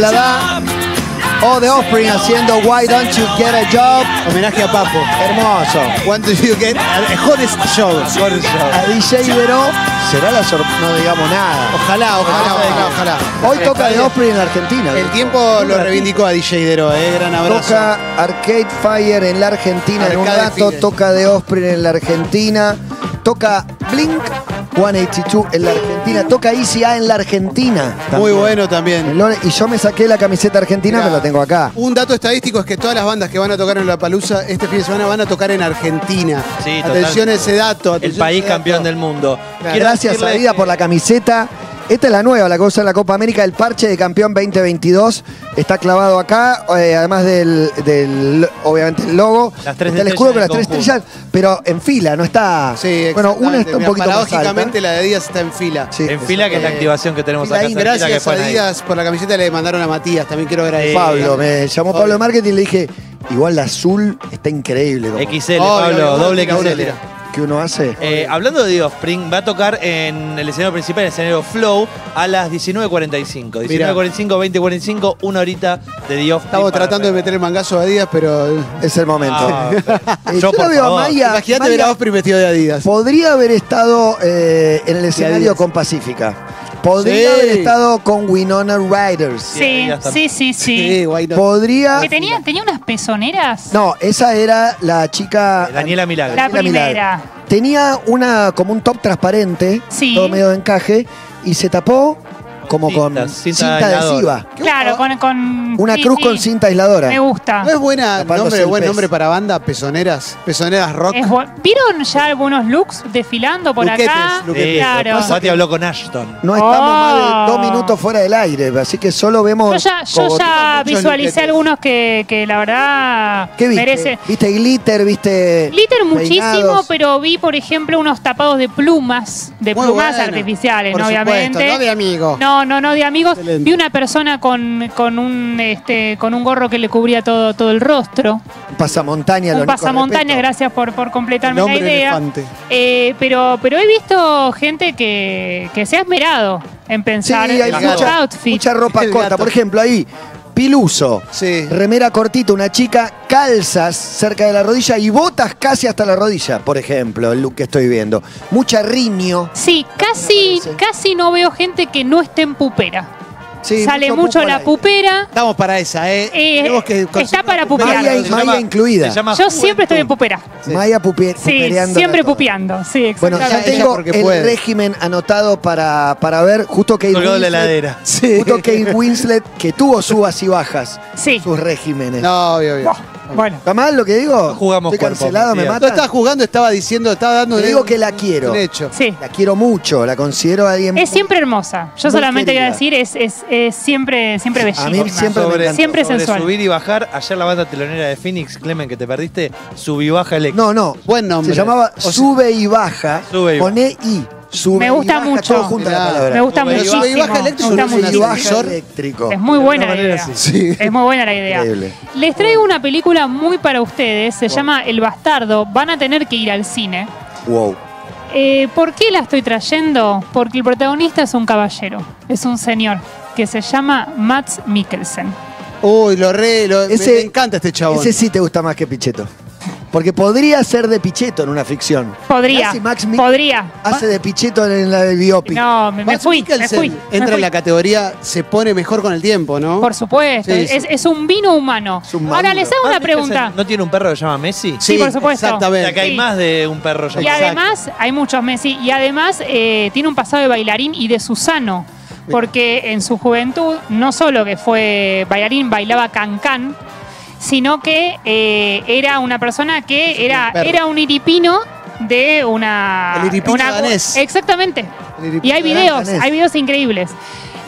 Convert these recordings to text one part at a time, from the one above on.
Oblada. O The Offspring haciendo Why Don't You Get a Job. Homenaje a Papo. Hermoso. When do you get a hottest show? A DJ Ibero será la sorpresa. No digamos nada. Ojalá, ojalá, ojalá, ojalá. Hoy toca The Offspring en Argentina. El tiempo lo reivindicó a DJ Dero, eh. Gran abrazo. Toca Arcade Fire en la Argentina en un Arcade rato. Fire. Toca The Offspring en la Argentina. Toca Blink 182 en la Argentina. Toca Easy A en la Argentina. Muy también. bueno En también. Y yo me saqué la camiseta argentina, Mirá. pero la tengo acá. Un dato estadístico es que todas las bandas que van a tocar en La Palusa este fin de semana van a tocar en Argentina. Sí, atención a ese dato. El atención país campeón del mundo. Quiero Gracias decirle a Vida que- por la camiseta. Esta es la nueva, la cosa de la Copa América, el parche de campeón 2022. Está clavado acá, eh, además del, del, obviamente, el logo. Las tres está el escudo con estrellas las en tres estrellas, pero en fila, no está. Sí, bueno, una está un Mira, poquito más Paradójicamente alta. la de Adidas está en fila. Sí, En fila, que es la Eh, activación que tenemos acá. que Gracias a en ahí. Adidas por la camiseta le mandaron a Matías. También quiero agradecer. Pablo, me llamó Pablo de Marketing y le dije, igual la azul está increíble. como XL, Obvio, Pablo, doble que XL. Que uno hace. Eh, hablando de The Offspring, va a tocar en el escenario principal, en el escenario Flow, a las 19.45. 19.45, 20.45, una horita de The Offspring. Estamos tratando de meter el mangazo a Adidas, pero. es el momento. Ah, yo, yo por la veo a favor. Maya. Imagínate ver a Osprey vestido de Adidas. Podría haber estado eh, en el escenario con Pacífica. Podría Sí. haber estado con Winona Riders. Sí, sí, sí, sí. Podría. Que tenía, tenía unas pezoneras. No, esa era la chica. Daniela Milagro. La Daniela Milagro. primera. Tenía una como un top transparente, Sí. todo medio de encaje, y se tapó como con Cintas, cinta cinta aisladora. adhesiva. Claro, con. con Una sí, cruz sí. con cinta aisladora. Me gusta. ¿No es buena nombre, buen pez. nombre para banda? Pezoneras. Pezoneras rock. Es bu- ¿Vieron ya algunos looks desfilando por Luquetes, acá? luquetes. Sí, Claro. Mati habló con Ashton. No estamos Oh. más de dos minutos fuera del aire, así que solo vemos. Yo ya, yo cogotitos. ya muchos visualicé luquetes. algunos que, que la verdad ¿Qué viste? merecen. ¿Viste glitter? ¿Viste. Glitter muchísimo, peinados? pero vi, por ejemplo, unos tapados de plumas, de Muy plumas bueno. artificiales, Por ¿no? supuesto, obviamente. no de amigo. No, no, no de amigos. Excelente. Vi una persona con, con un este con un gorro que le cubría todo, todo el rostro. Un pasamontaña, lo Un respeto. gracias por, por completarme la idea. Eh, pero, pero he visto gente que, que se ha esmerado en Sí, pensar hay en mucha, outfits. mucha ropa El corta. gato. Por ejemplo, ahí, Piluso. Sí. Remera cortita, una chica, calzas cerca de la rodilla y botas casi hasta la rodilla, por ejemplo, el look que estoy viendo. Mucha riño. Sí, casi, casi no veo gente que no esté en pupera. Sí, Sale mucho la pupera. Estamos para esa, ¿eh? Eh, que está para pupear. pupera. Maya, Se Maya llama- incluida. se llama Yo siempre estoy en pupera. Sí. Maya pupe- Sí, pupereando siempre pupeando. Sí, Bueno, ya tengo porque el puede. régimen anotado para, para ver justo Kate Colgado la Winslet. heladera. Sí. Justo Kate Winslet, que tuvo subas y bajas. Sí. Sus regímenes. No, obvio, obvio. Bueno. ¿Está mal lo que digo? No jugamos Estoy cuerpo, cancelado, me Matías. No estaba jugando, estaba diciendo, estaba dando Te un- digo que la quiero. Un hecho. Sí. La quiero mucho, la considero alguien. Es siempre hermosa. Yo solamente quiero decir, es, es, es siempre, siempre A mí bellísima. siempre Sobre. Siempre sobre sensual. subir y bajar, ayer la banda telonera de Phoenix, Clemen, que te perdiste, subí y baja eléctrica. No, no. Buen nombre. Se llamaba O sea- Sube y Baja. Sube y con E I. Sube Me y gusta baja, mucho. todo junto a la palabra. Me gusta baja. Sube y baja eléctrico, Me gusta es un Sube y muchísimo. baja ascensor. eléctrico. Es muy buena la idea. Sí. Es muy buena la idea. Increíble. Les traigo una película muy para ustedes. Se llama El Bastardo. Van a tener que ir al cine. Wow. Eh, ¿Por qué la estoy trayendo? Porque el protagonista es un caballero. Es un señor que se llama Mats Mikkelsen. Uy, lo re, lo, me- Ese- me, encanta este chabón. Ese sí te gusta más que Pichetto. Porque podría ser de Pichetto en una ficción. Podría. Casi Max Podría. Hace de Pichetto en la del biopic. No, me, fui, me Mikkelsen fui. me entra en la categoría se pone mejor con el tiempo, ¿no? Por supuesto. Sí. Es, es un vino humano. Es un Ahora les hago una pregunta. ¿No tiene un perro que se llama Messi? Sí, por supuesto. O Exactamente. sea que hay Sí. más de un perro Y llamado. además, hay muchos Messi, y además eh, tiene un pasado de bailarín y de Susano, porque en su juventud no solo que fue bailarín, bailaba cancán, sino que eh, era una persona que era, perro. era un iripino de una... El iripino una- danés. Exactamente. El iripino Y hay videos, danés. hay videos increíbles.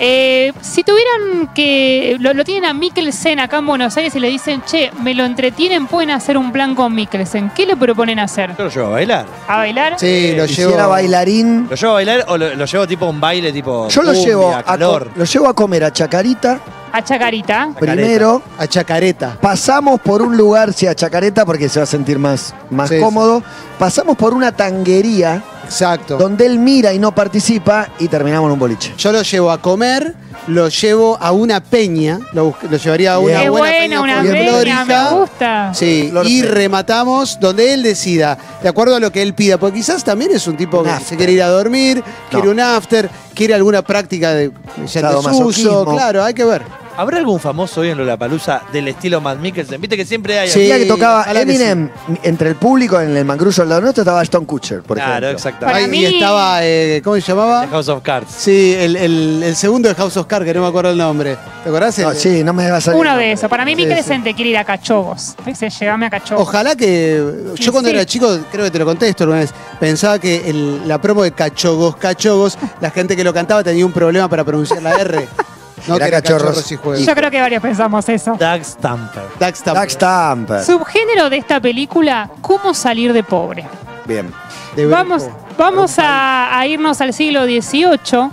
Eh, si tuvieran que. Lo, lo tienen a Mikkelsen acá en Buenos Aires y le dicen, che, me lo entretienen, pueden hacer un plan con Mikkelsen. ¿Qué le proponen hacer? Yo lo llevo a bailar. ¿A bailar? Sí, lo llevo. bailarín. ¿Lo llevo a bailar o lo, lo llevo tipo a un baile tipo. Yo lo cumbia, llevo, a, co- calor? lo llevo a comer a Chacarita A Chacarita. Chacareta. primero. A Chacareta. Pasamos por un lugar, sí, a Chacareta, porque se va a sentir más, más Sí, cómodo. Pasamos por una tanguería Exacto. donde él mira y no participa y terminamos en un boliche. Yo lo llevo a comer, lo llevo a una peña, lo, bus- lo llevaría a una. Qué buena buena, peña una folclórica. peña, me gusta. Sí, Flor y Peña. rematamos donde él decida, de acuerdo a lo que él pida, porque quizás también es un tipo Un que after. se quiere ir a dormir, quiere un after, quiere alguna práctica de ya de Sadomasoquismo. uso, claro, hay que ver. ¿Habrá algún famoso hoy en Lollapalooza del estilo Matt Mikkelsen? Viste que siempre hay Sí. El día que tocaba Eminem, entre el público en el mangrullo al lado nuestro estaba Stone Kutcher, por Claro, ejemplo. exactamente. Para Ahí mí- estaba, eh, ¿cómo se llamaba? The House of Cards. Sí, el, el- el segundo de House of Cards, que no me acuerdo el nombre. ¿Te acordás? No, El- sí, no me va a salir. Uno de esos. Para mí, Sí, Mikkelsen te quiere ir a Cachogos. Dice, llegame a Cachogos. Ojalá que. Sí, Yo cuando sí. era chico, creo que te lo conté esto alguna vez, pensaba que el- la promo de Cachogos, Cachogos, la gente que lo cantaba tenía un problema para pronunciar la R. No Era que era cachorros. cachorros y juegos. Yo creo que varios pensamos eso. Doug Stamper. Dax Stamper. Subgénero de esta película, ¿Cómo salir de pobre? Bien. De Vamos, vamos a, a irnos al siglo XVIII.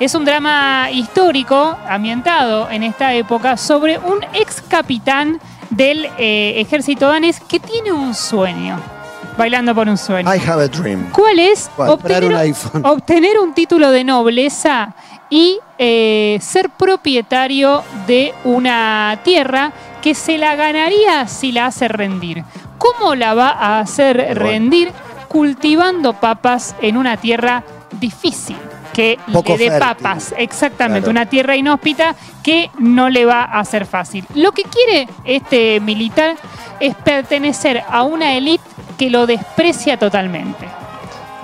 Es un drama histórico ambientado en esta época sobre un ex capitán del eh, ejército danés que tiene un sueño, bailando por un sueño. I have a dream. ¿Cuál es? ¿Cuál? Comprar un iPhone. obtener un título de nobleza y eh, ser propietario de una tierra que se la ganaría si la hace rendir. ¿Cómo la va a hacer rendir? Cultivando papas en una tierra difícil que Poco le dé fértil. papas. Exactamente, Claro. una tierra inhóspita que no le va a ser fácil. Lo que quiere este militar es pertenecer a una élite que lo desprecia totalmente.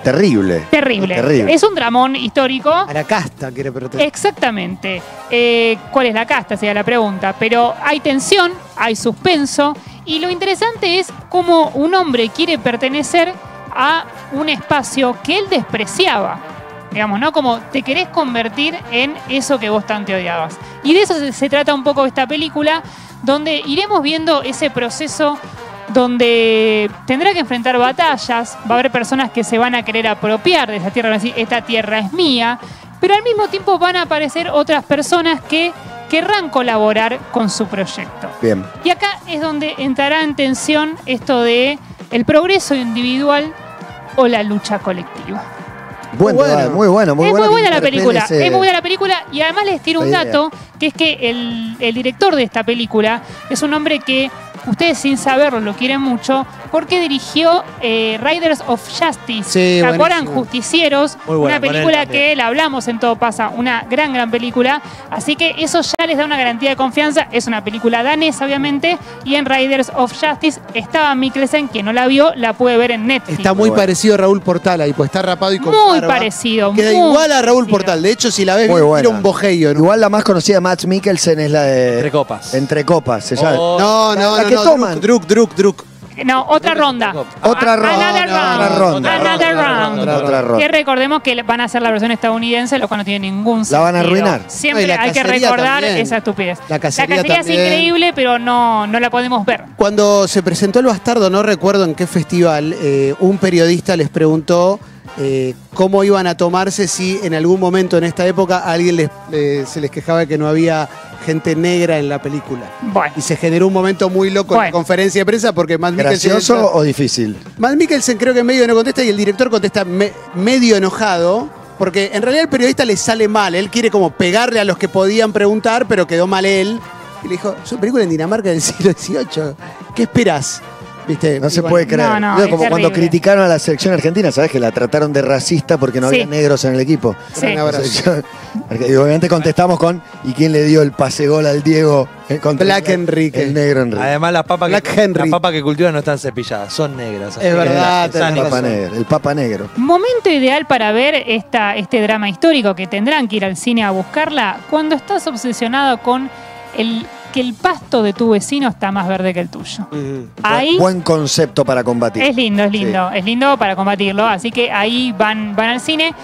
Terrible. Terrible. Terrible. Es un dramón histórico. A la casta quiere proteger. Exactamente. Eh, ¿Cuál es la casta? Sería la pregunta. Pero hay tensión, hay suspenso. Y lo interesante es cómo un hombre quiere pertenecer a un espacio que él despreciaba. Digamos, ¿no? Como te querés convertir en eso que vos tanto odiabas. Y de eso se, se trata un poco esta película, donde iremos viendo ese proceso donde tendrá que enfrentar batallas, va a haber personas que se van a querer apropiar de esa tierra, van a decir, esta tierra es mía, pero al mismo tiempo van a aparecer otras personas que querrán colaborar con su proyecto. Bien. Y acá es donde entrará en tensión esto de el progreso individual o la lucha colectiva. Buen bueno. debate, muy bueno, muy es bueno muy que buena la película, ese- es muy buena la película y además les tiro un dato, que es que el, el director de esta película es un hombre que ustedes sin saberlo lo quieren mucho porque dirigió eh, Riders of Justice. Sí, ¿Se acuerdan? Justicieros, Muy buena, una película que la hablamos en Todo Pasa, una gran, gran película. Así que eso ya les da una garantía de confianza. Es una película danesa, obviamente, y en Riders of Justice estaba Mikkelsen, que no la vio, la puede ver en Netflix. Está muy Bueno. parecido a Raúl Portal ahí, pues está rapado y con Muy barba. parecido, Queda muy igual a Raúl parecido. Portal. De hecho, si la ves, tira un bojeio. ¿no? Igual la más conocida de Max Mikkelsen es la de. Entre copas. Entre copas, se llama. No, no, La no. que no, toman. Druk, Druk, Druk. No, otra ronda. Otra ronda. Another No, no, round. otra ronda. Another round. ronda. Otra ronda. Que recordemos que van a hacer la versión estadounidense, lo cual no tiene ningún sentido. La van a arruinar. Siempre No, hay que recordar también. esa estupidez. La cacería es también. increíble, pero no, no la podemos ver. Cuando se presentó el bastardo, no recuerdo en qué festival, eh, un periodista les preguntó eh, cómo iban a tomarse si en algún momento en esta época a alguien les, eh, se les quejaba de que no había gente negra en la película. Bueno. Y se generó un momento muy loco en la Bueno. conferencia de prensa porque Matt Mikkelsen, ¿Gracioso o difícil? Matt Mikkelsen creo que medio no contesta y el director contesta me- medio enojado. Porque en realidad el periodista le sale mal. Él quiere como pegarle a los que podían preguntar, pero quedó mal él. Y le dijo, es una película en Dinamarca del siglo XVIII. ¿Qué esperas? ¿Viste? No se bueno, puede creer. No, no, Digo, es como cuando criticaron a la selección argentina, ¿sabes? Que la trataron de racista porque no Sí. había negros en el equipo. Sí. Y obviamente contestamos con ¿y quién le dio el pase gol al Diego? Eh, contra Black el, Enrique. El negro Enrique. Además, las papas, Black que, Henry. las papas que cultivan no están cepilladas, son negras. Es verdad, es el papa negro. El papa negro. Momento ideal para ver esta, este drama histórico que tendrán que ir al cine a buscarla cuando estás obsesionado con el que el pasto de tu vecino está más verde que el tuyo. Ujú. Ahí Buen concepto para combatir. Es lindo, es lindo, es lindo para combatirlo. Así que ahí van, van al cine.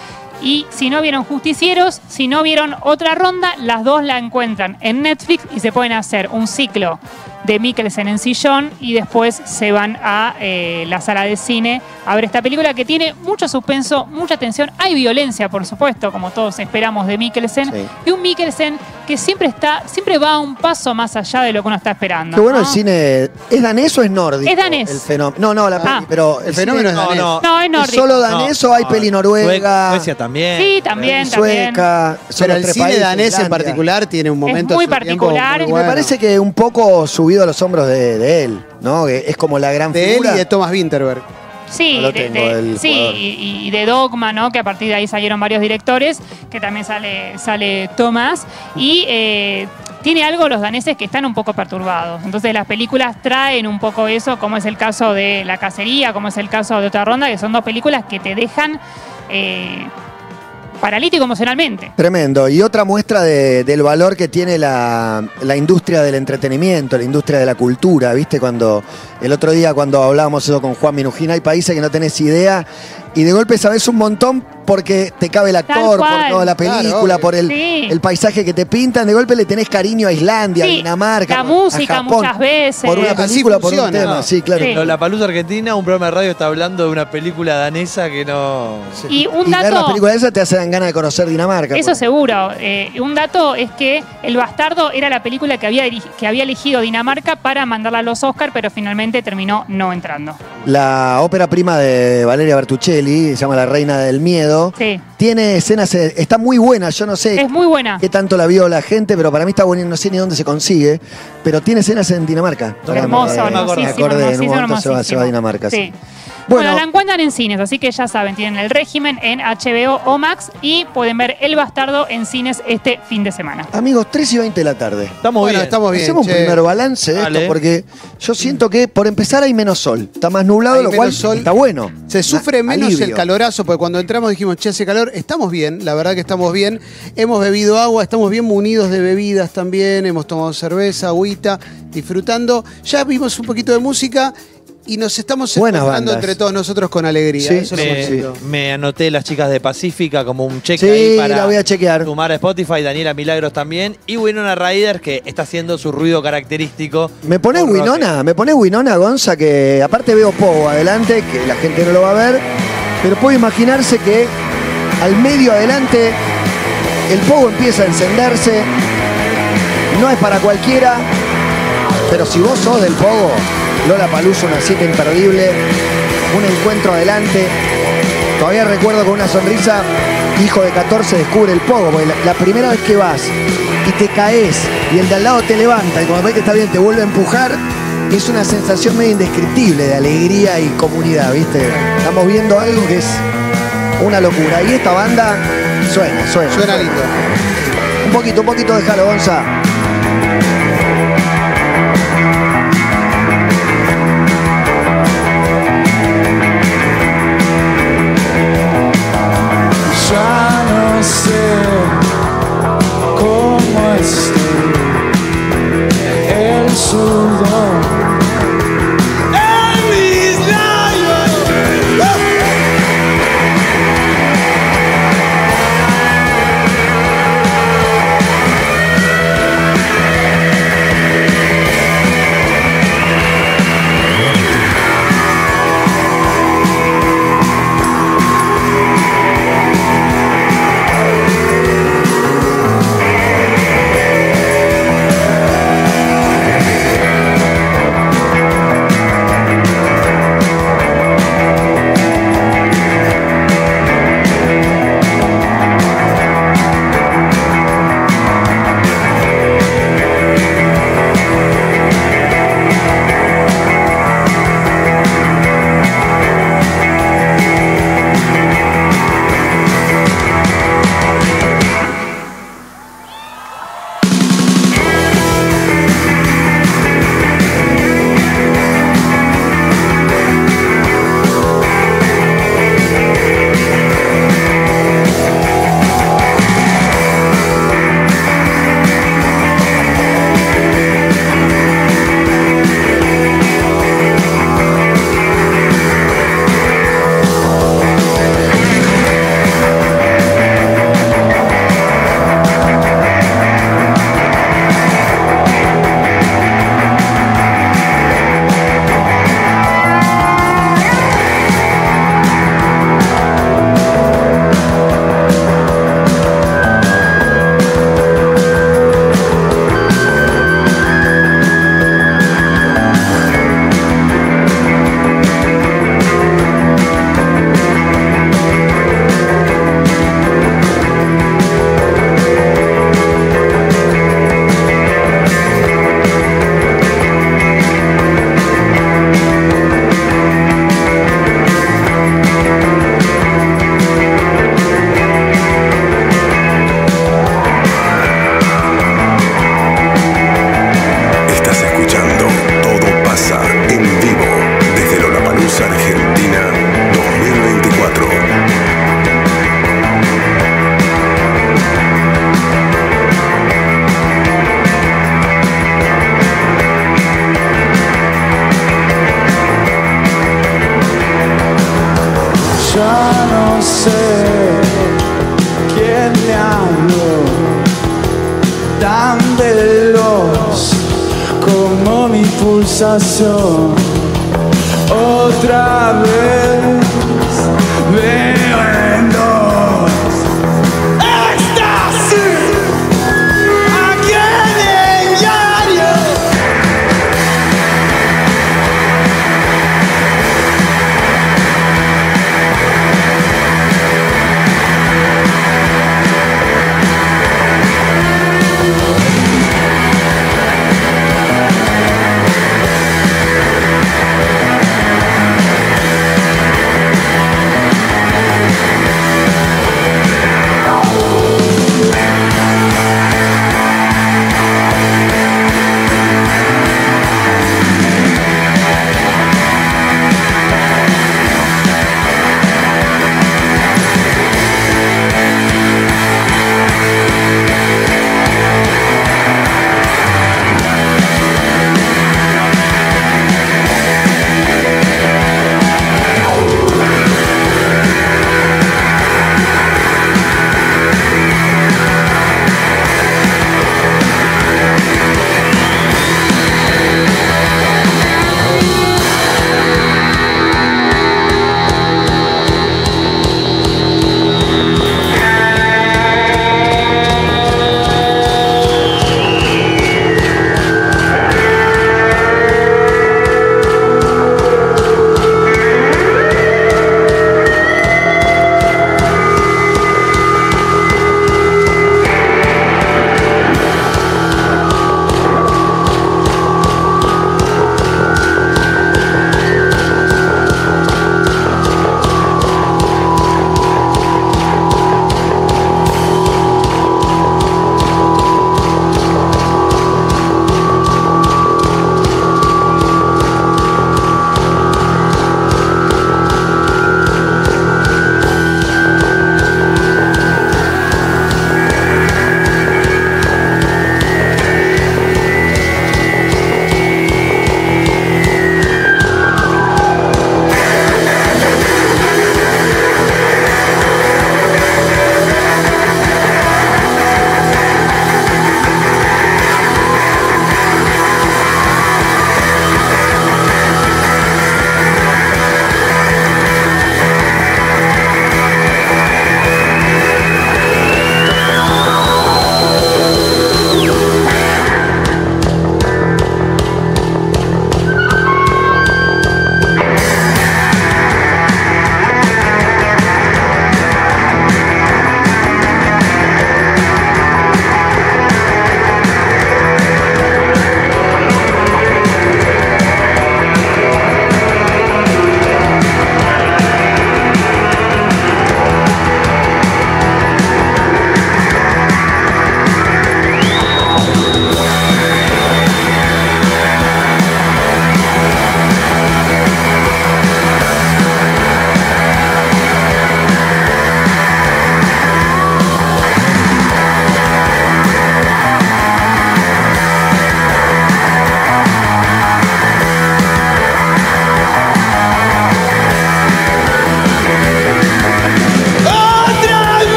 Y si no vieron Justicieros, si no vieron otra ronda, las dos la encuentran en Netflix y se pueden hacer un ciclo de Mikkelsen en sillón y después se van a eh, la sala de cine a ver esta película que tiene mucho suspenso, mucha tensión. Hay violencia, por supuesto, como todos esperamos de Mikkelsen. Sí. Y un Mikkelsen que siempre está, siempre va un paso más allá de lo que uno está esperando. Qué bueno ¿no? el cine. ¿Es danés o es nórdico? Es danés. El fenómeno. No, no, la peli, Ah. pero El fenómeno es danés. No, No, es ¿Es nórdico. solo danés o hay peli noruega? Suecia también. Sí, también, también. Sueca. Pero el cine países, danés en particular tiene un momento muy en su tiempo particular. muy Me parece que un poco subido a los hombros de, de él, ¿no? Que es como la gran de él figura. y de Thomas Winterberg. Sí, No lo de- tengo, de- el sí y de Dogma, ¿no? Que a partir de ahí salieron varios directores, que también sale, sale Thomas. Y eh, tiene algo los daneses que están un poco perturbados. Entonces las películas traen un poco eso, como es el caso de La Cacería, como es el caso de Otra Ronda, que son dos películas que te dejan eh, paralítico emocionalmente. Tremendo. Y otra muestra de- del valor que tiene la, industria del entretenimiento, la industria de la cultura. ¿Viste? Cuando el otro día, cuando hablábamos eso con Juan Minujín, hay países que no tenés idea y de golpe sabes un montón porque te cabe el actor, por toda la película, por el, Sí. el paisaje que te pintan. De golpe le tenés cariño a Islandia, a Sí, Dinamarca, la a música Japón, muchas veces. Por una película, por un tema. Sí, claro. Sí. La Palusa Argentina, un programa de radio está hablando de una película danesa que no. Y un Y ver las dato... películas esas te hacen ganas de conocer Dinamarca. Eso por- seguro. Eh, un dato es que El Bastardo era la película que había, que había elegido Dinamarca para mandarla a los Oscars, pero finalmente terminó no entrando. La ópera prima de Valeria Bertuccelli, se llama La Reina del Miedo. Sí, Tiene escenas, eh, está muy buena, yo no sé es muy buena. qué tanto la vio la gente, pero para mí está buena, no sé ni dónde se consigue, pero tiene escenas en Dinamarca. Hermoso, me hermosísimo, acordé, en un momento se va, se va a. Dinamarca. sí. Sí. Bueno, Bueno, la encuentran en cines, así que ya saben, tienen el régimen en HBO o Max y pueden ver El Bastardo en cines este fin de semana. amigos, 3 y 20 de la tarde. Estamos bueno, bien. estamos bien. Hacemos un primer balance de esto, porque yo siento que por empezar hay menos sol, está más nublado, Hay lo cual sol. está bueno. Se sufre Ah, menos alivio. el calorazo, porque cuando entramos dijimos, che, hace calor, estamos bien, la verdad que estamos bien. Hemos bebido agua, estamos bien munidos de bebidas también, hemos tomado cerveza, agüita, disfrutando. Ya vimos un poquito de música y nos estamos encontrando entre todos nosotros con alegría. Sí, Eso Me, lindo. me anoté las chicas de Pacífica como un check Sí, ahí para la voy a chequear. sumar a Spotify, Daniela Milagros también. Y Winona Ryder que está haciendo su ruido característico. ¿Me pones Winona? ¿Me pones Winona, Gonza? Que aparte veo Pogo adelante, que la gente no lo va a ver, pero puede imaginarse que al medio adelante el Pogo empieza a encenderse. No es para cualquiera, pero si vos sos del Pogo, Lola Paluso, una cita imperdible, un encuentro adelante. Todavía recuerdo con una sonrisa, hijo de 14 descubre el Pogo, porque la, primera vez que vas y te caes y el de al lado te levanta y cuando ves que está bien te vuelve a empujar, es una sensación medio indescriptible de alegría y comunidad, ¿viste? Estamos viendo algo que es una locura. Y esta banda suena, suena. Suena lindo. Un poquito, un poquito, déjalo, Gonza. Ya no sé cómo estoy. El sudor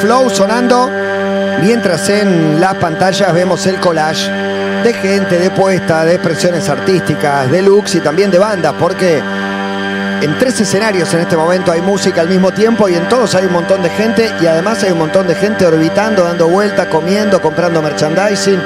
Flow sonando, mientras en las pantallas vemos el collage de gente, de puesta, de expresiones artísticas, de looks y también de bandas, porque en tres escenarios en este momento hay música al mismo tiempo y en todos hay un montón de gente y además hay un montón de gente orbitando, dando vueltas, comiendo, comprando merchandising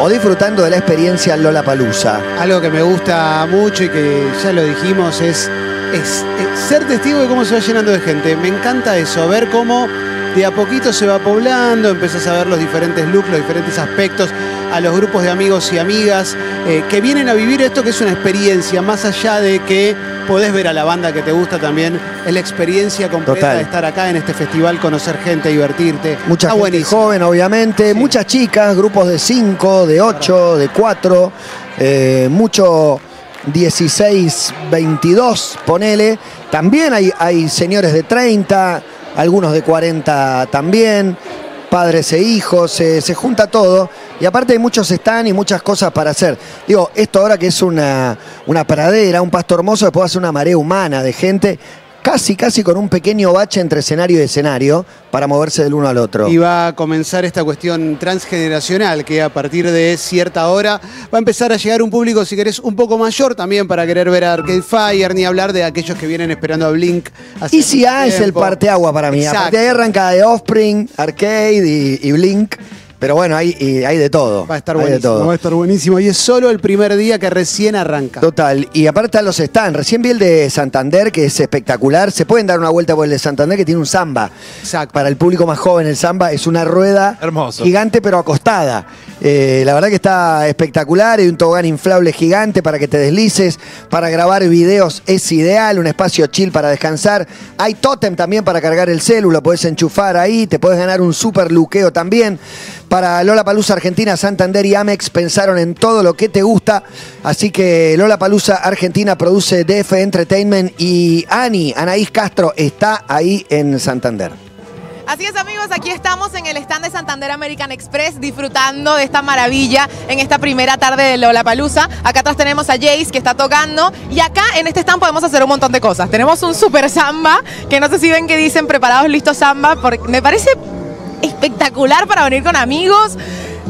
o disfrutando de la experiencia Lola Palusa. Algo que me gusta mucho y que ya lo dijimos es, es, ser testigo de cómo se va llenando de gente. Me encanta eso, ver cómo de a poquito se va poblando, empezás a ver los diferentes looks, los diferentes aspectos, a los grupos de amigos y amigas eh, que vienen a vivir esto que es una experiencia, más allá de que podés ver a la banda que te gusta también, es la experiencia completa Total. de estar acá en este festival, conocer gente, divertirte. Mucha Está gente buenísimo. joven, obviamente, Sí. muchas chicas, grupos de 5, de 8, de 4, eh, mucho 16, 22, ponele. También hay, hay señores de 30, algunos de 40 también, padres e hijos, se, junta todo. Y aparte hay muchos están y muchas cosas para hacer. Digo, esto ahora que es una, una pradera, un pasto hermoso, después hace una marea humana de gente, casi, casi con un pequeño bache entre escenario y escenario para moverse del uno al otro. Y va a comenzar esta cuestión transgeneracional que a partir de cierta hora va a empezar a llegar un público, si querés, un poco mayor también para querer ver a Arcade Fire, ni hablar de aquellos que vienen esperando a Blink. hace Easy A es el parteagua para mí. Exacto. De ahí arranca de Offspring, Arcade y, y Blink. Pero bueno, hay, y hay de todo. Va a estar Hay de buenísimo, todo. va a estar buenísimo. Y es solo el primer día que recién arranca. Total. Y aparte están los stands. Recién vi el de Santander, que es espectacular. Se pueden dar una vuelta por el de Santander, que tiene un samba. Exacto. Para el público más joven, el samba es una rueda Hermoso. gigante, pero acostada. Eh, la verdad que está espectacular. Hay un tobogán inflable gigante para que te deslices. Para grabar videos es ideal. Un espacio chill para descansar. Hay tótem también para cargar el celu. Lo puedes enchufar ahí. Te puedes ganar un super luqueo también. Para Lola Palusa Argentina, Santander y Amex pensaron en todo lo que te gusta. Así que Lola Palusa Argentina produce DF Entertainment y Ani, Anaís Castro, está ahí en Santander. Así es amigos, aquí estamos en el stand de Santander American Express disfrutando de esta maravilla en esta primera tarde de Lollapalooza. Acá atrás tenemos a Jace que está tocando y acá en este stand podemos hacer un montón de cosas. Tenemos un super samba que no sé si ven que dicen preparados, listos samba, porque me parece espectacular para venir con amigos.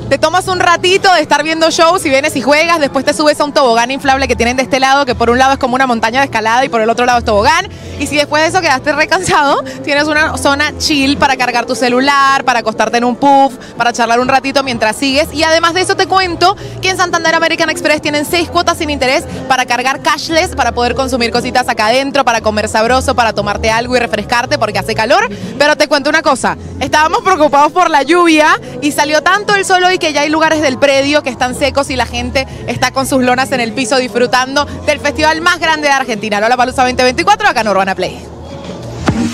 Te tomas un ratito de estar viendo shows y vienes y juegas, después te subes a un tobogán inflable que tienen de este lado, que por un lado es como una montaña de escalada y por el otro lado es tobogán. Y si después de eso quedaste recansado, tienes una zona chill para cargar tu celular, para acostarte en un puff, para charlar un ratito mientras sigues. Y además de eso te cuento que en Santander American Express tienen seis cuotas sin interés para cargar cashless, para poder consumir cositas acá adentro, para comer sabroso, para tomarte algo y refrescarte porque hace calor. Pero te cuento una cosa, estábamos preocupados por la lluvia y salió tanto el sol hoy que ya hay lugares del predio que están secos y la gente está con sus lonas en el piso disfrutando del festival más grande de Argentina, Lola Palusa 2024, acá en Urbana Play.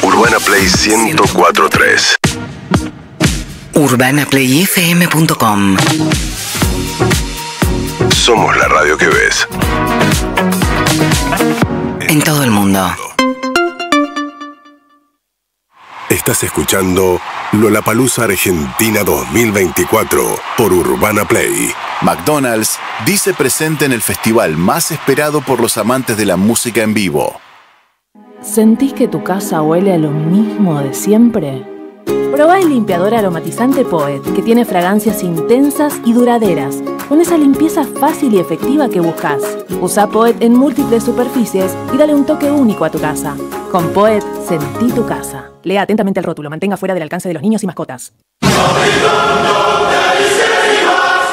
Urbana Play 1043. UrbanaPlayFM.com Somos la radio que ves. En todo el mundo. Estás escuchando Lollapalooza Argentina 2024 por Urbana Play. McDonald's dice presente en el festival más esperado por los amantes de la música en vivo. ¿Sentís que tu casa huele a lo mismo de siempre? Probá el limpiador aromatizante Poet, que tiene fragancias intensas y duraderas, con esa limpieza fácil y efectiva que buscas. Usa Poet en múltiples superficies y dale un toque único a tu casa. Con Poet, sentí tu casa. Lea atentamente el rótulo, mantenga fuera del alcance de los niños y mascotas.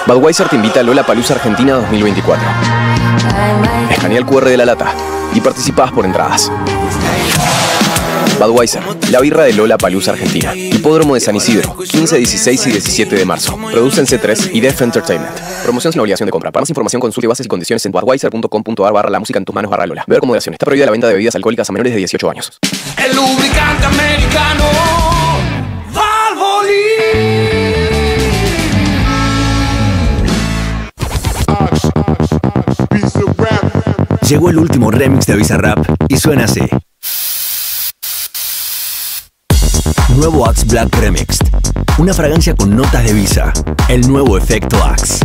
Budweiser te invita a Lola Palusa Argentina 2024. Escanea el QR de la lata y participás por entradas. Budweiser, la birra de Lola Palusa Argentina. Hipódromo de San Isidro, 15, 16 y 17 de marzo. Producen C3 y Def Entertainment. Promoción sin obligación de compra. Para más información consulte bases y condiciones en budweiser.com.ar barra la música en tus manos barra Lola. Beber con moderación. Está prohibida la venta de bebidas alcohólicas a menores de 18 años. El lubricante americano Llegó el último remix de Bizarrap y suena así. Nuevo Axe Black Remixed. Una fragancia con notas de Visa. El nuevo efecto Axe.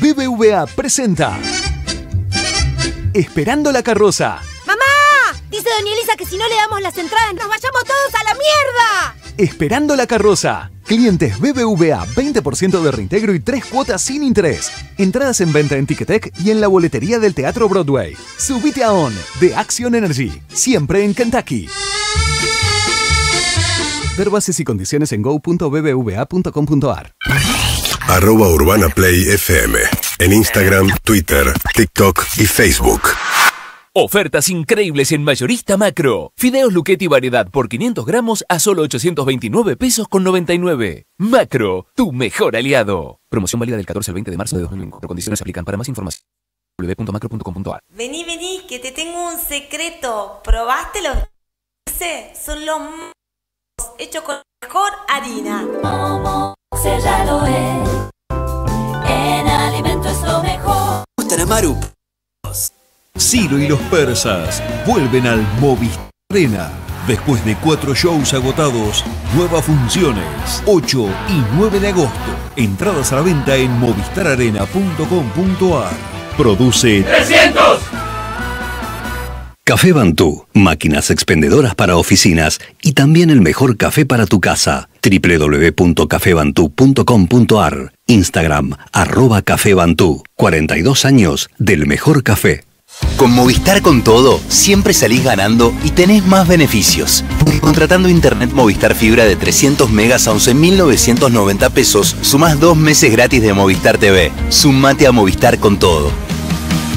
BBVA presenta Esperando la carroza. ¡Mamá! Dice Doña Elisa que si no le damos las entradas nos vayamos todos a la mierda. Esperando la carroza. Clientes BBVA 20% de reintegro y 3 cuotas sin interés. Entradas en venta en Ticketek y en la boletería del Teatro Broadway. Subite a On de Action Energy. Siempre en Kentucky. Ver bases y condiciones en go.bbva.com.ar. Arroba Urbana Play FM. En Instagram, Twitter, TikTok y Facebook. Ofertas increíbles en Mayorista Macro. Fideos Luchetti variedad por 500 gramos a solo 829 pesos con 99. Macro, tu mejor aliado. Promoción válida del 14 al 20 de marzo de 2024. Condiciones se aplican. Para más información www.macro.com.ar Vení, vení, que te tengo un secreto. ¿Probaste los? Son los hechos con mejor harina. ya lo es. En alimento es lo mejor. gustan a Maru. Ciro y los persas vuelven al Movistar Arena. Después de cuatro shows agotados, nuevas funciones, 8 y 9 de agosto. Entradas a la venta en movistararena.com.ar. Produce 300. Café Bantú, máquinas expendedoras para oficinas y también el mejor café para tu casa. www.cafebantú.com.ar Instagram, arroba Café Bantú. 42 años del mejor café. Con Movistar con todo, siempre salís ganando y tenés más beneficios. Contratando Internet Movistar Fibra de 300 megas a 11.990 pesos, sumás dos meses gratis de Movistar TV. Sumate a Movistar con todo.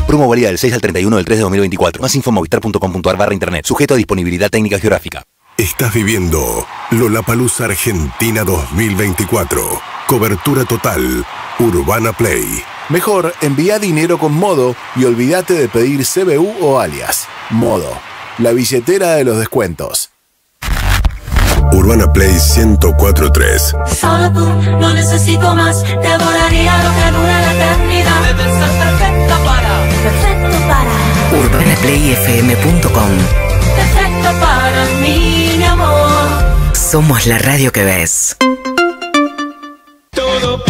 Promo válida del 6 al 31 del 3 de 2024. Más info en movistar.com.ar barra internet. Sujeto a disponibilidad técnica geográfica. Estás viviendo Lollapalooza Argentina 2024. Cobertura total. Urbana Play. Mejor, envía dinero con Modo y olvídate de pedir CBU o alias. Modo, la billetera de los descuentos. Urbana Play 1043. Solo tú, no necesito más. Te adoraría lo que dura la eternidad. Debes ser perfecta para. UrbanaPlayFM.com Perfecto para mí, mi amor. Somos la radio que ves. Todo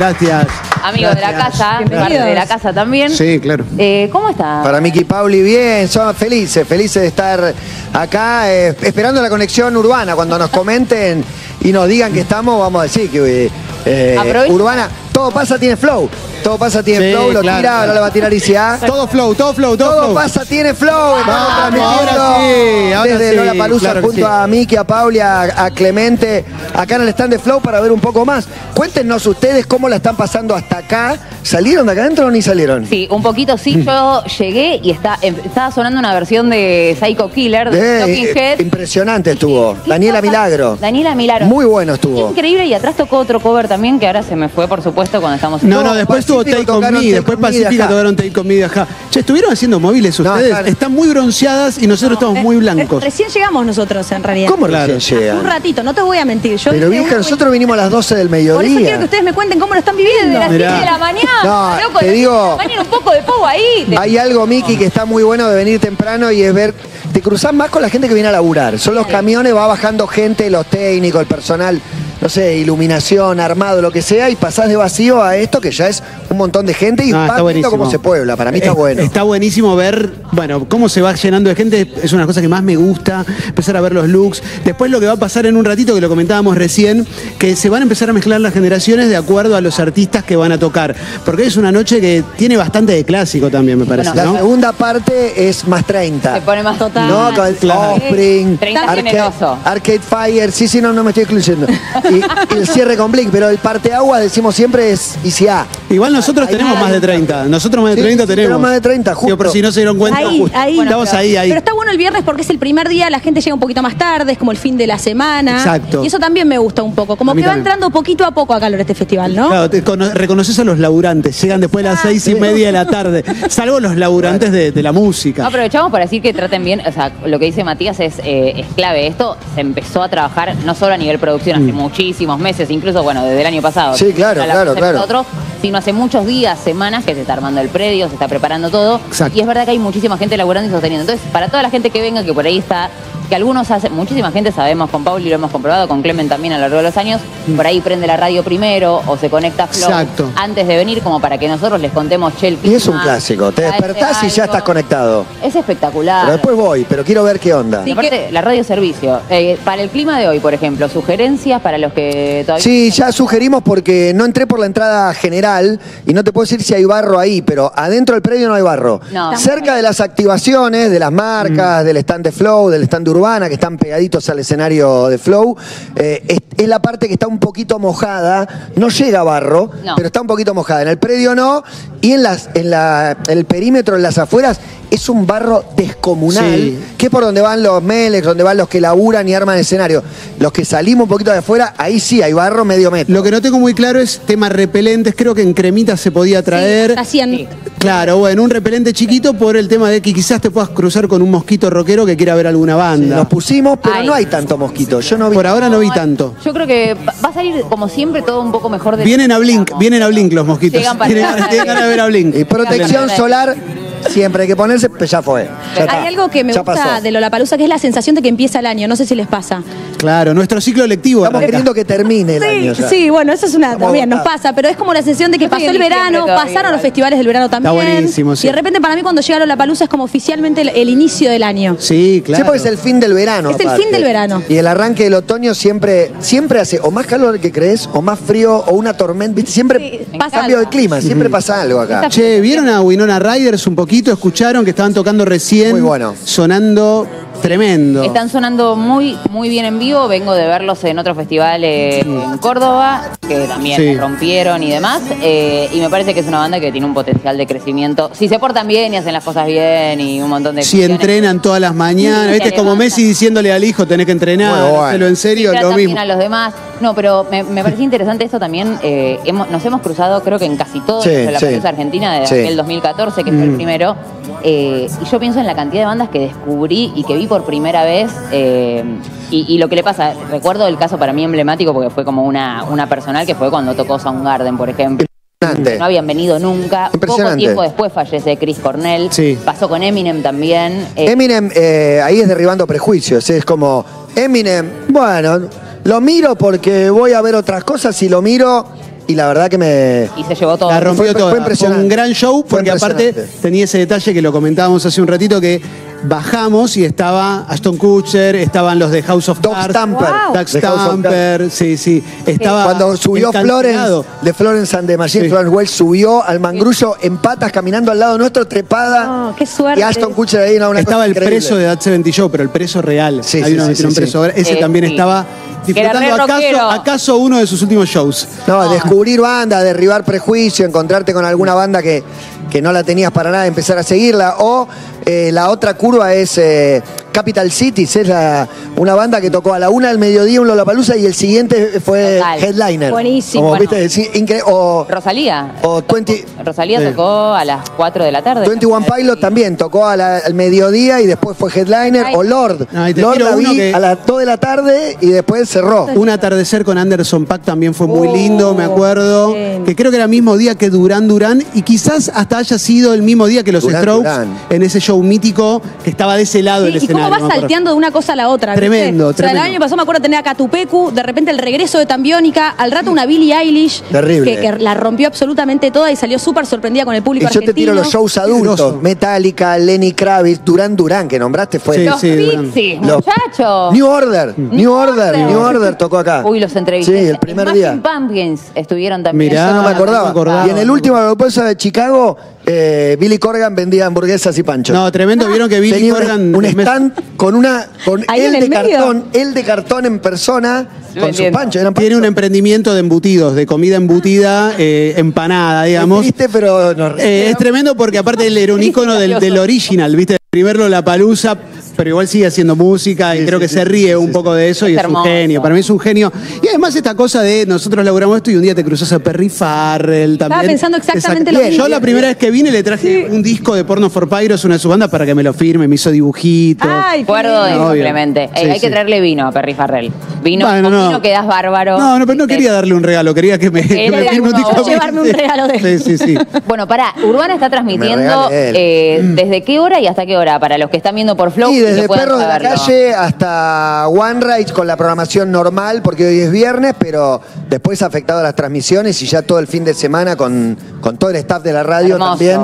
Gracias, gracias. amigo de la casa, parte de la casa también. Sí, claro. Eh, ¿Cómo está? Para Miki Pauli, bien, son felices, felices de estar acá, eh, esperando la conexión urbana. Cuando nos comenten y nos digan que estamos, vamos a decir que eh, urbana, todo pasa, tiene flow. Todo pasa, tiene Sí, flow, lo claro, tira, claro. ahora lo va a tirar ICA. Todo flow, todo flow, todo, Todo flow. pasa, tiene flow. Estamos Vamos, transmitiendo ahora sí, ahora desde sí, Lola Palusa claro junto sí. a Miki, a Pauli, a, a Clemente, acá en el stand de Flow para ver un poco más. Cuéntenos ustedes cómo la están pasando hasta acá. ¿Salieron de acá adentro o ni salieron? Sí, un poquito sí. Yo llegué y está, em- estaba sonando una versión de Psycho Killer, de Eh, Talking eh, Head. impresionante estuvo. Daniela Milagro. Daniela Milagro. Muy bueno estuvo. Increíble, y atrás tocó otro cover también, que ahora se me fue, por supuesto, cuando estamos No, no, después tuvo Pacífico Take On Me, después Pacífica acá. tocaron Take On Me de acá. Che, estuvieron haciendo móviles ustedes. claro. Están muy bronceadas y nosotros estamos muy blancos. Recién llegamos nosotros, en realidad. ¿Cómo Claro. recién llegan? Un ratito, no te voy a mentir. Yo Pero vieja, nosotros vinimos a las 12 del Por eso quiero que mediodía. ustedes me cuenten cómo lo están viviendo. de las Mirá. 7 de la mañana. No, loco, te digo- 7 de la mañana, un poco de pogo ahí. Te- Hay algo, Miki, que está muy bueno de venir temprano y es ver. Te cruzás más con la gente que viene a laburar. Son los camiones, va bajando gente, los técnicos, el personal, no sé, iluminación, armado, lo que sea, y pasás de vacío a esto que ya es un montón de gente y No, vas viendo buenísimo. cómo se puebla. Para mí está Es- bueno. Está buenísimo ver, bueno, cómo se va llenando de gente. Es una cosa que más me gusta, empezar a ver los looks. Después lo que va a pasar en un ratito, que lo comentábamos recién, que se van a empezar a mezclar las generaciones de acuerdo a los artistas que van a tocar. Porque es una noche que tiene bastante de clásico también, me parece, La ¿no? segunda parte es más 30. Se pone más total. No, con el Claro. Offspring, 30 Arcade, generoso. Arcade Fire, sí, sí, no, no me estoy excluyendo. Y, y el cierre con Blink, pero el parte agua, decimos siempre, es ICA. Igual nosotros Ahí tenemos más de 30. Nosotros más de Sí, 30 sí, tenemos. tenemos más de 30, Digo, justo. pero si no se dieron cuenta, Ahí, justo. ahí. estamos ahí, ahí. Pero está bueno el viernes porque es el primer día, la gente llega un poquito más tarde, es como el fin de la semana. Exacto. Y eso también me gusta un poco. Como que va entrando poquito a poco a calor este festival, ¿no? Claro, te reconoces a los laburantes, llegan después de las seis y media de la tarde, salvo los laburantes de, de la música. Aprovechamos para decir que traten bien, o sea, lo que dice Matías es, eh, es clave. Esto se empezó a trabajar no solo a nivel producción hace muchísimos meses, incluso, bueno, desde el año pasado. Sí, claro, claro, claro. nosotros, sino hace muchos días, semanas que se está armando el predio, se está preparando todo. Exacto. Y es verdad que hay muchísima gente laburando y sosteniendo. Entonces, para toda la gente que venga, que por ahí está, que algunos hacen, muchísima gente sabemos, con Pauli lo hemos comprobado, con Clemen también a lo largo de los años, por ahí prende la radio primero o se conecta a Flow Exacto. antes de venir, como para que nosotros les contemos, che, el Y es un clásico. Te despertás y ya estás conectado. Es espectacular. Pero después voy, pero quiero ver qué onda. Y aparte, la radio servicio. Eh, para el clima de hoy, por ejemplo, sugerencias para los que todavía. Sí, ya sugerimos porque no entré por la entrada general y no te puedo decir si hay barro ahí, pero adentro del predio no hay barro. No. Cerca de las activaciones, de las marcas, del stand de Flow, del stand de Urbana, que están pegaditos al escenario de Flow, eh, es, es la parte que está un poquito mojada. No llega barro, No. pero está un poquito mojada. En el predio no, y en, las, en la, el perímetro, en las afueras, es un barro descomunal, Sí. que es por donde van los Melex, donde van los que laburan y arman escenario. Los que salimos un poquito de afuera, ahí sí hay barro medio metro. Lo que no tengo muy claro es temas repelentes. Creo que en cremita se podía traer. Hacían Claro, bueno, un repelente chiquito por el tema de que quizás te puedas cruzar con un mosquito rockero que quiera ver alguna banda. Nos pusimos, pero Ay. no hay tanto mosquito. Yo no vi. Por ahora no vi tanto. Yo creo que va a salir, como siempre, todo un poco mejor de Vienen a Blink, vienen a Blink los mosquitos. Llegan para acá. de ver a Blink. Y protección solar, siempre hay que ponerse, pues ya fue. Ya. Hay algo que me Ya gusta pasó. de Lollapalooza que es la sensación de que empieza el año. No sé si les pasa. Claro, nuestro ciclo lectivo. Estamos arranca. queriendo que termine el año. Sí, ya. sí, bueno, eso es una Estamos también, nos pasa, pero es como la sensación de que Yo pasó el verano, todavía, pasaron los festivales del verano también. buenísimo, sí. Y de repente para mí cuando llega Lollapalooza es como oficialmente el, el inicio del año. Sí, claro. Sí, porque es el fin del verano. Es el fin del verano. Y el arranque del otoño siempre, siempre hace o más calor que crees, o más frío, o una tormenta. ¿viste? Siempre Sí, pasa cambio de clima, siempre pasa algo acá. Che, ¿vieron a Winona Riders un poquito? ¿Escucharon que estaban tocando recién? Muy bueno. Sonando tremendo. Están sonando muy, muy bien en vivo. Vengo de verlos en otro festival eh, en Córdoba, que también Sí. rompieron y demás. eh, y me parece que es una banda que tiene un potencial de crecimiento. Si se portan bien y hacen las cosas bien y un montón de Si cuestiones. entrenan todas las mañanas, Sí, Es como. Messi diciéndole al hijo, tenés que entrenar, bueno. hacelo en serio, lo mismo. a los demás. No, pero me, me parecía interesante esto también. eh, hemos- nos hemos cruzado, creo que en casi todo Sí, la sí. argentina desde Sí. aquel 2014, que fue el Mm. primero. eh, y yo pienso en la cantidad de bandas que descubrí y que vi por primera vez. eh, y, y lo que le pasa, recuerdo el caso para mí emblemático porque fue como una, una personal que fue cuando tocó Soundgarden, por ejemplo. No habían venido nunca. Poco tiempo después fallece Chris Cornell. Sí. Pasó con Eminem también. eh, Eminem, eh, ahí es derribando prejuicios. Es como, Eminem, bueno, Lo miro porque voy a ver otras cosas y lo miro y la verdad que me... Y se llevó todo. La rompió Fue- fue toda. Fue impresionante. un gran show porque aparte tenía ese detalle que lo comentábamos hace un ratito que bajamos y estaba Ashton Kutcher, estaban los de House of Doug Cards. Stamper. Doug of Stamper, sí, sí. Estaba Cuando subió Florence, de Florence and the Machine, Sí. Florence Welch subió al mangrullo en patas caminando al lado nuestro, trepada. Oh, qué suerte. Y Ashton Kutcher ahí, no, una Estaba cosa el increíble. preso de That 70 Show, pero el preso real. Sí, Hay sí, uno sí, un preso. Ese Eh, también sí. estaba disfrutando acaso uno de sus últimos shows. No, descubrir banda, derribar prejuicio, encontrarte con alguna banda que, que no la tenías para nada, empezar a seguirla. O eh, la otra curva es eh, Capital Cities, es la- una banda que tocó a la una del mediodía un Lollapalooza y el siguiente fue Total. headliner. Buenísimo. Como, Bueno. viste, sí, incre- o, Rosalía. o 20, Rosalía tocó a las 4 de la tarde. 21 Pilot también tocó a la- al mediodía y después fue headliner. Ay. O Lord. Te Lord la vi que- a las 2 de la tarde y después cerró. Un atardecer con Anderson Pack también fue muy Oh, lindo, me acuerdo. bien. Que creo que era el mismo día que Durán Durán y quizás hasta haya sido el mismo día que los Duran Strokes en ese show mítico que estaba de ese lado Sí, y escenario. Cómo vas salteando de una cosa a la otra. ¿viste? Tremendo, O sea, tremendo. el año pasado me acuerdo tener a Catupecu, de repente el regreso de Tambiónica, al rato una Billie Eilish. Terrible. Que, que la rompió absolutamente toda y salió súper sorprendida con el público Y yo te tiro argentino. los shows adultos. Metallica, Lenny Kravitz, Durán Durán, que nombraste fue. Sí, Los sí. Pixies, Los- muchachos. New Order, New Order, Order. New Order tocó acá. Uy, los entrevisté. Sí, el primer Smashing día. Pumpkins estuvieron también. Mirá, Eso no me no me acordaba. acordaba. Y en el último Lollapalooza de Chicago, eh, Billy Corgan vendía hamburguesas y panchos. No, tremendo. Vieron que Billy Tenía Corgan. un, les con una con Ahí él en de medio. cartón, él de cartón en persona con sus Vendiendo. panchos. Eran Tiene un panchos. emprendimiento de embutidos, de comida embutida, eh, empanada, digamos. Es triste, pero nos Eh, es tremendo porque aparte él era un ícono del, del original, ¿viste? Primero la palusa, pero igual sigue haciendo música y Sí, creo sí, que sí, se ríe sí, un sí. poco de eso y Es es un genio. Para mí es un genio. Y además esta cosa de nosotros logramos esto y un día te cruzas a Perry Farrell también. pensando exactamente lo mismo. Yo la primera vez que vine le traje un disco de Porno for Pyros, una de sus bandas, para que me lo firme, me hizo dibujitos. Ay, Acuerdo de simplemente. Eh, hay que traerle vino a Perry Farrell. Vino, Bueno, con no. vino quedas bárbaro. No, no, pero no quería darle un regalo, quería que me, que me firme un disco. llevarme un regalo de- Sí, sí, sí. Bueno, para Urbana está transmitiendo eh, desde qué hora y hasta qué hora para los que están viendo por Flow Desde Perros de la. Calle hasta One Ride con la programación normal, porque hoy es viernes, pero después ha afectado las transmisiones y ya todo el fin de semana con, con todo el staff de la radio Hermoso. también.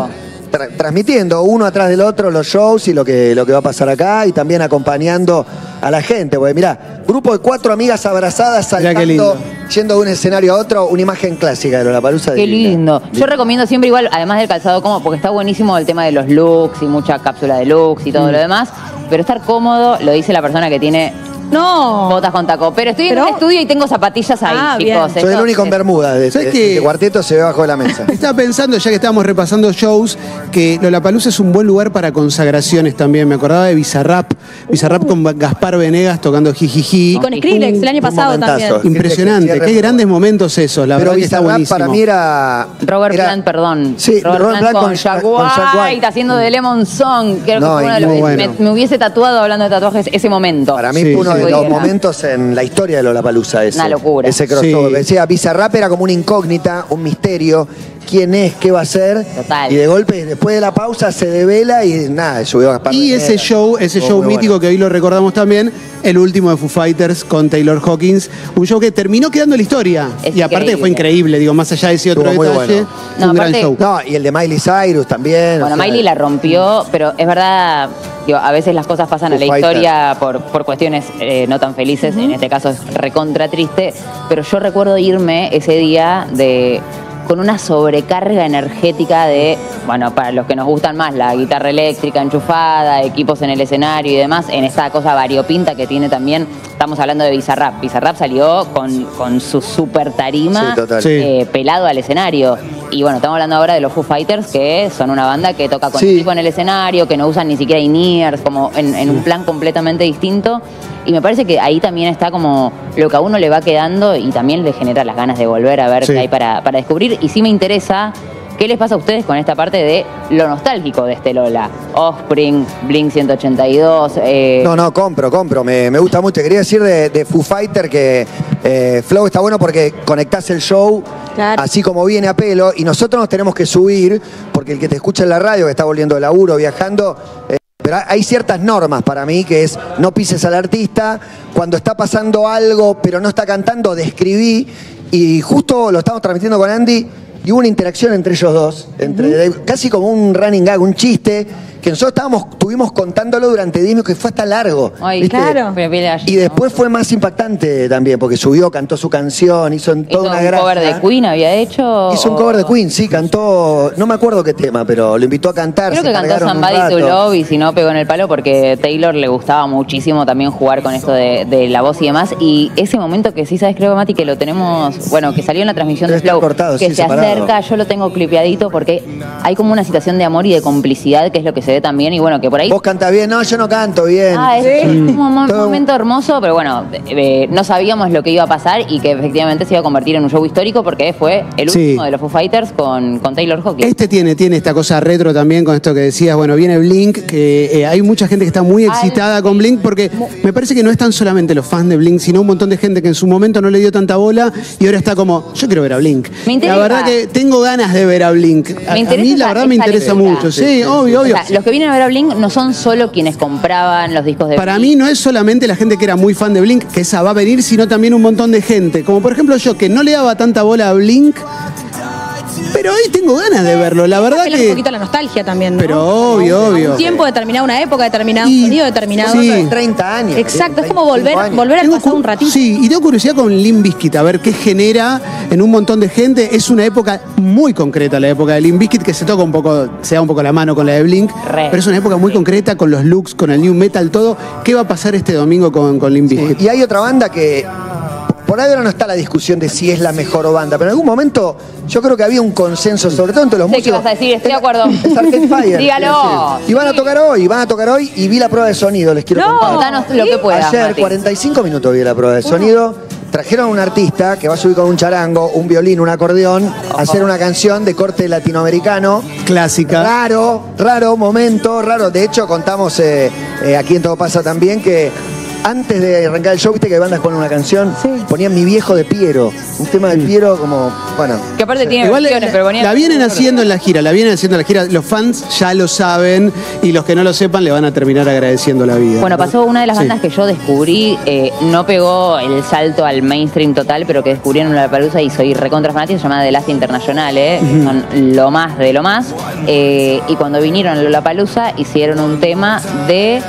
tra- transmitiendo uno atrás del otro los shows y lo que, lo que va a pasar acá y también acompañando a la gente. Porque mirá, grupo de cuatro amigas abrazadas saltando, yendo de un escenario a otro, una imagen clásica de la palusa Qué lindo. Yo recomiendo siempre igual, además del calzado cómodo, porque está buenísimo el tema de los looks y mucha cápsula de looks y Mm. todo lo demás, pero estar cómodo, lo dice la persona que tiene No. botas con taco. Pero estoy en Pero- un estudio y tengo zapatillas ahí, Ah, chicos. bien. Soy el único en es- Bermuda de, ¿Sabes de- qué? este cuarteto se ve bajo de la mesa. Estaba pensando, ya que estábamos repasando shows, que Lollapalooza es un buen lugar para consagraciones también. Me acordaba de Bizarrap. Bizarrap con Gaspar Venegas tocando jijiji. Y con Skrillex el año pasado también. momentazo. Impresionante. Qué grandes momentos esos, la Pero verdad que está Bizarrap buenísimo. para mí era. Robert era- Plant, perdón. Sí, Robert, Robert Plant, Plant con, con Jack White, haciendo de Lemon Song. Creo No, que fue uno de y los- muy me, bueno. me hubiese tatuado hablando de tatuajes ese momento. Para mí Sí, fue uno. De los momentos en la historia de Lollapalooza ese. Una locura. Ese crossover. Sí. Decía, Bizarrap era como una incógnita, un misterio. ¿Quién es? ¿Qué va a ser? Total. Y de golpe, después de la pausa, se devela y nada, subió a Gaspar Y ese show, ese show mítico bueno. que hoy lo recordamos también, el último de Foo Fighters con Taylor Hawkins, un show que terminó quedando en la historia. Es y aparte increíble. fue increíble, digo, más allá de ese otro Estuvo muy detalle, bueno. fue No, un gran aparte- show. No, y el de Miley Cyrus también. Bueno, o sea, Miley la rompió, pero es verdad, digo, a veces las cosas pasan a la Fighters. historia por, por cuestiones eh, no tan felices, en este caso es recontra triste, pero yo recuerdo irme ese día de con una sobrecarga energética de, bueno, para los que nos gustan más, la guitarra eléctrica enchufada, equipos en el escenario y demás, en esta cosa variopinta que tiene también, estamos hablando de Bizarrap. Bizarrap salió con, con su super tarima Sí, total. Sí. eh, pelado al escenario. Y bueno, estamos hablando ahora de los Foo Fighters, que son una banda que toca con Sí. equipo en el escenario, que no usan ni siquiera in-ears, como en, en un plan completamente distinto. Y me parece que ahí también está como lo que a uno le va quedando y también le genera las ganas de volver a ver Sí. qué hay para, para descubrir. Y sí me interesa. ¿Qué les pasa a ustedes con esta parte de lo nostálgico de este Lola? Offspring, Blink 182. eh, No, no, compro, compro. Me, me gusta mucho. Quería decir de, de Foo Fighter que eh, Flow está bueno porque conectás el show Claro. así como viene a pelo y nosotros nos tenemos que subir porque el que te escucha en la radio, que está volviendo de laburo, viajando, eh, Pero hay ciertas normas para mí, que es no pises al artista, cuando está pasando algo pero no está cantando, describí, y justo lo estamos transmitiendo con Andy, y hubo una interacción entre ellos dos, entre casi como un running gag, un chiste, que nosotros estábamos, estuvimos contándolo durante 10 minutos, que fue hasta largo. Ay, ¿viste? claro. Y después fue más impactante también, porque subió, cantó su canción, hizo en Hizo toda una un gracia. cover de Queen, había hecho. Hizo un cover de Queen, sí, cantó, no me acuerdo qué tema, pero lo invitó a cantar. Creo se que cantó Somebody to. Love y si no pegó en el palo porque Taylor le gustaba muchísimo también jugar con esto de, de la voz y demás. Y ese momento que sí sabes, creo, Mati, que lo tenemos, bueno, que salió en la transmisión de Flow, cortado, que sí, se separado. acerca, yo lo tengo clipeadito porque hay como una situación de amor y de complicidad que es lo que se ve también. Y bueno, que por ahí. Vos cantás bien, no, yo no canto bien. Ah, es un momento hermoso, pero bueno, eh, no sabíamos lo que iba a pasar y que efectivamente se iba a convertir en un show histórico porque fue el Sí. último de los Foo Fighters con, con Taylor Hawkins. Este tiene, tiene esta cosa retro también con esto que decías. Bueno, viene Blink, que eh, hay mucha gente que está muy excitada con Blink porque me parece que no están solamente los fans de Blink, sino un montón de gente que en su momento no le dio tanta bola y ahora está como, yo quiero ver a Blink. Me interesa. La verdad que tengo ganas de ver a Blink. A, a mí la verdad me esa interesa lectura. mucho. Sí, obvio, obvio. O sea, los que vienen a ver a Blink no son solo quienes compraban los discos de Para Blink. mí no es solamente la gente que era muy fan de Blink, que esa va a venir, sino también un montón de gente. Como por ejemplo yo, que no le daba tanta bola a Blink, pero hoy tengo ganas de verlo. La verdad Apelar un que... poquito la nostalgia también. ¿no? Pero obvio, obvio. Un tiempo determinado, una época determinada, un sonido determinado. sí. 30 años. Exacto, es como volver, volver al pasado un ratito. Sí, y tengo curiosidad con Limp Bizkit, a ver qué genera en un montón de gente. Es una época muy concreta, la época de Limp Bizkit, que se toca un poco, se da un poco la mano con la de Blink, pero es una época muy concreta con los looks, con el new metal, todo. ¿Qué va a pasar este domingo con, con Limp Bizkit? Y hay otra banda que por ahí ahora no está la discusión de si es la mejor banda, pero en algún momento yo creo que había un consenso, sobre todo entre los músicos. vas a decir, estoy de acuerdo. Es Arcade Fire. Dígalo. Y van a tocar hoy, van a tocar hoy y vi la prueba de sonido, les quiero No, contar. contanos lo que puedas, Ayer, Mati. 45 minutos vi la prueba de sonido. Trajeron a un artista que va a subir con un charango, un violín, un acordeón, a hacer una canción de corte latinoamericano. Clásica. Raro, raro momento, raro. De hecho, contamos eh, eh, aquí en Todo Pasa también que antes de arrancar el show, viste que hay bandas ponen una canción, ponían Mi Viejo de Piero. Un tema de Piero como, bueno. Que aparte tiene Igual versiones, la, pero ponía- la vienen haciendo en la gira, la vienen haciendo en la gira. Los fans ya lo saben y los que no lo sepan le van a terminar agradeciendo la vida. Bueno, pasó una de las Sí. bandas que yo descubrí, eh, no pegó el salto al mainstream total, pero que descubrí en la palusa y soy recontra fanática, se llama The Last International, eh, que son lo más de lo más. Eh, y cuando vinieron a la palusa hicieron un tema de.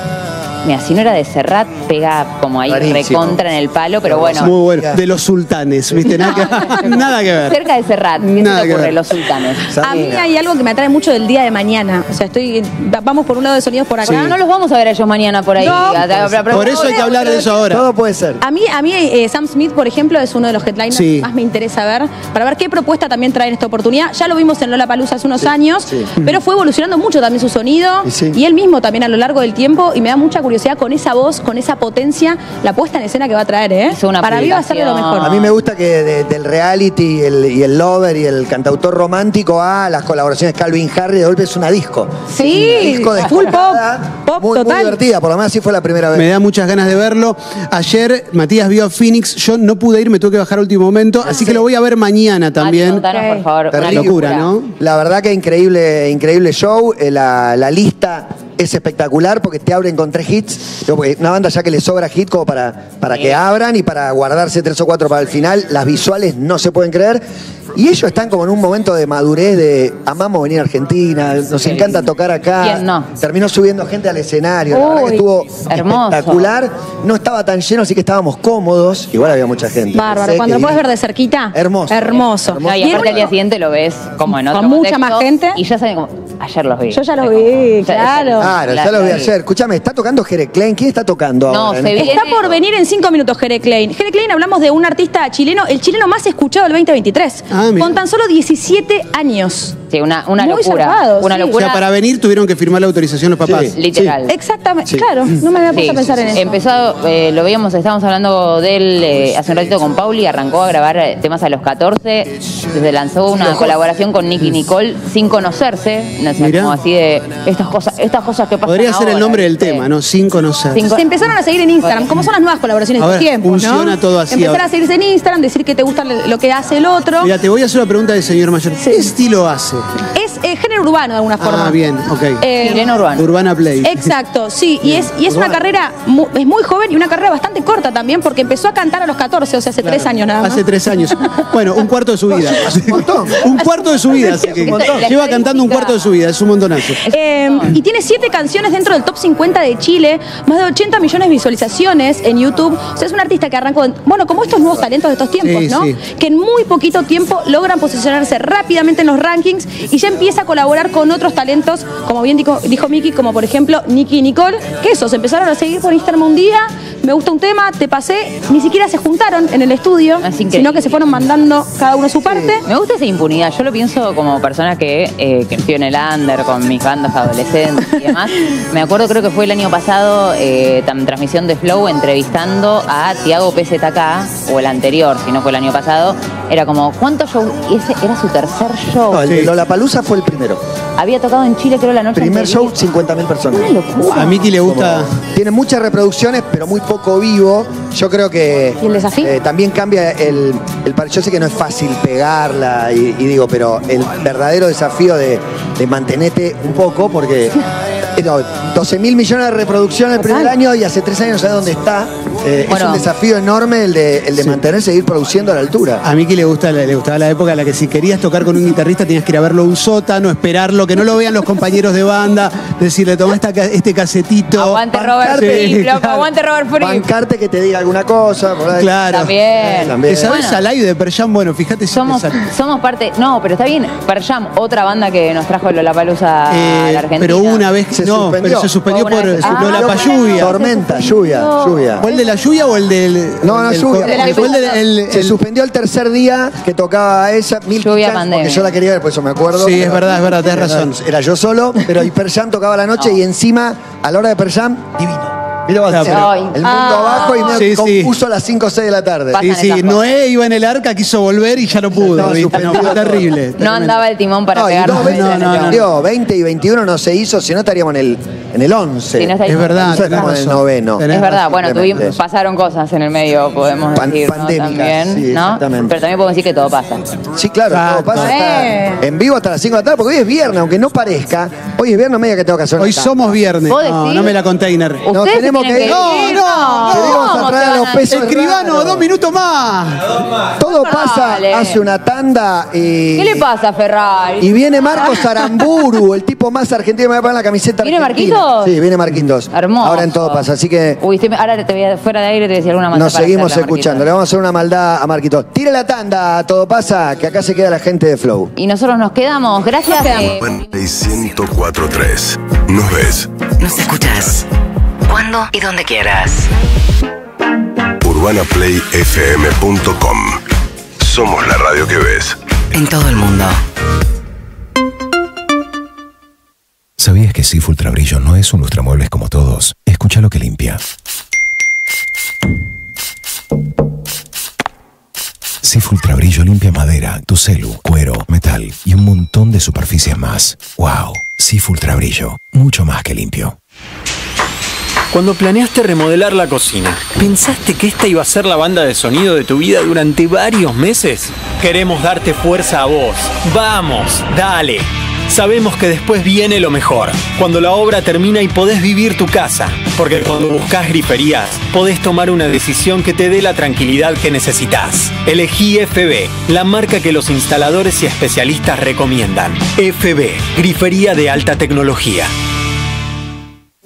Mira, si no era de Serrat, pega como ahí recontra en el palo, pero bueno. Muy bueno. De los sultanes, ¿viste? Nada que, nada que ver. Cerca de Serrat, ¿qué Nada se que te ocurre? ver. Los sultanes. A mí hay algo que me atrae mucho del día de mañana. O sea, estoy va- vamos por un lado de sonidos por acá. No los vamos a ver a ellos mañana por ahí. No. Por eso hay que hablar de eso ahora. Todo puede ser. A mí, a mí eh, Sam Smith, por ejemplo, es uno de los headliners Sí. que más me interesa ver, para ver qué propuesta también trae en esta oportunidad. Ya lo vimos en Lola Palusa hace unos años, sí. pero fue evolucionando mucho también su sonido Y sí. y él mismo también a lo largo del tiempo. Y me da mucha curiosidad con esa voz, con esa potencia, la puesta en escena que va a traer, ¿eh? Hizo una para mí va a ser de lo mejor. A mí me gusta que de- del reality y el, y el lover y el cantautor romántico a las colaboraciones Calvin Harry de golpe es una disco. Sí, Una disco de full pop, pop muy, muy total. divertida, por lo menos así fue la primera vez. Me da muchas ganas de verlo. Ayer Matías vio a Phoenix, yo no pude ir, me tuve que bajar a último momento, así que lo voy a ver mañana también. contanos, por favor, una locura, ¿no? La verdad que increíble, increíble show. Eh, La, la lista es espectacular porque te abren con tres hits. Una banda ya que le sobra hit como para, para que abran y para guardarse tres o cuatro para el final. Las visuales no se pueden creer. Y ellos están como en un momento de madurez de amamos venir a Argentina, nos encanta tocar acá. ¿Quién no? Terminó subiendo gente al escenario. La verdad que estuvo hermoso. espectacular. No estaba tan lleno, así que estábamos cómodos. Igual había mucha gente. Bárbaro. Sé Cuando que- lo puedes ver de cerquita. Hermoso. Hermoso. No, y aparte al día siguiente lo ves como en otro Con mucha contexto, más gente. Y ya saben como, ayer los vi. Yo ya los vi, claro. Claro, ya lo voy a hacer. Escúchame, está tocando Jere Klein. ¿Quién está tocando No, ahora? se viene- Está por venir en cinco minutos Jere Klein. Jere Klein hablamos de un artista chileno, el chileno más escuchado del 2023. Ah, mira. con tan solo 17 años. Sí, una, una Muy locura. zarpado, una sí. O sea, para venir tuvieron que firmar la autorización los papás. Sí. Literal. Exactamente, Sí. claro, no me había puesto Sí, a pensar en eso. Empezó, eh, lo veíamos, estábamos hablando de él eh, hace un ratito con Pauli, arrancó a grabar eh, temas a los 14, se lanzó una colaboración con Nicky Nicole sin conocerse, no sé, como así de estas cosas, estas cosas que pasan Podría ser el nombre del tema, ¿no? Sin conocer. Sin- Se empezaron a seguir en Instagram, como son las nuevas colaboraciones A de ver, tiempo, ¿no? funciona todo así Empezar a seguirse en Instagram, decir que te gusta lo que hace el otro. Mira, te voy a hacer una pregunta del señor mayor. ¿Qué estilo hace? Es eh, género urbano de alguna forma. Ah, bien, ok. Eh, Urbana Play. Exacto, sí, y es, y es una carrera, mu- es muy joven y una carrera bastante corta también, porque empezó a cantar a los 14, o sea, hace tres años nada más. Hace tres años. Bueno, un cuarto de su vida. un cuarto de su vida. así que Un montón. lleva cantando un cuarto de su vida, es un montonazo. Eh, y tiene siete canciones dentro del top 50 de Chile, más de 80 millones de visualizaciones en YouTube. O sea, es un artista que arrancó, en- bueno, como estos nuevos talentos de estos tiempos, Sí, ¿no? sí. Que en muy poquito tiempo logran posicionarse rápidamente en los rankings y ya empieza a colaborar con otros talentos, como bien dijo, dijo Miki, como por ejemplo Nicky y Nicole, que esos empezaron a seguir por Instagram un día, me gusta un tema, te pasé, ni siquiera se juntaron en el estudio, sino que se fueron mandando cada uno su parte. Me gusta esa impunidad. Yo lo pienso como persona que eh, en el under con mis bandas adolescentes y demás. Me acuerdo, creo que fue el año pasado, eh, transmisión de Flow, entrevistando a Tiago PZK, o el anterior, si no fue el año pasado. Era como, ¿cuántos shows? Y ese era su tercer show. No, el de Lollapalooza fue el primero. Había tocado en Chile, creo, la noche Primer anterior. show, 50.000 personas. Una locura. A Miki le gusta. Tiene muchas reproducciones, pero muy poco vivo. Yo creo que. ¿Y el desafío? eh, también cambia el, el par- Yo sé que no es fácil pegarla, y, y digo, pero el verdadero desafío de, de mantenerte un poco, porque. eh, no, 12 mil millones de reproducciones el primer año y hace tres años no dónde está. Eh, es un desafío enorme el de, el de mantenerse y seguir produciendo a la altura. A Miki le, gusta, le gustaba la época en la que si querías tocar con un guitarrista tenías que ir a verlo a un sótano, esperarlo, que no lo vean los compañeros de banda, decirle, toma esta este casetito. Aguante Robert Sí, Fripp, loco, claro. aguante Robert Fripp. Bancarte que te diga alguna cosa. por ahí. Claro. También. También. ¿Te sabes Bueno. al live de Perjam? Bueno, fíjate si Somos, somos parte. No, pero está bien. Pearl Jam, otra banda que nos trajo la palusa a Eh, la Argentina. pero una vez que Se no, suspendió. pero se suspendió por que- no, la Ah, lluvia. Tormenta, lluvia, lluvia. ¿O el de la lluvia o el del.? No, no, el- lluvia. el- del- se suspendió el tercer día que tocaba esa Mil Lluvia Chance, pandemia. porque yo la quería ver, por eso me acuerdo. Sí, es verdad, es verdad, tenés era- razón. Era yo solo, pero y Per Jam tocaba la noche y encima, a la hora de Per Jam, divino. Mira, vos, el mundo Ah. abajo y me Sí, sí. compuso a las 5 o 6 de la tarde. Pasan Sí, sí, cosas. Noé iba en el arca, quiso volver y ya no pudo. Estaba ¿viste? No, fue terrible. No andaba el timón para No, y pegar. no, 20, No, no, no. digo, 20 y 21 no se hizo, si no estaríamos en el, en el 11. Sí, no Es verdad, Nosotros tenés estamos en el razón. noveno. Tenés Es verdad, bueno, tuvimos, pasaron cosas en el medio, podemos Pan- decir, ¿no? pandémicas, También, sí, ¿no? exactamente. Pero también podemos decir que todo pasa. Sí, claro, Exacto. todo pasa Eh. hasta- en vivo hasta las 5 de la tarde, porque hoy es viernes, aunque no parezca. Hoy es viernes, no me diga que tengo que hacer Hoy somos viernes. ¿Vos No, decís? no me la container. No, Ustedes tenemos que- No, no, Tenemos ¿Cómo a traer se a van los pesos Escribano, dos minutos más. Todo pasa, Dale. hace una tanda y. ¿Qué le pasa a Ferrari? Y viene Marcos Aramburu, el tipo más argentino. Me voy a poner la camiseta ¿Viene argentina. Marquitos? Sí, viene Marquitos. Hermoso. Ahora en todo pasa. Así que Uy, ahora te voy a, fuera de aire te voy a decir alguna maldad nos seguimos escuchando. Le vamos a hacer una maldad a Marquitos. Tire la tanda, todo pasa, que acá se queda la gente de Flow. Y nosotros nos quedamos. Gracias. eh, 1043. Nos ves. Nos escuchas cuando y donde quieras. UrbanaPlayFM.com. Somos la radio que ves. En todo el mundo. ¿Sabías que Seafood Ultrabrillo no es un lustramuebles como todos? Escucha lo que limpia. Seafood Ultrabrillo limpia madera, tu celu, cuero, metal y un montón de superficies más. ¡Wow! Seafood Ultrabrillo, mucho más que limpio. Cuando planeaste remodelar la cocina, ¿pensaste que esta iba a ser la banda de sonido de tu vida durante varios meses? Queremos darte fuerza a vos. Vamos, dale. Sabemos que después viene lo mejor, cuando la obra termina y podés vivir tu casa, porque cuando buscas griferías, podés tomar una decisión que te dé la tranquilidad que necesitas. Elegí FB, la marca que los instaladores y especialistas recomiendan. FB, grifería de alta tecnología.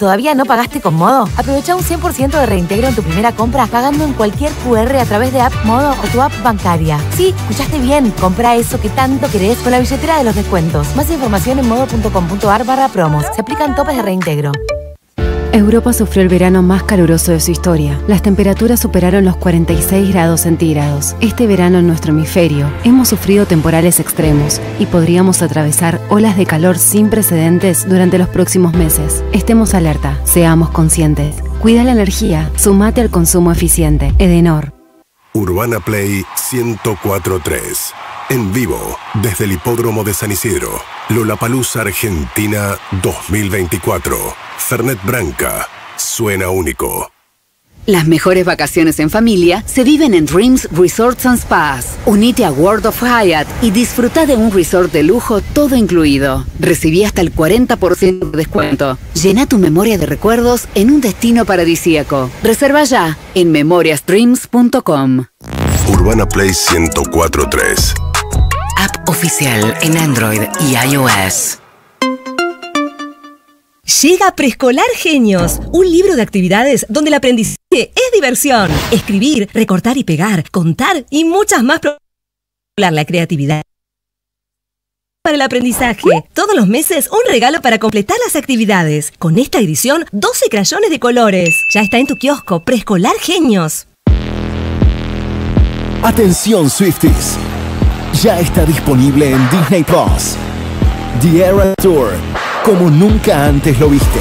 ¿Todavía no pagaste con Modo? Aprovecha un 100% de reintegro en tu primera compra pagando en cualquier QR a través de App Modo o tu app bancaria. Sí, escuchaste bien. Compra eso que tanto querés con la billetera de los descuentos. Más información en modo.com.ar barra promos. Se aplican topes de reintegro. Europa sufrió el verano más caluroso de su historia. Las temperaturas superaron los 46 grados centígrados. Este verano en nuestro hemisferio hemos sufrido temporales extremos y podríamos atravesar olas de calor sin precedentes durante los próximos meses. Estemos alerta, seamos conscientes. Cuida la energía, sumate al consumo eficiente. Edenor. Urbana Play 1043. En vivo, desde el Hipódromo de San Isidro. Lollapalooza Argentina 2024. Fernet Branca. Suena único. Las mejores vacaciones en familia se viven en Dreams Resorts and Spas. Unite a World of Hyatt y disfruta de un resort de lujo todo incluido. Recibí hasta el 40% de descuento. Llena tu memoria de recuerdos en un destino paradisíaco. Reserva ya en memoriasdreams.com. Urbana Play 1043. App oficial en Android y iOS. Llega Preescolar Genios, un libro de actividades donde el aprendizaje es diversión. Escribir, recortar y pegar, contar y muchas más. La creatividad. Para el aprendizaje, todos los meses un regalo para completar las actividades. Con esta edición, 12 crayones de colores. Ya está en tu kiosco Preescolar Genios. Atención Swifties. Ya está disponible en Disney Plus. The Era Tour, como nunca antes lo viste.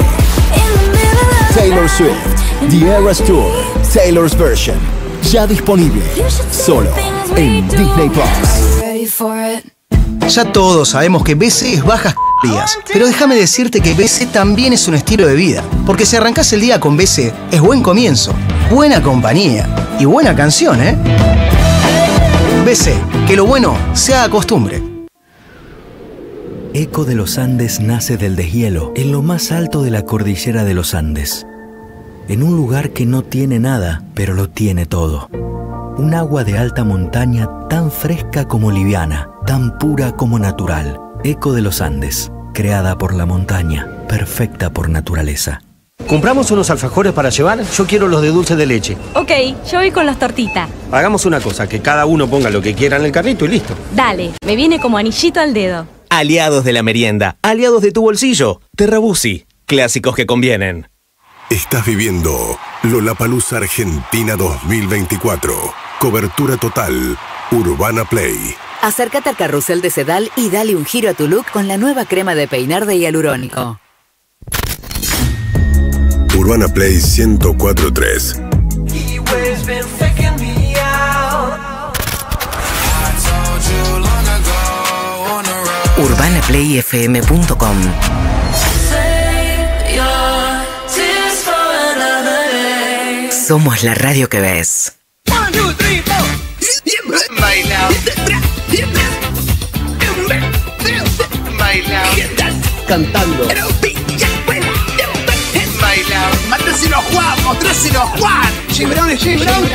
Taylor Swift, The Eras Tour, Taylor's Version. Ya disponible. Solo en Disney Plus. Ya todos sabemos que BC es bajas días, pero déjame decirte que BC también es un estilo de vida, porque si arrancas el día con BC es buen comienzo, buena compañía y buena canción, ¿eh? BC, que lo bueno sea costumbre. Eco de los Andes nace del deshielo, en lo más alto de la cordillera de los Andes. En un lugar que no tiene nada, pero lo tiene todo. Un agua de alta montaña tan fresca como liviana, tan pura como natural. Eco de los Andes, creada por la montaña, perfecta por naturaleza. ¿Compramos unos alfajores para llevar? Yo quiero los de dulce de leche. Ok, yo voy con las tortitas. Hagamos una cosa, que cada uno ponga lo que quiera en el carrito y listo. Dale, me viene como anillito al dedo. Aliados de la merienda, aliados de tu bolsillo. Terrabusi, clásicos que convienen. Estás viviendo Lollapalooza Argentina 2024. Cobertura total. Urbana Play. Acércate al carrusel de Sedal y dale un giro a tu look con la nueva crema de peinar de hialurónico. Urbana Play 1043. UrbanaPlayFM.com Somos la radio que ves. Cantando. Máteselo a Juan, mostráselo a Juan. Jim Brown es Jim Brown.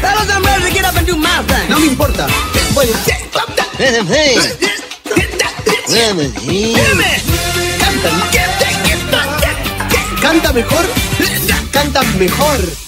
Vamos a hablar de Get Up and Do My Thing. No me importa. Bueno. Cantan. ¿Canta mejor? Cantan mejor.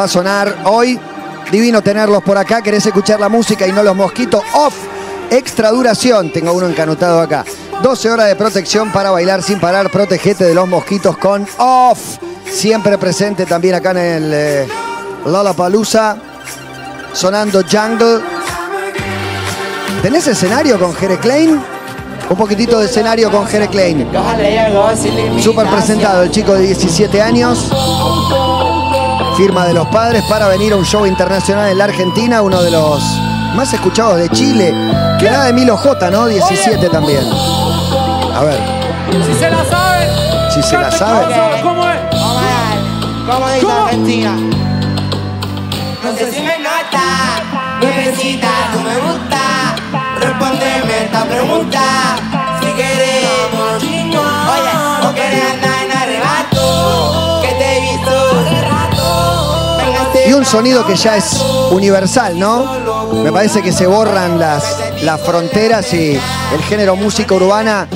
Va a sonar hoy. Divino tenerlos por acá. ¿Querés escuchar la música y no los mosquitos? Off. Extra duración. Tengo uno encanutado acá. 12 horas de protección para bailar sin parar. Protegete de los mosquitos con Off. Siempre presente también acá en el eh, Lollapalooza. Sonando Jungle. ¿Tenés escenario con Jere Klein? Un poquitito de escenario con Jere Klein. Súper presentado el chico de 17 años. Firma de los padres para venir a un show internacional en la Argentina, uno de los más escuchados de Chile. Que nada de Milo J, ¿no? 17 también. A ver, Si se la sabe. si se la sabe. ¿Cómo es? ¿Cómo dice Argentina? No sé si me nota, bebecita, tú me gusta. Respóndeme esta pregunta. Si queremos, oye, o querés Y un sonido que ya es universal, ¿no? Me parece que se borran las, las fronteras y el género música urbana.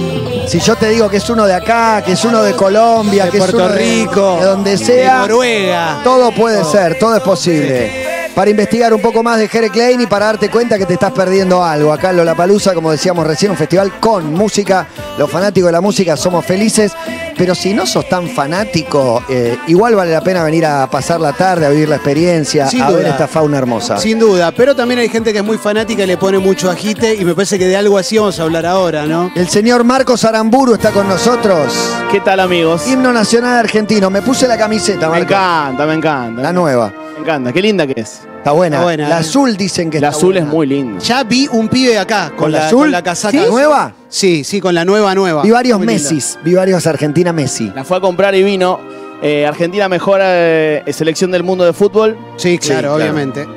Si yo te digo que es uno de acá, que es uno de Colombia, De que Puerto es uno Rico, de donde de sea, Noruega. todo puede ser, todo es posible. Para investigar un poco más de Jere Klein y para darte cuenta que te estás perdiendo algo. Acá en Lollapalooza, como decíamos recién, un festival con música. Los fanáticos de la música somos felices. Pero si no sos tan fanático, eh, igual vale la pena venir a pasar la tarde, a vivir la experiencia, Sin a ver esta fauna hermosa. Sin duda, pero también hay gente que es muy fanática y le pone mucho agite y me parece que de algo así vamos a hablar ahora, ¿no? El señor Marcos Aramburu está con nosotros. ¿Qué tal, amigos? Himno Nacional Argentino. Me puse la camiseta, Me Marcos. encanta, me encanta. La nueva. Me encanta, qué linda que es. Está buena. Está buena, la eh. azul dicen que La está azul es muy linda. Ya vi un pibe acá con, ¿Con la la, azul? con la casaca. ¿Sí? ¿Nueva? Sí, sí, con la nueva nueva. Vi varios. Messis, vi varios Argentina Messi. La fue a comprar y vino. Eh, Argentina mejor eh, selección del mundo de fútbol Sí, claro, claro. obviamente.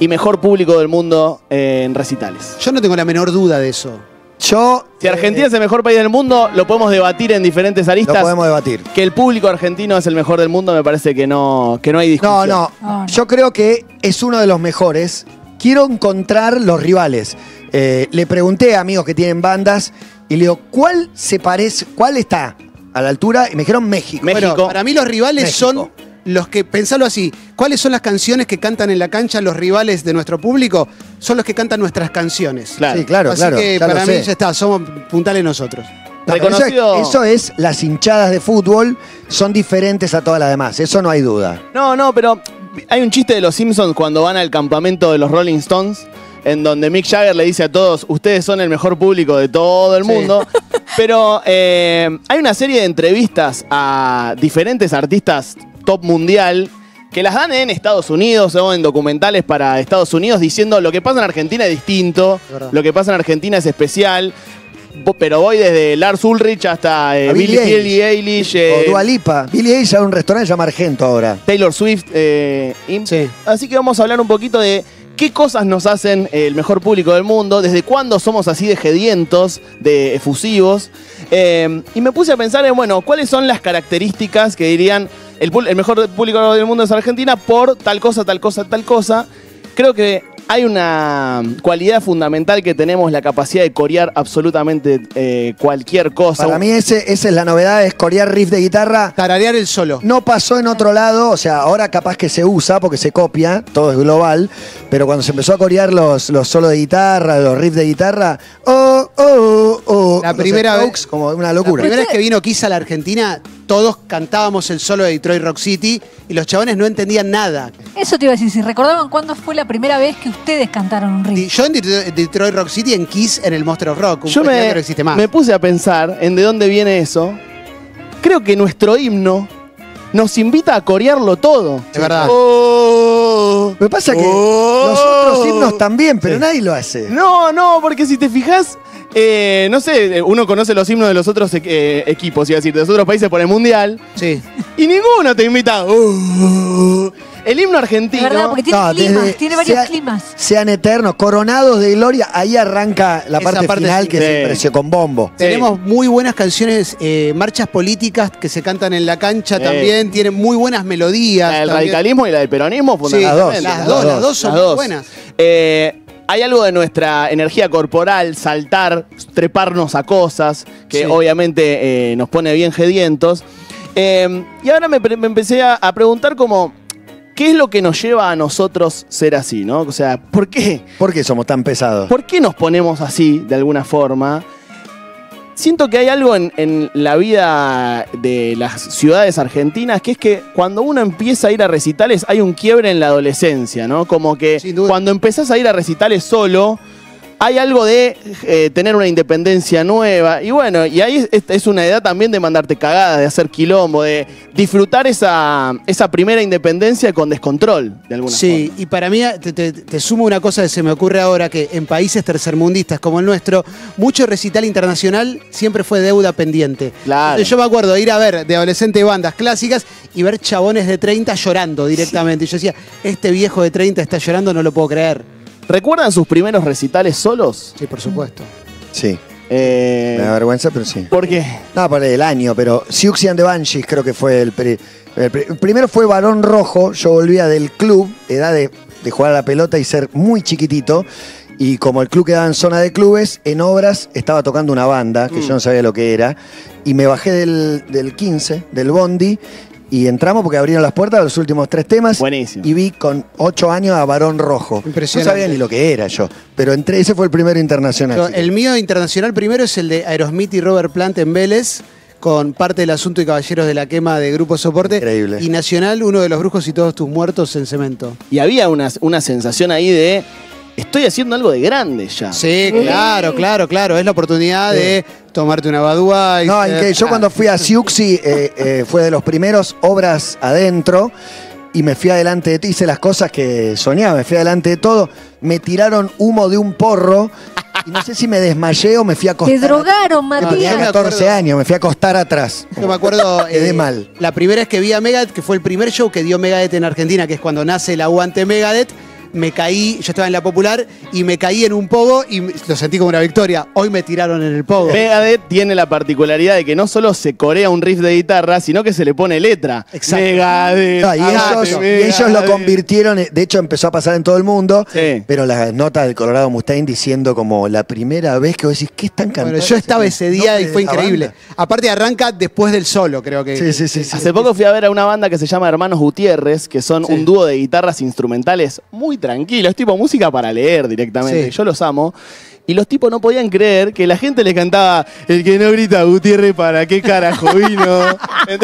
y mejor público del mundo eh, en recitales. Yo no tengo la menor duda de eso. Yo. Si Argentina es el mejor país del mundo, lo podemos debatir en diferentes Lo aristas. podemos debatir. Que el público argentino es el mejor del mundo, me parece que no, que no hay No, discusión. no. Yo creo que es uno de los mejores. Quiero encontrar los rivales. Eh, le pregunté a amigos que tienen bandas y le digo, ¿cuál se parece, cuál está a la altura? Y me dijeron México. México. Bueno, para mí los rivales México. son los que, pensalo así, ¿cuáles son las canciones que cantan en la cancha los rivales de nuestro público? Son los que cantan nuestras canciones. Claro. Sí, claro, Así claro. que ya para mí sé. ya está, somos puntales nosotros. Eso, Reconocido- es, eso es, las hinchadas de fútbol son diferentes a todas las demás, eso no hay duda. No, no, pero hay un chiste de los Simpsons cuando van al campamento de los Rolling Stones, en donde Mick Jagger le dice a todos, ustedes son el mejor público de todo el Sí. mundo. Pero eh, hay una serie de entrevistas a diferentes artistas top mundial que las dan en Estados Unidos o en documentales para Estados Unidos diciendo lo que pasa en Argentina es distinto, lo que pasa en Argentina es especial. Pero voy desde Lars Ulrich hasta eh, Billie Billie Eilish, eh, o Dua Lipa. Billie Eilish a un restaurante llama Argento ahora. Taylor Swift. eh, Sí. Así que vamos a hablar un poquito de qué cosas nos hacen el mejor público del mundo, desde cuándo somos así de gedientos, de efusivos. Eh, y me puse a pensar en, bueno, cuáles son las características que dirían el, mejor público del mundo es Argentina por tal cosa, tal cosa, tal cosa. Creo que hay una cualidad fundamental que tenemos, la capacidad de corear absolutamente eh, cualquier cosa. Para mí ese, esa es la novedad, es corear riff de guitarra. Tararear el solo. No pasó en otro lado, o sea, ahora capaz que se usa porque se copia, todo es global, pero cuando se empezó a corear los, los solos de guitarra, los riffs de guitarra, oh, oh, oh, La primera Strokes, vez- como una La locura. primera vez que vino Kiss a la Argentina, todos cantábamos el solo de Detroit Rock City y los chabones no entendían nada. Eso te iba a decir, si recordaban cuándo fue la primera vez que ustedes cantaron un riff. Yo en Det- Detroit Rock City, en Kiss, en el Monster of Rock, un Yo me, que no existe más. me puse a pensar en de dónde viene eso. Creo que nuestro himno nos invita a corearlo todo. Es verdad. Oh. Me pasa que Oh. los otros himnos también, pero nadie lo hace. No, no, porque si te fijas, eh, no sé, uno conoce los himnos de los otros eh, equipos, iba a decir, de los otros países por el mundial, Sí. y ninguno te invita. "Oh". El himno argentino. verdad, porque tiene No, climas, desde- tiene varios sea- climas. Sean eternos, coronados de gloria, ahí arranca la parte, parte final sí. que Sí. se preció con bombo. Tenemos muy buenas canciones, eh, marchas políticas que se cantan en la cancha Sí. también, tienen muy buenas melodías. La del también. radicalismo y la del peronismo, Sí, fundamentalmente. las dos, las dos son Las muy buenas. Eh, hay algo de nuestra energía corporal, saltar, treparnos a cosas, que Sí. obviamente eh, nos pone bien gedientos. Eh, y ahora me empecé a, a preguntar como, ¿qué es lo que nos lleva a nosotros ser así, no? O sea, ¿por qué? ¿Por qué somos tan pesados? ¿Por qué nos ponemos así, de alguna forma? Siento que hay algo en, en la vida de las ciudades argentinas que es que cuando uno empieza a ir a recitales hay un quiebre en la adolescencia, ¿no? Como que cuando empezás a ir a recitales solo, hay algo de eh, tener una independencia nueva. Y bueno, y ahí es, es una edad también de mandarte cagadas, de hacer quilombo, de disfrutar esa, esa primera independencia con descontrol, de alguna Sí, y para mí te, te- te sumo una cosa que se me ocurre ahora, que en países tercermundistas como el nuestro, mucho recital internacional siempre fue deuda pendiente. Claro. Entonces yo me acuerdo de ir a ver de adolescente bandas clásicas y ver chabones de 30 llorando directamente. Y yo decía, este viejo de 30 está llorando, no lo puedo creer. ¿Recuerdan sus primeros recitales solos? Sí, por supuesto. Sí. Eh, Me da vergüenza, pero sí. ¿Por qué? No, por el año, pero Siouxsie and the Banshees creo que fue el, pri- el pri- primero fue Varón Rojo, yo volvía del club, edad de, de jugar a la pelota y ser muy chiquitito, y como el club quedaba en zona de clubes, en obras estaba tocando una banda, que Mm. yo no sabía lo que era, y me bajé del, del 15, del Bondi, y entramos porque abrieron las puertas los últimos tres temas. Buenísimo. Y vi con ocho años a Varón Rojo. Impresionante. No sabía ni lo que era yo, pero entré, ese fue el primero internacional. El mío internacional primero es el de Aerosmith y Robert Plant en Vélez, con parte del asunto y Caballeros de la Quema de Grupo Soporte. Increíble. Y Nacional, uno de los brujos y todos tus muertos en cemento. Y había una, una sensación ahí de, estoy haciendo algo de grande ya. Sí, claro, claro, claro. Es la oportunidad de tomarte una Budweiser. No, en que yo cuando fui a Siuxi eh, eh, fue de los primeros obras adentro y me fui adelante de todo, hice las cosas que soñaba, me fui adelante de todo, me tiraron humo de un porro y no sé si me desmayé o me fui a Te acostar. drogaron, Tenía Matías. 14 años, me fui a acostar atrás. Yo me acuerdo. Quedé eh, mal. La primera vez que vi a Megadeth, que fue el primer show que dio Megadeth en Argentina, que es cuando nace el aguante Megadeth. Me caí, yo estaba en la popular y me caí en un pogo y lo sentí como una victoria. Hoy me tiraron en el pogo. Megadeth tiene la particularidad de que no solo se corea un riff de guitarra, sino que se le pone letra. Exacto. Megadeth. No, y, ellos, y Megadeth. ellos lo convirtieron, de hecho empezó a pasar en todo el mundo, Sí. pero las notas del Colorado Mustaine diciendo como la primera vez que vos decís, ¿qué están cantando? Bueno, yo estaba ese día y fue increíble. banda. Aparte arranca después del solo, creo que. Sí, sí, sí. sí. Hace poco fui a ver a una banda que se llama Hermanos Gutiérrez, que son un dúo de guitarras instrumentales muy tranquilos, tipo música para leer directamente. Sí. Yo los amo. Y los tipos no podían creer que la gente le cantaba el que no grita Gutiérrez, ¿para qué carajo vino?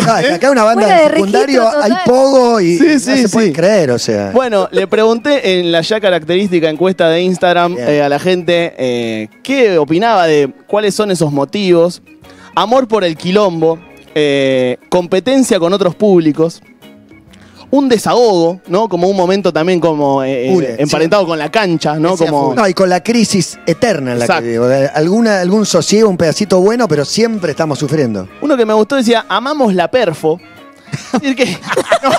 No, es que acá una banda Fuera de secundario hay pogo y Sí, no sí, se puede sí. creer, o sea. Bueno, le pregunté en la ya característica encuesta de Instagram eh, a la gente eh, qué opinaba de cuáles son esos motivos. Amor por el quilombo, eh, competencia con otros públicos, un desahogo, ¿no? Como un momento también como eh, eh, emparentado con la cancha, ¿no? Decía Como, No, y con la crisis eterna en la Exacto. que vivo. Alguna, algún sosiego, un pedacito bueno, pero siempre estamos sufriendo. uno que me gustó decía, amamos la perfo. Es decir, que no-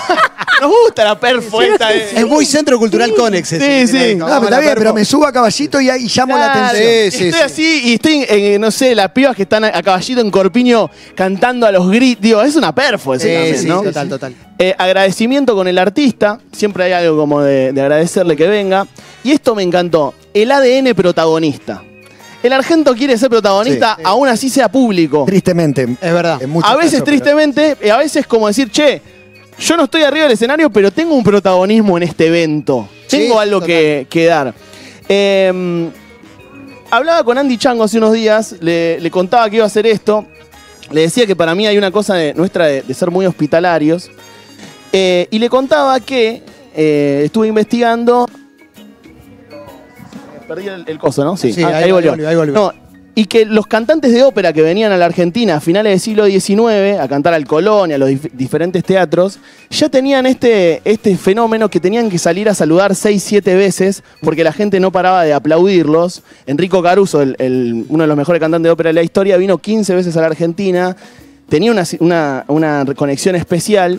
nos gusta la perfo esta. eh. Es muy centro cultural Conex. ese. Sí, sí. No, pero está bien, pero me subo a caballito y ahí llamo la atención. Sí, sí, estoy sí. así y estoy, eh, no sé, las pibas que están a, a caballito en Corpiño cantando a los gritos. Digo, es una perfo ese Sí, también, sí, ¿no? total, total. Eh, agradecimiento con el artista. Siempre hay algo como de, de agradecerle que venga. Y esto me encantó. El ADN protagonista. El argento quiere ser protagonista, Sí. aún así sea público. Tristemente. Es verdad. en muchos A veces casos, pero- tristemente, eh, a veces como decir, che, yo no estoy arriba del escenario, pero tengo un protagonismo en este evento. Sí, Tengo algo que, que dar. Eh, hablaba con Andy Chango hace unos días, le, le contaba que iba a hacer esto. Le decía que para mí hay una cosa de- nuestra de, de ser muy hospitalarios. Eh, y le contaba que eh, estuve investigando. Perdí el, el coso, ¿no? Sí, Sí, Ah, ahí ahí, volvió. volvió, ahí volvió. No, y que los cantantes de ópera que venían a la Argentina a finales del siglo XIX a cantar al Colón y a los dif- diferentes teatros, ya tenían este, este fenómeno que tenían que salir a saludar seis, siete veces porque la gente no paraba de aplaudirlos. Enrico Caruso, el- el- uno de los mejores cantantes de ópera de la historia, vino 15 veces a la Argentina, tenía una, una- una conexión especial.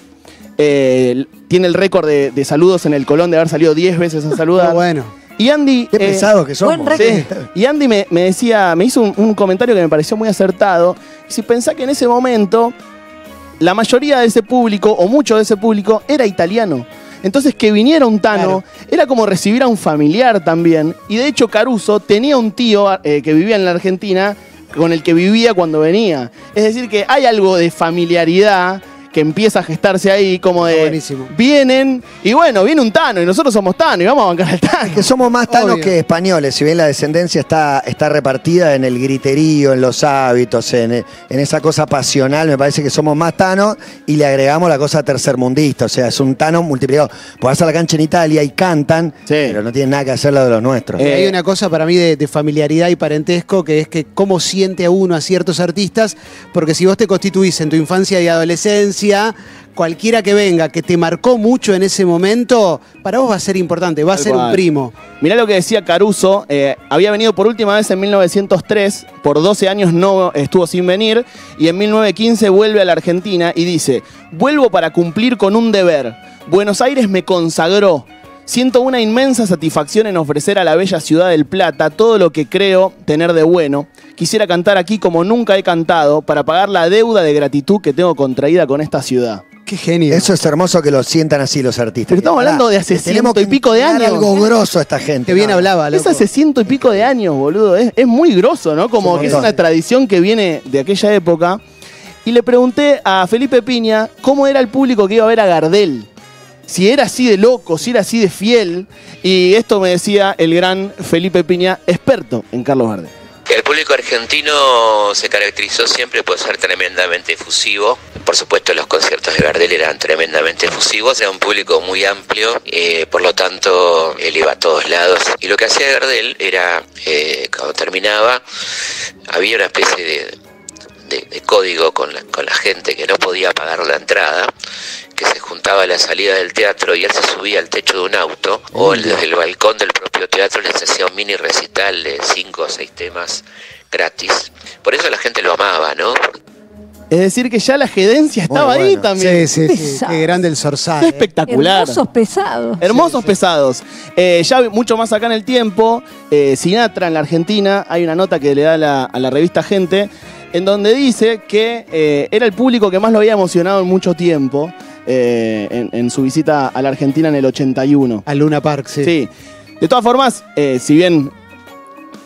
eh, tiene el récord de, de saludos en el Colón de haber salido 10 veces a saludar. Muy bueno. Y Andy. Qué eh, que somos. buen Sí. Y Andy me, me decía, me hizo un, un comentario que me pareció muy acertado. Si pensá que en ese momento la mayoría de ese público, o mucho de ese público, era italiano. Entonces que viniera un Tano era como recibir a un familiar también. Y de hecho Caruso tenía un tío eh, que vivía en la Argentina con el que vivía cuando venía. Es decir, que hay algo de familiaridad que empieza a gestarse ahí, como de vienen, y bueno, viene un Tano, y nosotros somos Tano, y vamos a bancar al Tano. Que somos más tanos Obvio. que españoles, si bien la descendencia está, está repartida en el griterío, en los hábitos, en, en esa cosa pasional, me parece que somos más tanos y le agregamos la cosa tercermundista, o sea, es un tano multiplicado. Vas a la cancha en Italia y cantan, pero no tienen nada que hacer lo de los nuestros. Eh, Hay una cosa para mí de, de familiaridad y parentesco que es que cómo siente a uno a ciertos artistas, porque si vos te constituís en tu infancia y adolescencia, cualquiera que venga, que te marcó mucho en ese momento, para vos va a ser importante, va a Tal ser un primo. Mirá lo que decía Caruso, eh, había venido por última vez en 1903, por 12 años no estuvo sin venir, y en 1915 vuelve a la Argentina y dice, vuelvo para cumplir con un deber. Buenos Aires me consagró. Siento una inmensa satisfacción en ofrecer a la bella ciudad del Plata todo lo que creo tener de bueno. Quisiera cantar aquí como nunca he cantado para pagar la deuda de gratitud que tengo contraída con esta ciudad. Qué genio. Eso es hermoso que lo sientan así los artistas. Pero estamos hablando de hace ciento y que pico de años. algo grosso a esta gente. Qué bien No, hablaba, Es loco. hace ciento y pico de años, boludo. Es, es muy grosso, ¿no? Como un que es una tradición que viene de aquella época. Y le pregunté a Felipe Piña cómo era el público que iba a ver a Gardel. Si era así de loco, si era así de fiel. Y esto me decía el gran Felipe Piña, experto en Carlos Gardel. El público argentino se caracterizó siempre por ser tremendamente efusivo. Por supuesto, los conciertos de Gardel eran tremendamente efusivos. Era un público muy amplio, eh, por lo tanto, él iba a todos lados. Y lo que hacía Gardel era, eh, cuando terminaba, había una especie de, código con la gente que no podía pagar la entrada, que se juntaba a la salida del teatro y él se subía al techo de un auto o el- desde el balcón del propio teatro les hacía un mini recital de cinco o seis temas gratis. Por eso la gente lo amaba, ¿no? Es decir, que ya la gerencia estaba ahí también. Sí, sí, sí. Qué grande el Sorsal. Qué espectacular. Hermosos pesados. Hermosos pesados. Eh, ya mucho más acá en el tiempo, eh, Sinatra en la Argentina, hay una nota que le da la- a la revista Gente, en donde dice que eh, era el público que más lo había emocionado en mucho tiempo, eh, en, en su visita a la Argentina en el 81. Al Luna Park, sí. Sí. De todas formas, eh, si bien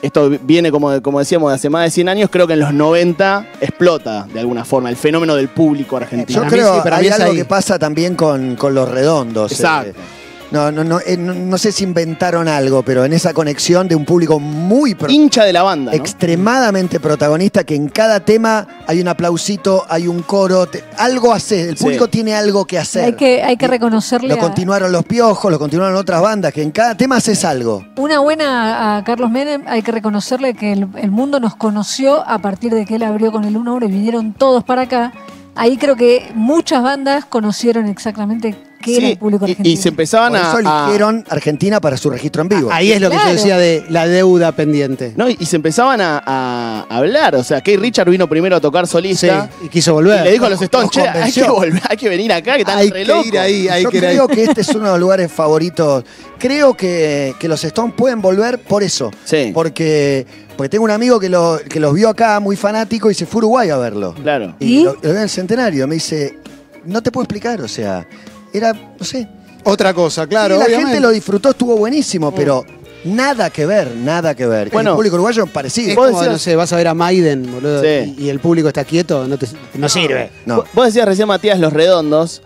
esto viene, como, como decíamos, de hace más de 100 años, creo que en los 90 explota de alguna forma el fenómeno del público argentino. Yo creo que hay algo que pasa también con, con los redondos. Exacto. eh. No, no, no, eh, no, no sé si inventaron algo, pero en esa conexión de un público muy pro- hincha de la banda, ¿no? extremadamente protagonista, que en cada tema hay un aplausito, hay un coro, te- algo hace, el Sí. público tiene algo que hacer. Hay que, hay que reconocerle Lo a- continuaron los piojos, lo continuaron otras bandas, que en cada tema haces algo. una buena a Carlos Menem. Hay que reconocerle que el, el mundo nos conoció a partir de que él abrió con el 1 y vinieron todos para acá. Ahí creo que muchas bandas conocieron exactamente qué era Sí, el público y- argentino. y se empezaban Por eso a, a- eligieron Argentina para su registro en vivo. Ahí es lo que yo decía de la deuda pendiente. No, y, y se empezaban a, a hablar. O sea, Kate Richard vino primero a tocar solista. Sí, y quiso volver. Y le dijo a los Stones, che, hay que volver, hay que venir acá, que están Hay re que ir ahí, hay Yo que ir ahí. creo que este es uno de los lugares favoritos. Creo que, que los Stones pueden volver por eso. Sí. Porque, porque tengo un amigo que, lo- que los vio acá muy fanático y se fue a Uruguay a verlo. Claro. Y, ¿Y? Lo, lo vio en el centenario. Me dice, no te puedo explicar, o sea, era, no sé. Otra cosa, claro. Sí, la obviamente. gente lo disfrutó, estuvo buenísimo, pero nada que ver, nada que ver. Bueno, el público uruguayo parecido. Es Vos como, decías- no sé, vas a ver a Maiden, boludo, Sí. y, y el público está quieto, no, te, no sirve. No. Vos- decías recién, Matías, Los Redondos.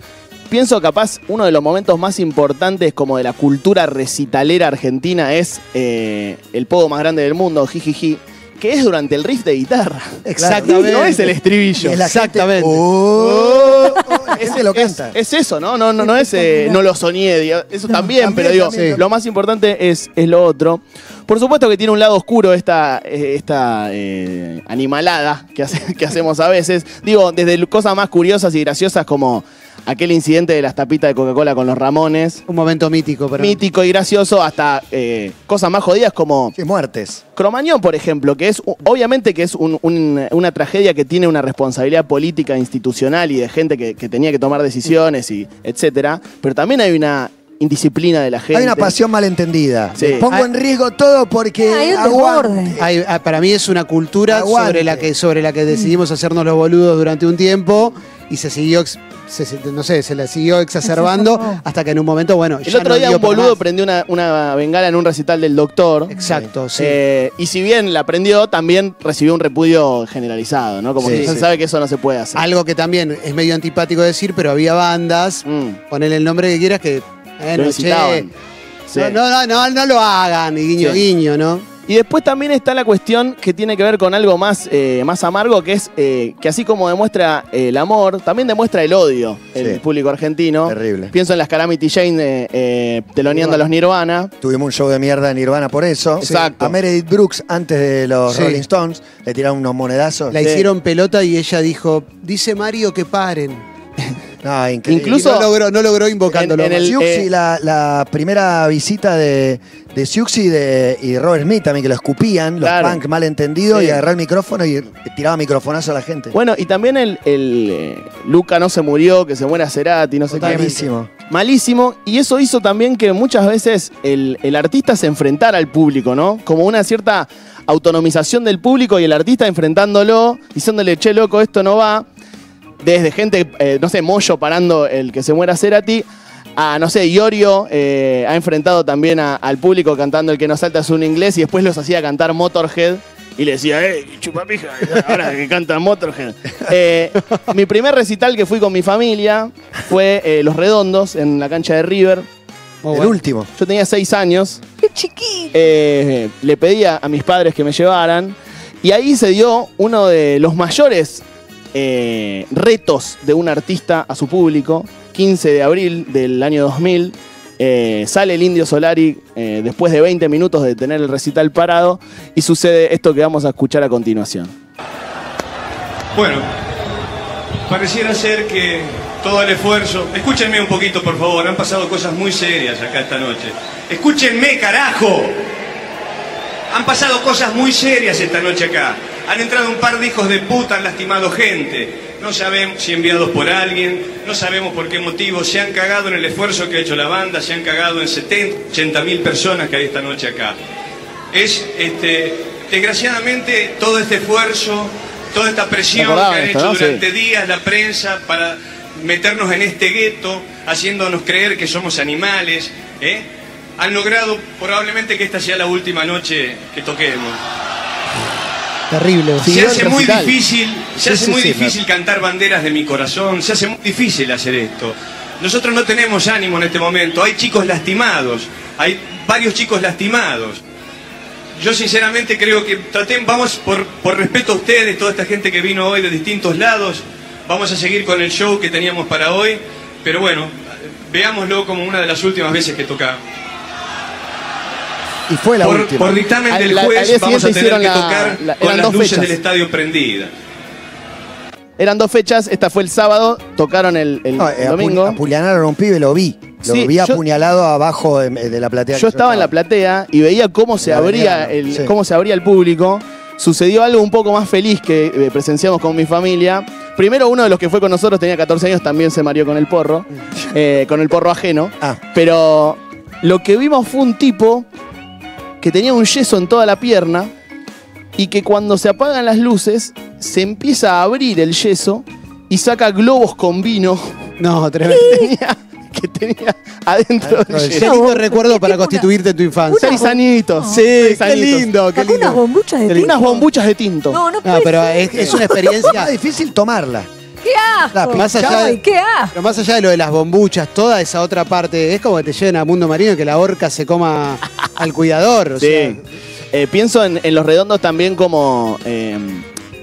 Pienso capaz uno de los momentos más importantes como de la cultura recitalera argentina es eh, el pogo más grande del mundo, jijiji, que es durante el riff de guitarra. Exactamente. No es el estribillo. Es gente, Exactamente. "Oh", lo canta. Es eso, ¿no? No, no, no es, eh, no lo soñé, digo, eso también, también, pero digo, también. lo más importante es, es lo otro. Por supuesto que tiene un lado oscuro esta, eh, esta eh, animalada que, hace- que hacemos a veces. Digo, desde cosas más curiosas y graciosas como aquel incidente de las tapitas de Coca-Cola con los Ramones, Un momento mítico, pero. mítico y gracioso, hasta eh, cosas más jodidas como Sí, muertes. Cromañón, por ejemplo, que es obviamente que es un- un- una tragedia que tiene una responsabilidad política, institucional y de gente que, que tenía que tomar decisiones y etcétera, pero también hay una indisciplina de la gente. Hay una pasión malentendida. Sí. Pongo Hay- en riesgo todo porque Hay un aguante. desborde. Hay- ah, para mí es una cultura Aguante. sobre la, que, sobre la que decidimos hacernos los boludos durante un tiempo y se siguió, se- no sé, se la siguió exacerbando hasta que en un momento, bueno, El ya otro no día dio un para boludo más. prendió una, una bengala en un recital del doctor. Exacto, sí. Eh, y si bien la prendió, también recibió un repudio generalizado, ¿no? Como Sí, que se sí. sabe que eso no se puede hacer. Algo que también es medio antipático decir, pero había bandas, Mm. ponele el nombre que quieras, que bueno, Lo che, incitaban. Sí. no, no, no, no, no lo hagan, y guiño, Sí. guiño, ¿no? Y después también está la cuestión que tiene que ver con algo más, eh, más amargo, que es eh, que así como demuestra eh, el amor, también demuestra el odio el Sí. público argentino. Terrible. Pienso en las Calamity Jane eh, eh, teloneando a los Nirvana. Tuvimos un show de mierda en Nirvana por eso. Exacto. A Meredith Brooks, antes de los Sí. Rolling Stones, le tiraron unos monedazos. La hicieron pelota y ella dijo, dice Mario que paren. No, increíble. Incluso- no logró, no logró invocándolo. En- en el- Siuxi, eh, la, la primera visita de, de Siuxi y de, y Robert Smith también, que lo escupían, los punk mal entendidos, Sí. y agarraba el micrófono y tiraba microfonazo a la gente. Bueno, y también el, el, eh, Luca no se murió, que se muera Cerati, no sé qué. Malísimo. Malísimo. Y eso hizo también que muchas veces el, el artista se enfrentara al público, ¿no? Como una cierta autonomización del público y el artista enfrentándolo, diciéndole, che, loco, esto no va. Desde gente, eh, no sé, Moyo parando el que se muera Cerati, a, no sé, Iorio eh, ha enfrentado también a- al público cantando el que no salta es un inglés y después los hacía cantar Motorhead. Y le decía, eh, chupapija, ahora que canta Motorhead. Eh, mi primer recital que fui con mi familia fue eh, Los Redondos en la cancha de River. el último. Yo tenía seis años. ¡Qué chiquito! Eh, le pedía a mis padres que me llevaran. Y ahí se dio uno de los mayores eh, retos de un artista a su público. 15 de abril del año 2000. eh, sale el Indio Solari eh, después de 20 minutos de tener el recital parado. Y sucede esto que vamos a escuchar a continuación. Bueno, pareciera ser que todo el esfuerzo. Escúchenme un poquito, por favor. Han pasado cosas muy serias acá esta noche. Escúchenme, carajo. Han pasado cosas muy serias esta noche acá. Han entrado un par de hijos de puta, han lastimado gente. No sabemos si enviados por alguien, no sabemos por qué motivo. Se han cagado en el esfuerzo que ha hecho la banda, se han cagado en 70, 80 mil personas que hay esta noche acá. Es, este, desgraciadamente, todo este esfuerzo, toda esta presión que han hecho durante días la prensa para meternos en este gueto, haciéndonos creer que somos animales, ¿eh? han logrado probablemente que esta sea la última noche que toquemos. Terrible. Se hace muy difícil, se hace muy difícil cantar banderas de mi corazón, se hace muy difícil hacer esto. Nosotros no tenemos ánimo en este momento, hay chicos lastimados, hay varios chicos lastimados. Yo sinceramente creo que traten, vamos por, por respeto a ustedes, toda esta gente que vino hoy de distintos lados, vamos a seguir con el show que teníamos para hoy, pero bueno, veámoslo como una de las últimas veces que tocamos. Y fue la Por, última. por dictamen Al- del juez vamos a tener que la- tocar la- con eran las dos luces fechas. del estadio prendidas. Eran dos fechas, esta fue el sábado, tocaron el, el No, eh, domingo. apuñalaron a un pibe, lo vi. Lo Sí, vi yo- apuñalado abajo de, de la platea. Yo estaba en la platea y veía cómo se abría el, sí. cómo se abría el público. Sucedió algo un poco más feliz que eh, presenciamos con mi familia. Primero, uno de los que fue con nosotros tenía 14 años, también se mareó con el porro, eh, con el porro ajeno. Ah. Pero lo que vimos fue un tipo que tenía un yeso en toda la pierna y que cuando se apagan las luces se empieza a abrir el yeso y saca globos con vino No, tremendo. que tenía adentro del Qué yeso. lindo recuerdo para constituirte en tu infancia. Seis añitos. Sí, Seis qué lindo, qué Sacó unas lindo. bombuchas de Unas tinto. bombuchas de tinto. No, no No, puede pero ser. es, es una Es experiencia. difícil tomarla. ¡Qué asco! Más allá de- Ay, ¡Qué asco! Pero más allá de lo de las bombuchas, toda esa otra parte, es como que te lleven a mundo marino y que la orca se coma al cuidador. O Sí. sea, Eh, pienso en, en los redondos también como eh,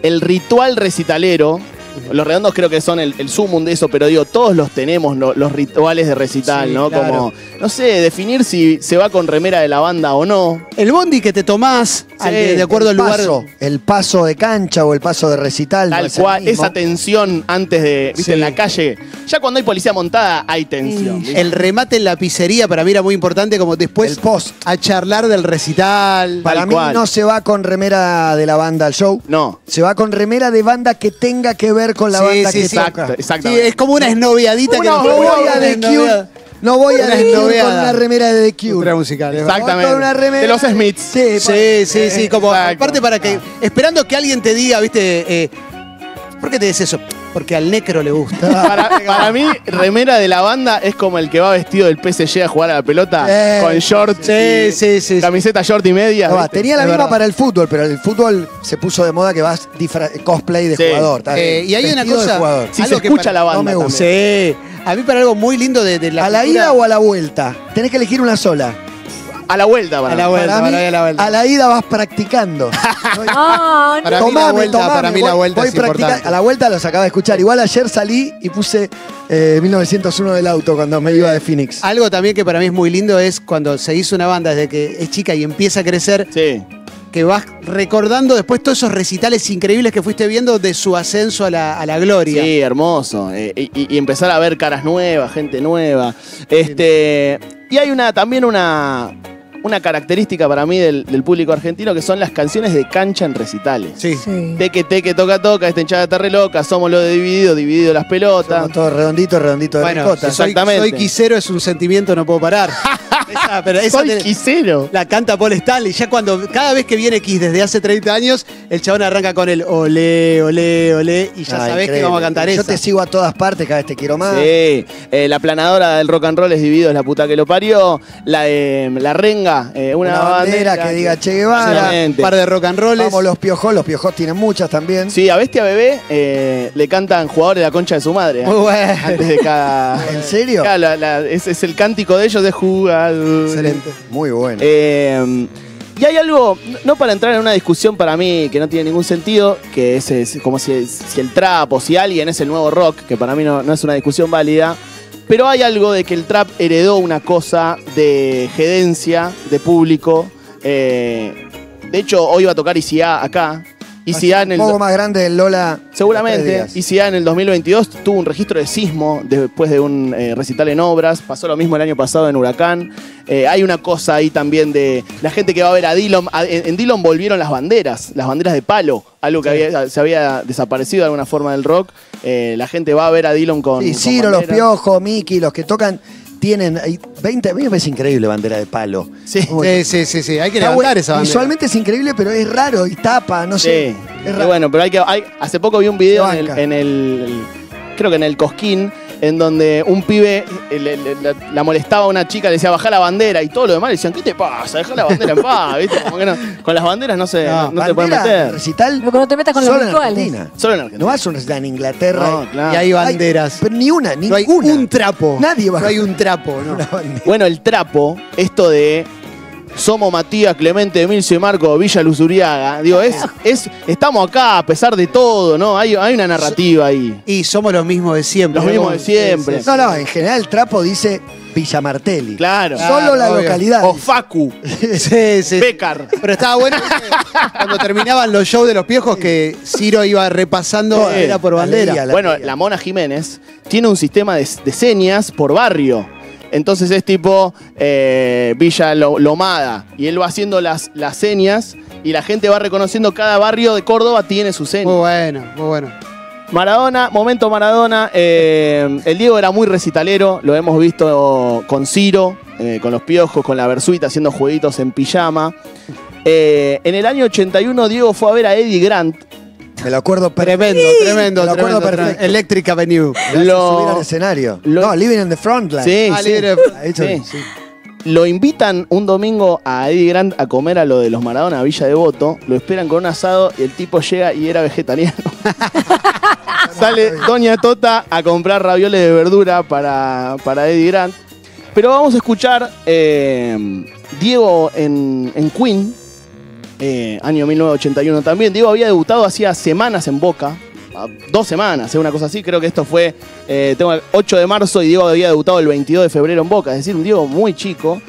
el ritual recitalero. Los redondos creo que son el, el sumum de eso, pero digo, todos los tenemos, lo- los rituales de recital, Sí, ¿no? claro. Como, no sé, definir si se va con remera de la banda o no. el bondi que te tomás al de, de acuerdo al lugar. paso, el paso de cancha o el paso de recital. no Tal es cual, esa tensión antes de, viste, Sí. en la calle. Ya cuando hay policía montada, hay tensión. ¿viste? El remate en la pizzería para mí era muy importante, como después El post. a charlar del recital. Para Tal mí cual. no se va con remera de la banda al show. No. Se va con remera de banda que tenga que ver con la Sí, banda que sí. toca. Exacto, Sí, exactamente. es como una esnoviadita que no, nos una The esnoviada. No voy a Cure con una remera de The Cure. Musical, Exactamente. con una remera De los Smiths. Sí, Sí, sí, sí, como Exacto. aparte para que esperando que alguien te diga, ¿viste? Eh, ¿Por qué te dices eso? Porque al necro le gusta. Para, para mí, remera de la banda es como el que va vestido del PSG a jugar a la pelota Eh, con shorts, Sí, sí, sí. camiseta short y media. No, tenía la Es misma verdad. para el fútbol, pero el fútbol se puso de moda que vas cosplay de Sí. jugador. Eh, y hay una cosa. algo se que escucha para- la banda no me gusta. Sí. A mí para algo muy lindo de, de la ¿A la cultura- ida o a la vuelta? Tenés que elegir una sola. A la vuelta, para A la mí. vuelta, para para mí, mí a la vuelta. a la ida vas practicando. Para mí la vuelta- para mí la voy- vuelta voy es practica- importante. A la vuelta los acaba de escuchar. Igual ayer salí y puse eh, 1901 del auto cuando me iba de Phoenix. Algo también que para mí es muy lindo es cuando se hizo una banda desde que es chica y empieza a crecer, Sí. Que vas recordando después todos esos recitales increíbles que fuiste viendo de su ascenso a la, a la gloria. Sí, hermoso. Eh, y, y empezar a ver caras nuevas, gente nueva. Este, y hay una también una, una característica para mí del, del público argentino que son las canciones de cancha en recitales. Sí. Sí. Teque, teque, toca, toca, esta hinchada está re loca, somos lo de dividido, dividido las pelotas. Somos todos redonditos, redonditos de Bueno, ricota. soy, Exactamente. soy quisero, es un sentimiento, no puedo parar. Esa, pero esa Soy quisero. la canta Paul Stanley. Ya cuando, cada vez que viene Kiss desde hace 30 años, el chabón arranca con el olé, olé, olé, y ya Ah, sabés que vamos a cantar Yo esa. te sigo a todas partes, cada vez te quiero más. Sí, eh, la planadora del rock and roll es dividido, es la puta que lo parió. La, de la renga, eh, una, Una bandera que diga Che Guevara. Exactamente. par de rock and rolls. Vamos los piojos, los piojos tienen muchas también. Sí, a Bestia Bebé eh, le cantan jugadores de la concha de su madre. Muy bueno. Antes de cada. ¿En serio? Claro, la- la- es, es el cántico de ellos de jugar. Excelente. Muy bueno. Eh, y hay algo, no para entrar en una discusión para mí que no tiene ningún sentido, que es, es como si, si el trap o si alguien es el nuevo rock, que para mí no, no es una discusión válida, pero hay algo de que el trap heredó una cosa de gerencia, de público. eh, de hecho, hoy va a tocar ICA acá. ICA en un el, poco más grande del Lola. Seguramente. días. ICA en el 2022 tuvo un registro de sismo después de un eh, recital en obras. Pasó lo mismo el año pasado en Huracán. Eh, hay una cosa ahí también de la gente que va a ver a Dillon. A- en, en Dillon volvieron las banderas, las banderas de palo. Algo que había- se había desaparecido de alguna forma del rock. Eh, la gente va a ver a Dillon con. Sí, con Ciro, los piojos, Miki, los que tocan, tienen hay 20. A mí me parece increíble bandera de palo. Sí. Sí, sí, sí, sí. Hay que levantar bueno. esa bandera. Visualmente es increíble, pero es raro y tapa, no sé. Sí. Es Y raro. bueno, pero hay que. hay- hace poco vi un video en el, en el- Creo que en el Cosquín, en donde un pibe eh, le- le- la, la molestaba a una chica, le decía baja la bandera y todo lo demás le decían, ¿qué te pasa? Deja la bandera en paz, ¿viste? Como que no- con las banderas no se, no, no te pueden Bandera, meter. recital. Pero no te metas con los solo en. Argentina. Solo en No Argentina. vas a un recital en Inglaterra. No, claro. Y hay banderas. pero ni una, no hay ninguna. un trapo. Nadie va No hay un trapo, ¿no? Una bandera. Bueno, el trapo, esto de somos Matías, Clemente, Emilcio y Marco, Villa Luzuriaga. Digo, es, es, estamos acá a pesar de todo, ¿no? Hay, hay una narrativa ahí. Y somos los mismos de siempre. Los mismos de siempre. No, no, en general el trapo dice Villa Martelli. Claro. Solo la obvio. localidad. O Facu, Sí, sí. Becar. Pero estaba bueno cuando terminaban los shows de los piojos que Ciro iba repasando Sí. bandera por La bandera. la Bueno, la Mona Jiménez tiene un sistema de, de señas por barrio. Entonces es tipo eh, Villa Lo- Lomada. Y él va haciendo las, las señas y la gente va reconociendo cada barrio de Córdoba tiene su seña. Muy bueno, muy bueno. Maradona, momento Maradona. eh, el Diego era muy recitalero, lo hemos visto con Ciro, eh, con los piojos, con la Versuita haciendo jueguitos en pijama. Eh, en el año 81 Diego fue a ver a Eddie Grant. Me lo acuerdo Tremendo, perfecto. tremendo, Me lo acuerdo tremendo. tremendo. perfecto. Electric Avenue. Lo- subir al escenario. lo- no, Living in the Frontline. Sí, Ah, libre. Sí. sí. Lo invitan un domingo a Eddie Grant a comer a lo de los Maradona a Villa Devoto. Lo esperan con un asado y el tipo llega y era vegetariano. Sale Doña Tota a comprar ravioles de verdura para, para Eddie Grant. Pero vamos a escuchar eh, Diego en, en Queen, eh, año 1981 también. Diego había debutado hacía semanas en Boca, a- dos semanas, eh, una cosa así. Creo que esto fue, eh, tengo el 8 de marzo y Diego había debutado el 22 de febrero en Boca, es decir, un Diego muy chico.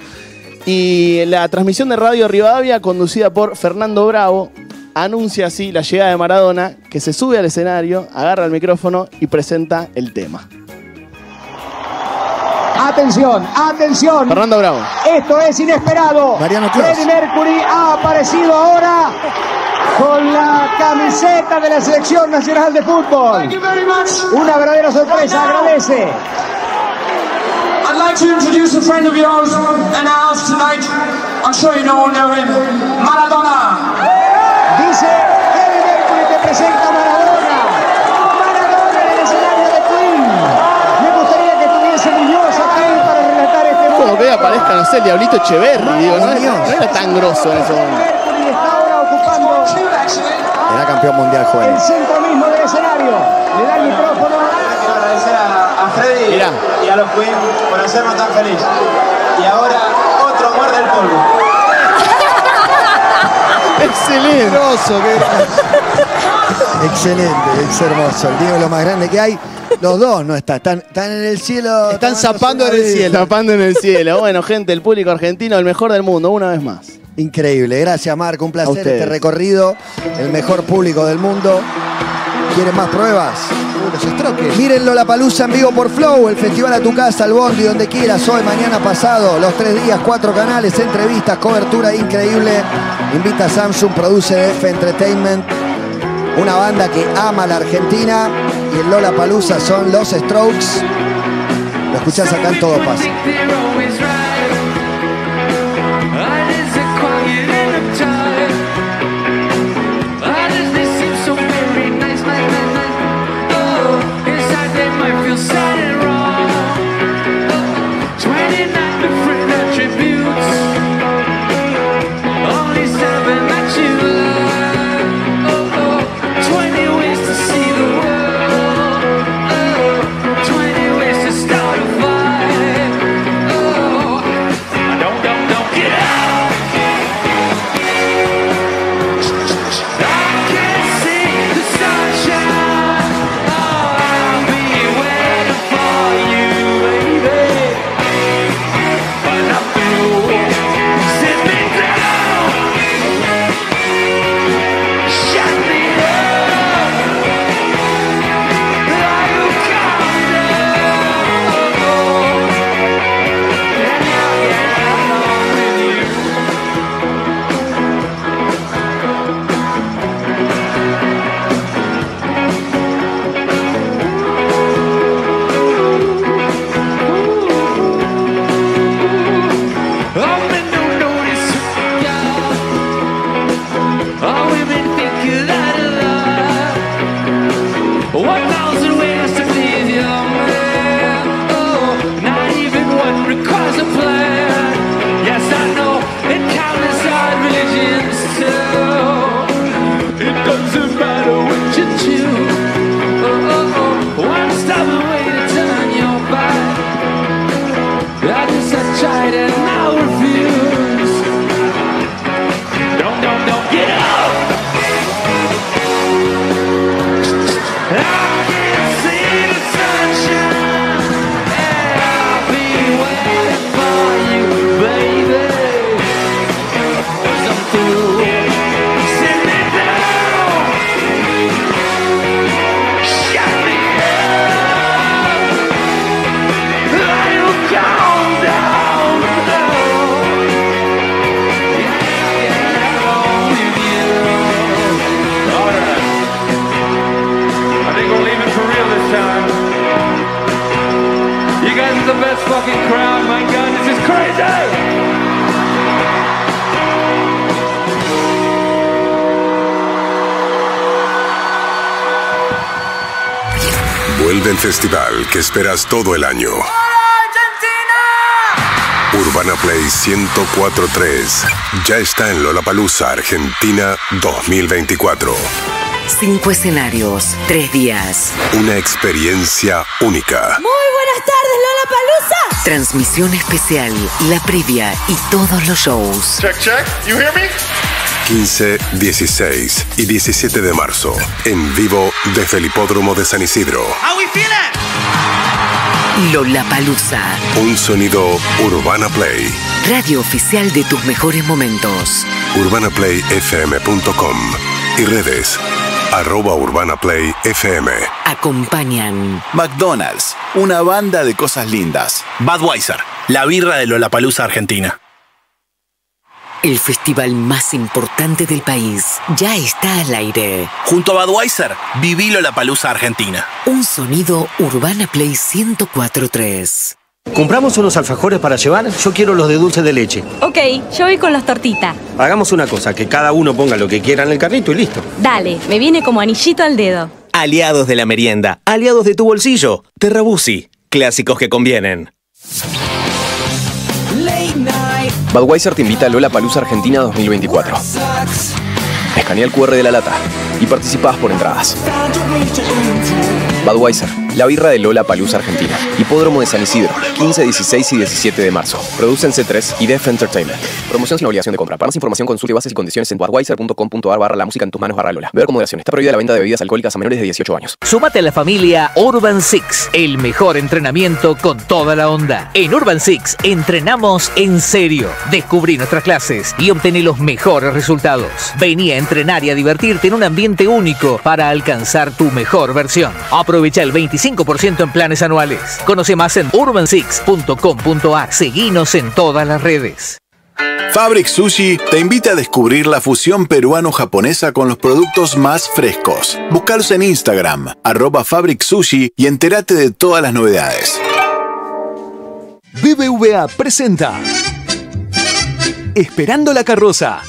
Y la transmisión de Radio Rivadavia, conducida por Fernando Bravo, anuncia así la llegada de Maradona, que se sube al escenario, agarra el micrófono y presenta el tema. Atención, atención. Fernando Bravo. Esto es inesperado. Mariano. Freddie Mercury ha aparecido ahora con la camiseta de la Selección Nacional de Fútbol. Una verdadera sorpresa, agradece. I'd like to introduce a friend of yours and ours tonight. I'm sure you all know him, Maradona. Dice Freddie Mercury te presenta a Maradona. Maradona en el aparezca, no sé, el Diablito Echeverri, digo, no, era- no era tan grosso en ese momento. Era campeón mundial juvenil. el centro mismo del escenario. Le da el micrófono. Quiero agradecer a, a Freddy Mirá. y a los Queen por hacernos tan feliz. Y ahora otro muerde el polvo. Excelente. Qué- Excelente, es hermoso. El Diego es lo más grande que hay. Los dos no están, están, están en el cielo. Están zapando en el cielo. Tapando en el cielo. Bueno, gente, el público argentino, el mejor del mundo, una vez más. Increíble, gracias Marco, un placer este recorrido, el mejor público del mundo. ¿Quieren más pruebas? Los estroques. Mírenlo la palusa en vivo por Flow, el festival a tu casa, al Bondi, donde quieras, hoy, mañana pasado, los tres días, cuatro canales, entrevistas, cobertura increíble. Invita a Samsung, produce F Entertainment, una banda que ama la Argentina y el Lola Palusa son los Strokes. Lo escuchás acá en Todo Pasa. Fucking crowd. My God, this is crazy. Vuelve el festival que esperas todo el año. Urbana Play 1043 ya está en Lollapalooza, Argentina 2024. Cinco escenarios, tres días. Una experiencia única. Muy Transmisión especial, la previa y todos los shows. Check, check. You hear me? 15, 16 y 17 de marzo. En vivo desde el Hipódromo de San Isidro. How we feeling? Lollapalooza, Un sonido Urbana Play. radio oficial de tus mejores momentos. UrbanaPlayFM.com y redes arroba Urbana Play FM. Acompañan McDonald's, una banda de cosas lindas. Budweiser, la birra de Lollapalooza Argentina. el festival más importante del país. Ya está al aire. Junto a Budweiser, viví Lollapalooza Argentina. Un sonido Urbana Play 1043. ¿Compramos unos alfajores para llevar? Yo quiero los de dulce de leche. Ok, yo voy con las tortitas. Hagamos una cosa, que cada uno ponga lo que quiera en el carrito y listo. Dale, me viene como anillito al dedo. Aliados de la merienda, aliados de tu bolsillo. Terrabusi, clásicos que convienen. Budweiser te invita a Lola Palusa Argentina 2024. Escanea el QR de la lata y participas por entradas. Budweiser, la birra de Lola Palusa Argentina. Hipódromo de San Isidro, 15, 16 y 17 de marzo. Producen C3 y Def Entertainment. Promoción sin obligación de compra. Para más información consulte bases y condiciones en budweiser.com.ar barra la música en tus manos barra Lola. Beber con moderación. Está prohibida la venta de bebidas alcohólicas a menores de 18 años. Sumate a la familia Urban Six, el mejor entrenamiento con toda la onda. En Urban Six entrenamos en serio. Descubrí nuestras clases y obtené los mejores resultados. Vení a entrenar y a divertirte en un ambiente único para alcanzar tu mejor versión. Aprovecha el 25% en planes anuales. Conoce más en urbansix.com.ar. Seguinos en todas las redes. Fabric Sushi te invita a descubrir la fusión peruano-japonesa con los productos más frescos. Búscalos en Instagram, arroba Fabric Sushi y entérate de todas las novedades. BBVA presenta Esperando la carroza.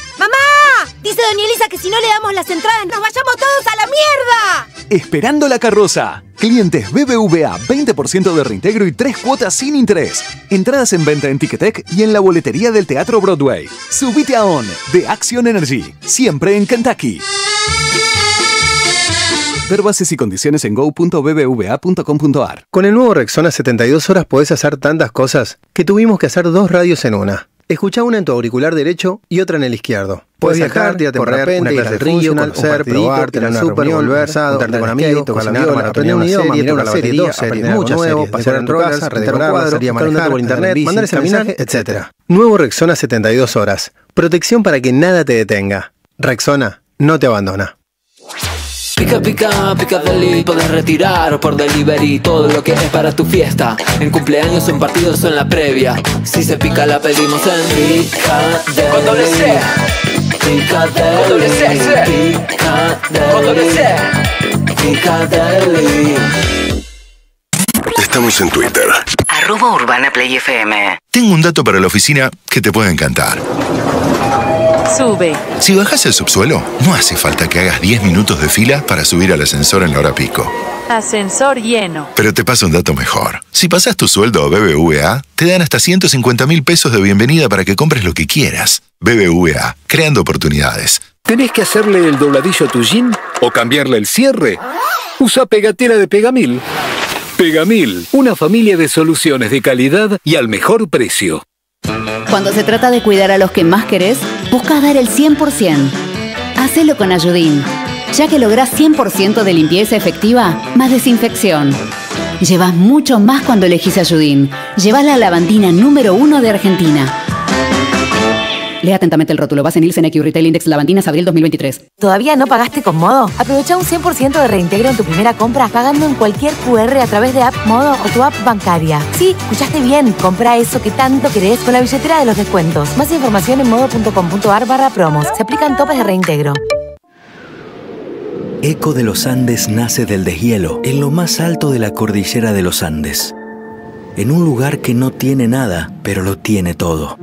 Dice Doña Elisa que si no le damos las entradas nos vayamos todos a la mierda. Esperando la carroza. Clientes BBVA 20% de reintegro y 3 cuotas sin interés. Entradas en venta en Ticketek y en la boletería del Teatro Broadway. Subite a On de Action Energy. Siempre en Kentucky. Ver bases y condiciones en go.bbva.com.ar. Con el nuevo Rexona 72 horas podés hacer tantas cosas que tuvimos que hacer dos radios en una. Escuchá una en tu auricular derecho y otra en el izquierdo. Puedes viajar, tirarte correr, parapente, una ir al río, conocer, probar, tener una super, volver, juntarte con amigos, cocinar, aprender un idioma, mirar una serie, dos series, muchas nuevos, pasear en tu casa, redecorar, cuadro, manejar por internet, mandar ese mensaje, etc. Nuevo Rexona 72 horas. Protección para que nada te detenga. Rexona no te abandona. Pica, pica, pica deli, podés retirar por delivery todo lo que es para tu fiesta. En cumpleaños, en partidos o en la previa. Si se pica, la pedimos en Pica Deli. Con doble C. Pica Deli. Con doble C, C. Pica Deli. Con doble C. Pica Deli. Estamos en Twitter. Arroba Urbana Play FM. Tengo un dato para la oficina que te puede encantar. Sube. Si bajas el subsuelo, no hace falta que hagas 10 minutos de fila para subir al ascensor en la hora pico. Ascensor lleno. Pero te paso un dato mejor. Si pasas tu sueldo a BBVA, te dan hasta 150 mil pesos de bienvenida para que compres lo que quieras. BBVA, creando oportunidades. ¿Tenés que hacerle el dobladillo a tu jean? ¿O cambiarle el cierre? Usa pegatera de Pegamil. Pegamil, una familia de soluciones de calidad y al mejor precio. Cuando se trata de cuidar a los que más querés, buscas dar el 100%. Hacelo con Ayudín, ya que lográs 100% de limpieza efectiva más desinfección. Llevas mucho más cuando elegís Ayudín. Llevas la lavandina número uno de Argentina. Lea atentamente el rótulo. Base Nielsen IQ Retail Index Lavandinas abril 2023. ¿Todavía no pagaste con Modo? Aprovecha un 100% de reintegro en tu primera compra pagando en cualquier QR a través de App Modo o tu app bancaria. Sí, escuchaste bien. Compra eso que tanto querés con la billetera de los descuentos. Más información en modo.com.ar barra promos. Se aplican topes de reintegro. Eco de los Andes nace del deshielo, en lo más alto de la cordillera de los Andes. En un lugar que no tiene nada, pero lo tiene todo.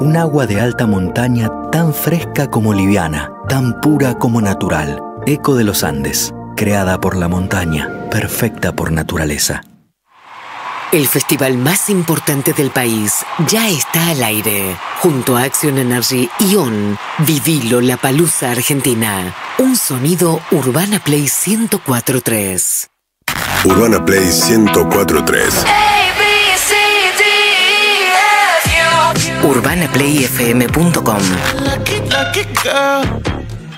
Un agua de alta montaña tan fresca como liviana, tan pura como natural. Eco de los Andes, creada por la montaña, perfecta por naturaleza. El festival más importante del país ya está al aire. Junto a Action Energy y On, vivilo La Palusa Argentina. Un sonido Urbana Play 1043. Urbana Play 1043. UrbanaPlayFM.com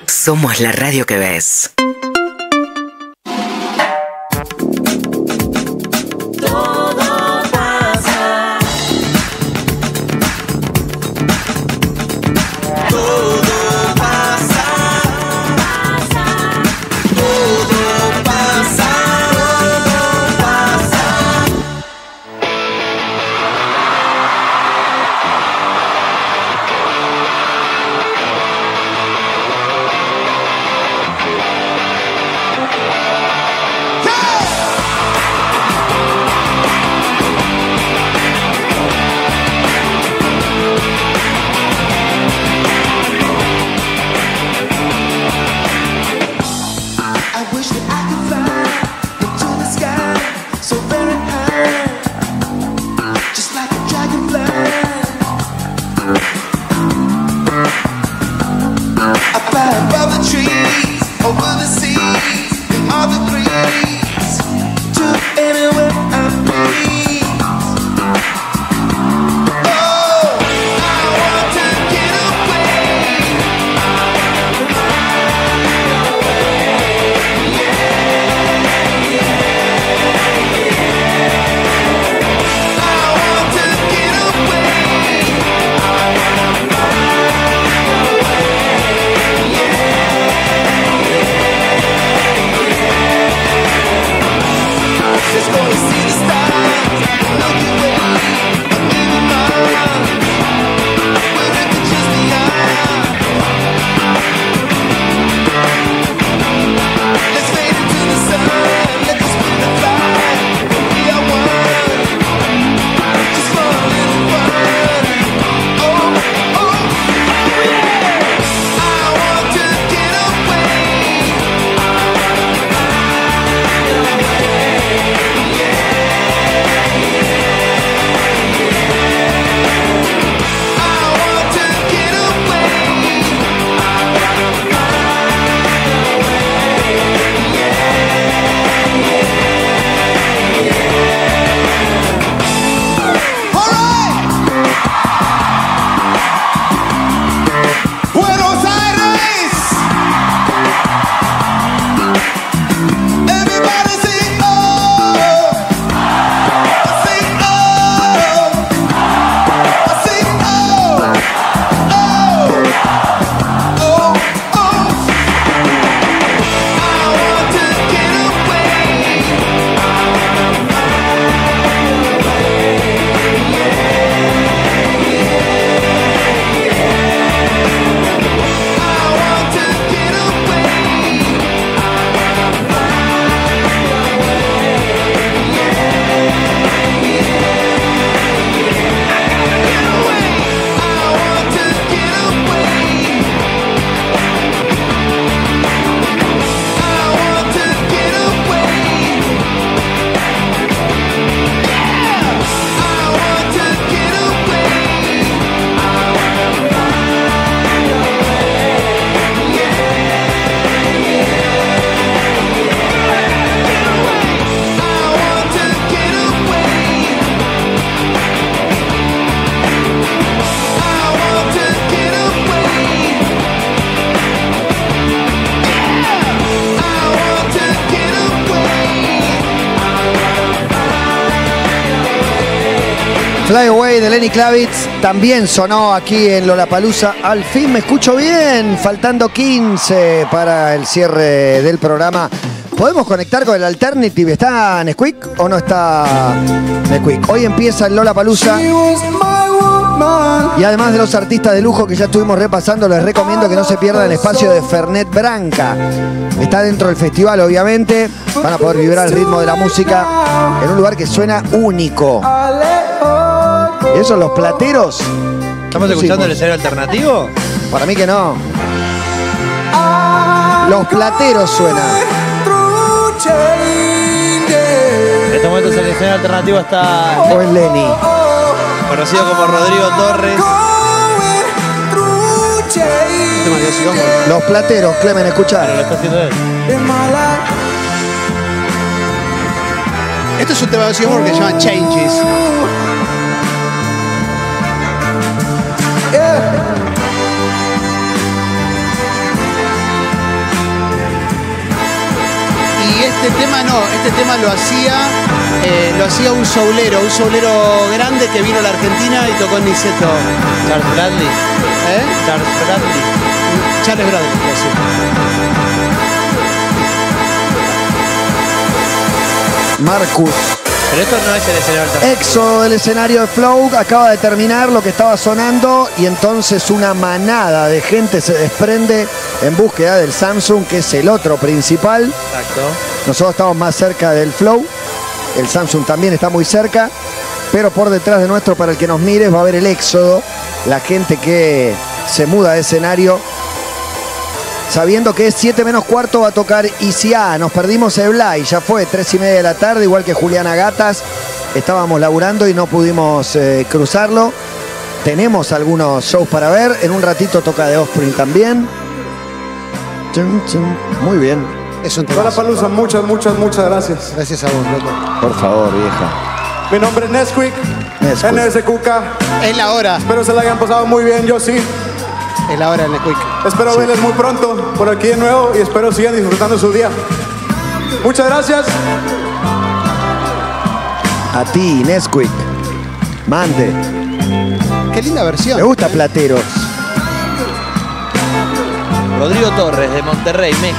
Somos la radio que ves. Kravitz también sonó aquí en Lollapalooza. Al fin me escucho bien, faltando 15 para el cierre del programa. ¿Podemos conectar con el Alternative? ¿Está Nesquik o no está Nesquik? Hoy empieza el Lollapalooza. Y además de los artistas de lujo que ya estuvimos repasando, les recomiendo que no se pierdan el espacio de Fernet Branca. Está dentro del festival, obviamente. Van a poder vibrar el ritmo de la música en un lugar que suena único. ¿Y esos los plateros? ¿Estamos escuchando el escenario alternativo? Para mí que no. Los plateros suenan. En este momento el escenario alternativo está O es Lenny. conocido como Rodrigo Torres. Los plateros, Clemen, escuchar. Lo está haciendo él. Esto es un tema de Osbourne que se llama Changes. Y este tema no, este tema lo hacía, eh, lo hacía un soulero, un soulero grande que vino a la Argentina y tocó en Niceto. Charles Bradley. ¿Eh? Charles Bradley. Charles Bradley, lo hacía. Marcus. Pero esto no es el escenario alternativo. Éxodo del escenario de Flow acaba de terminar lo que estaba sonando y entonces una manada de gente se desprende en búsqueda del Samsung, que es el otro principal. Exacto. Nosotros estamos más cerca del Flow, el Samsung también está muy cerca, pero por detrás de nuestro, para el que nos mire, va a haber el éxodo, la gente que se muda de escenario. Sabiendo que es 7 menos cuarto va a tocar ICA. Nos perdimos el Blay, ya fue 3 y media de la tarde, igual que Juliana Gatas. Estábamos laburando y no pudimos eh, cruzarlo. Tenemos algunos shows para ver. En un ratito toca de Offspring también. Chum, chum. Muy bien. Es un Hola Palusa, muchas, muchas, muchas gracias. Gracias a vos, loco. Por favor, vieja. Mi nombre es Nesquik, Nesquik. NSQK. Es la hora. Espero se la hayan pasado muy bien, yo sí. Es la hora del Quick. Espero verles muy pronto por aquí de nuevo y espero sigan disfrutando su día. Muchas gracias. A ti, Nesquik. Mande. Qué linda versión. Me gusta Plateros. Rodrigo Torres de Monterrey, México.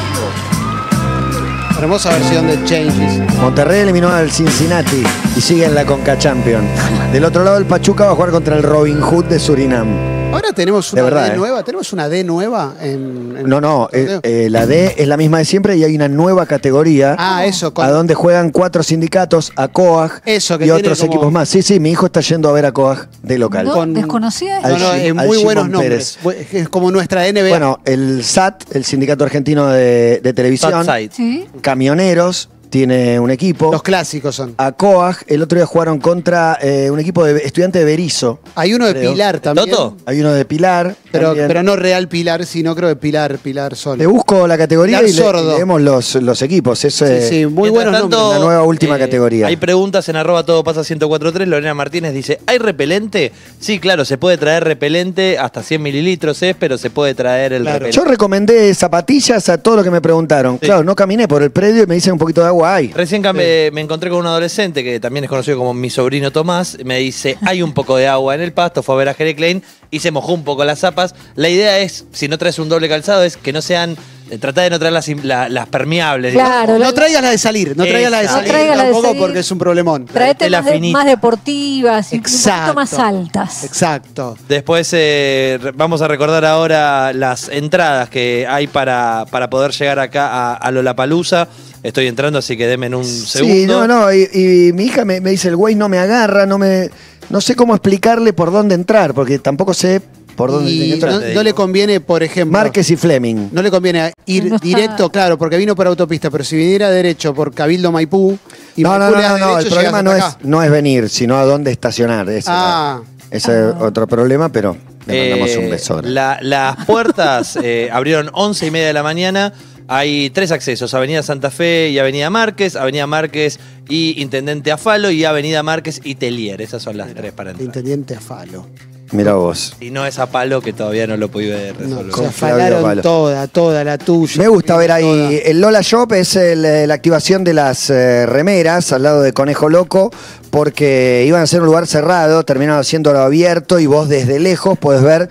Hermosa versión de Changes. Monterrey eliminó al Cincinnati y sigue en la Conca Champion. Del otro lado, el Pachuca va a jugar contra el Robin Hood de Surinam. Ahora tenemos una De verdad, D eh. nueva. Tenemos una D nueva en. en- No, no, eh, eh, la D es la misma de siempre y hay una nueva categoría. Ah, eso, con- A donde juegan cuatro sindicatos, a COAG Eso, que y tiene otros como- equipos más. Sí, sí, mi hijo está yendo a ver a COAG de local. No, desconocida. Al No, no, Shi- eh, al muy Shimon buenos nombres. Bu- Es como nuestra NBA. Bueno, el SAT, el Sindicato Argentino de, de Televisión. Sí. camioneros, tiene un equipo. los clásicos son. A COAG, el otro día jugaron contra eh, un equipo de estudiantes de Berizo. Hay uno de creo. Pilar también. ¿Toto? Hay uno de Pilar. Pero, pero no Real Pilar, sino creo de Pilar, Pilar Sol. Le busco la categoría Pilar y, le, y leemos los, los equipos. Es, eh, Sí, sí, muy Mientras buenos tanto, nombres. La nueva última eh, categoría. Hay preguntas en arroba todo pasa 1043. Lorena Martínez dice: ¿hay repelente? Sí, claro, se puede traer repelente, hasta 100 mililitros es, pero se puede traer el Claro. repelente. Yo recomendé zapatillas a todo lo que me preguntaron. Claro, no caminé por el predio y me dicen un poquito de agua hay. Recién eh, me encontré con un adolescente que también es conocido como mi sobrino Tomás. Me dice: hay un poco de agua en el pasto. Fue a ver a Jere Klein y se mojó un poco las zapas. La idea es, si no traes un doble calzado, es que no sean. eh, Trata de no traer las, la- las permeables. Claro, No traigas la de salir, no traigas la de salir No traigas la de tampoco salir. porque es un problemón. Traete más, de- más deportivas y un Exacto. poquito más altas. Exacto. Después eh, vamos a recordar ahora las entradas que hay para, para poder llegar acá a, a Lollapalooza. Estoy entrando, así que denme en un segundo. Sí, no, no. Y, y mi hija me, me dice, el güey no me agarra, no me. No sé cómo explicarle por dónde entrar, porque tampoco sé por dónde tiene que Y entrar. no, no le conviene, por ejemplo. Márquez y Fleming. No le conviene ir No directo, claro, porque vino por autopista, pero si viniera derecho por Cabildo Maipú y No, no, Maipú no, no, no, el problema no es, no es venir, sino a dónde estacionar. Ese, Ah. ese es otro problema, pero le mandamos Eh, un beso. grande. la- las puertas eh, abrieron 11 y media de la mañana. Hay tres accesos, Avenida Santa Fe y Avenida Márquez, Avenida Márquez y Intendente Afalo y Avenida Márquez y Telier. Esas son las tres para entrar. Intendente Afalo. Mirá vos. Y no es a palo que todavía no lo pude resolver. Con Se Palo. toda, toda la tuya. Me gusta ver ahí. Toda. El Lola Shop es el, eh, la activación de las eh, remeras al lado de Conejo Loco, porque iban a ser un lugar cerrado, terminaron haciéndolo abierto y vos desde lejos podés ver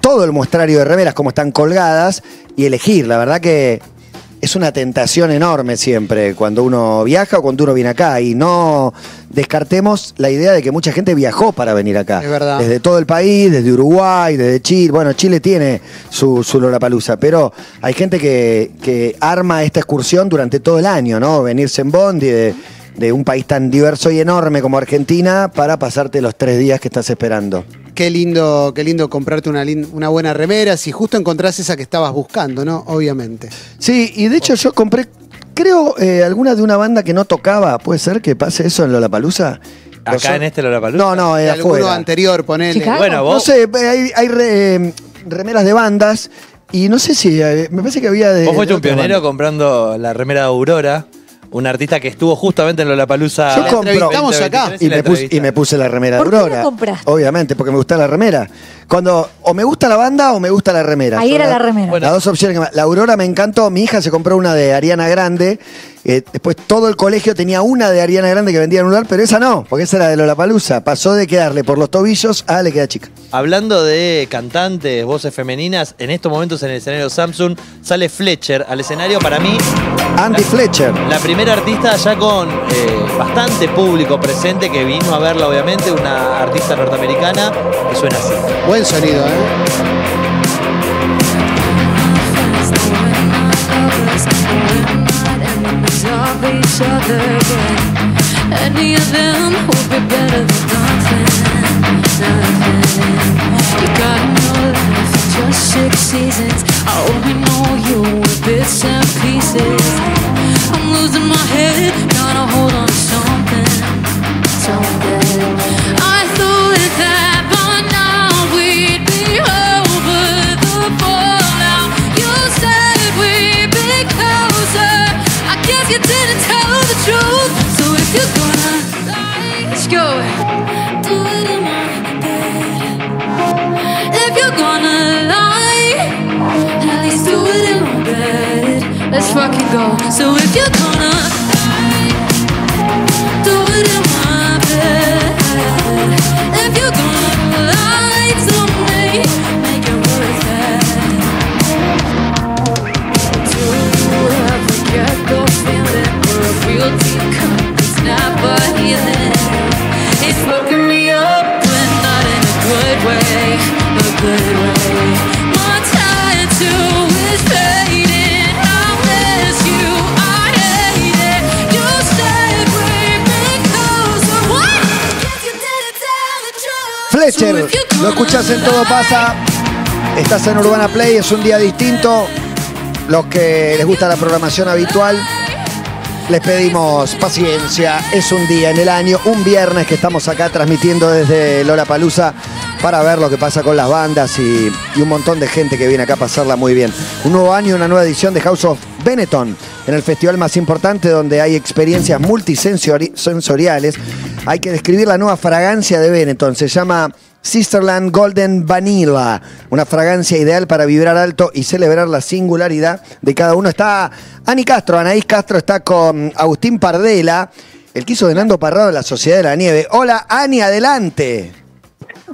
todo el muestrario de remeras, como están colgadas, y elegir. La verdad que es una tentación enorme siempre cuando uno viaja o cuando uno viene acá. Y no descartemos la idea de que mucha gente viajó para venir acá. Es verdad. Desde todo el país, desde Uruguay, desde Chile. Bueno, Chile tiene su, su Lollapalooza, pero hay gente que, que arma esta excursión durante todo el año, ¿no? Venirse en Bondi de, de un país tan diverso y enorme como Argentina para pasarte los tres días que estás esperando. Qué lindo, qué lindo comprarte una, una buena remera si justo encontrás esa que estabas buscando, ¿no? Obviamente. Sí, y de hecho yo compré, creo, eh, alguna de una banda que no tocaba. ¿Puede ser que pase eso en Lollapalooza? Acá en este Lollapalooza. No, no, eh, alguno afuera. anterior, ponele. Chicago. Bueno, No vos, sé, eh, hay, hay re- eh, remeras de bandas y no sé si, eh, me parece que había de... vos fuiste de un pionero banda. comprando la remera de Aurora, un artista que estuvo justamente en Lollapalooza. Yo La compro- entrevistamos acá. Y me, puse, y me puse la remera de ¿Por qué la Aurora. compraste? Obviamente, porque me gusta la remera. Cuando o me gusta la banda o me gusta la remera. Ahí era la remera. Las dos opciones que me- La Aurora me encantó. Mi hija se compró una de Ariana Grande. Eh, después todo el colegio tenía una de Ariana Grande que vendía en un lugar, pero esa no, porque esa era de Lollapalooza. Pasó de quedarle por los tobillos a le queda chica. Hablando de cantantes, voces femeninas, en estos momentos en el escenario Samsung sale Fletcher al escenario. Para mí, Andy Fletcher. la primera artista ya con eh, bastante público presente que vino a verla, obviamente, una artista norteamericana que suena así. Buen sonido, ¿eh? Any of them would be better than nothing, nothing. You gotta know life just six seasons. I only know you with bits and pieces. I'm losing my head, to hold on to something, something. Truth. So if you're gonna lie, let's go. Do it in my bed. If you're gonna lie, at least do it in my bed. Let's fucking go. So if you're gonna lie, do it in my bed. If you're gonna lie Fletcher, lo escuchas en Todo Pasa. Estás en Urbana Play, es un día distinto. Los que les gusta la programación habitual, les pedimos paciencia. Es un día en el año, un viernes que estamos acá transmitiendo desde Lola Palusa para ver lo que pasa con las bandas y, un montón de gente que viene acá a pasarla muy bien. Un nuevo año, una nueva edición de House of Benetton, en el festival más importante donde hay experiencias multisensoriales. Hay que describir la nueva fragancia de Benetton. Se llama Sisterland Golden Vanilla, una fragancia ideal para vibrar alto y celebrar la singularidad de cada uno. Está Ani Castro, Anaís Castro está con Agustín Pardela, el que hizo de Nando Parrado de la Sociedad de la Nieve. Hola Ani, adelante.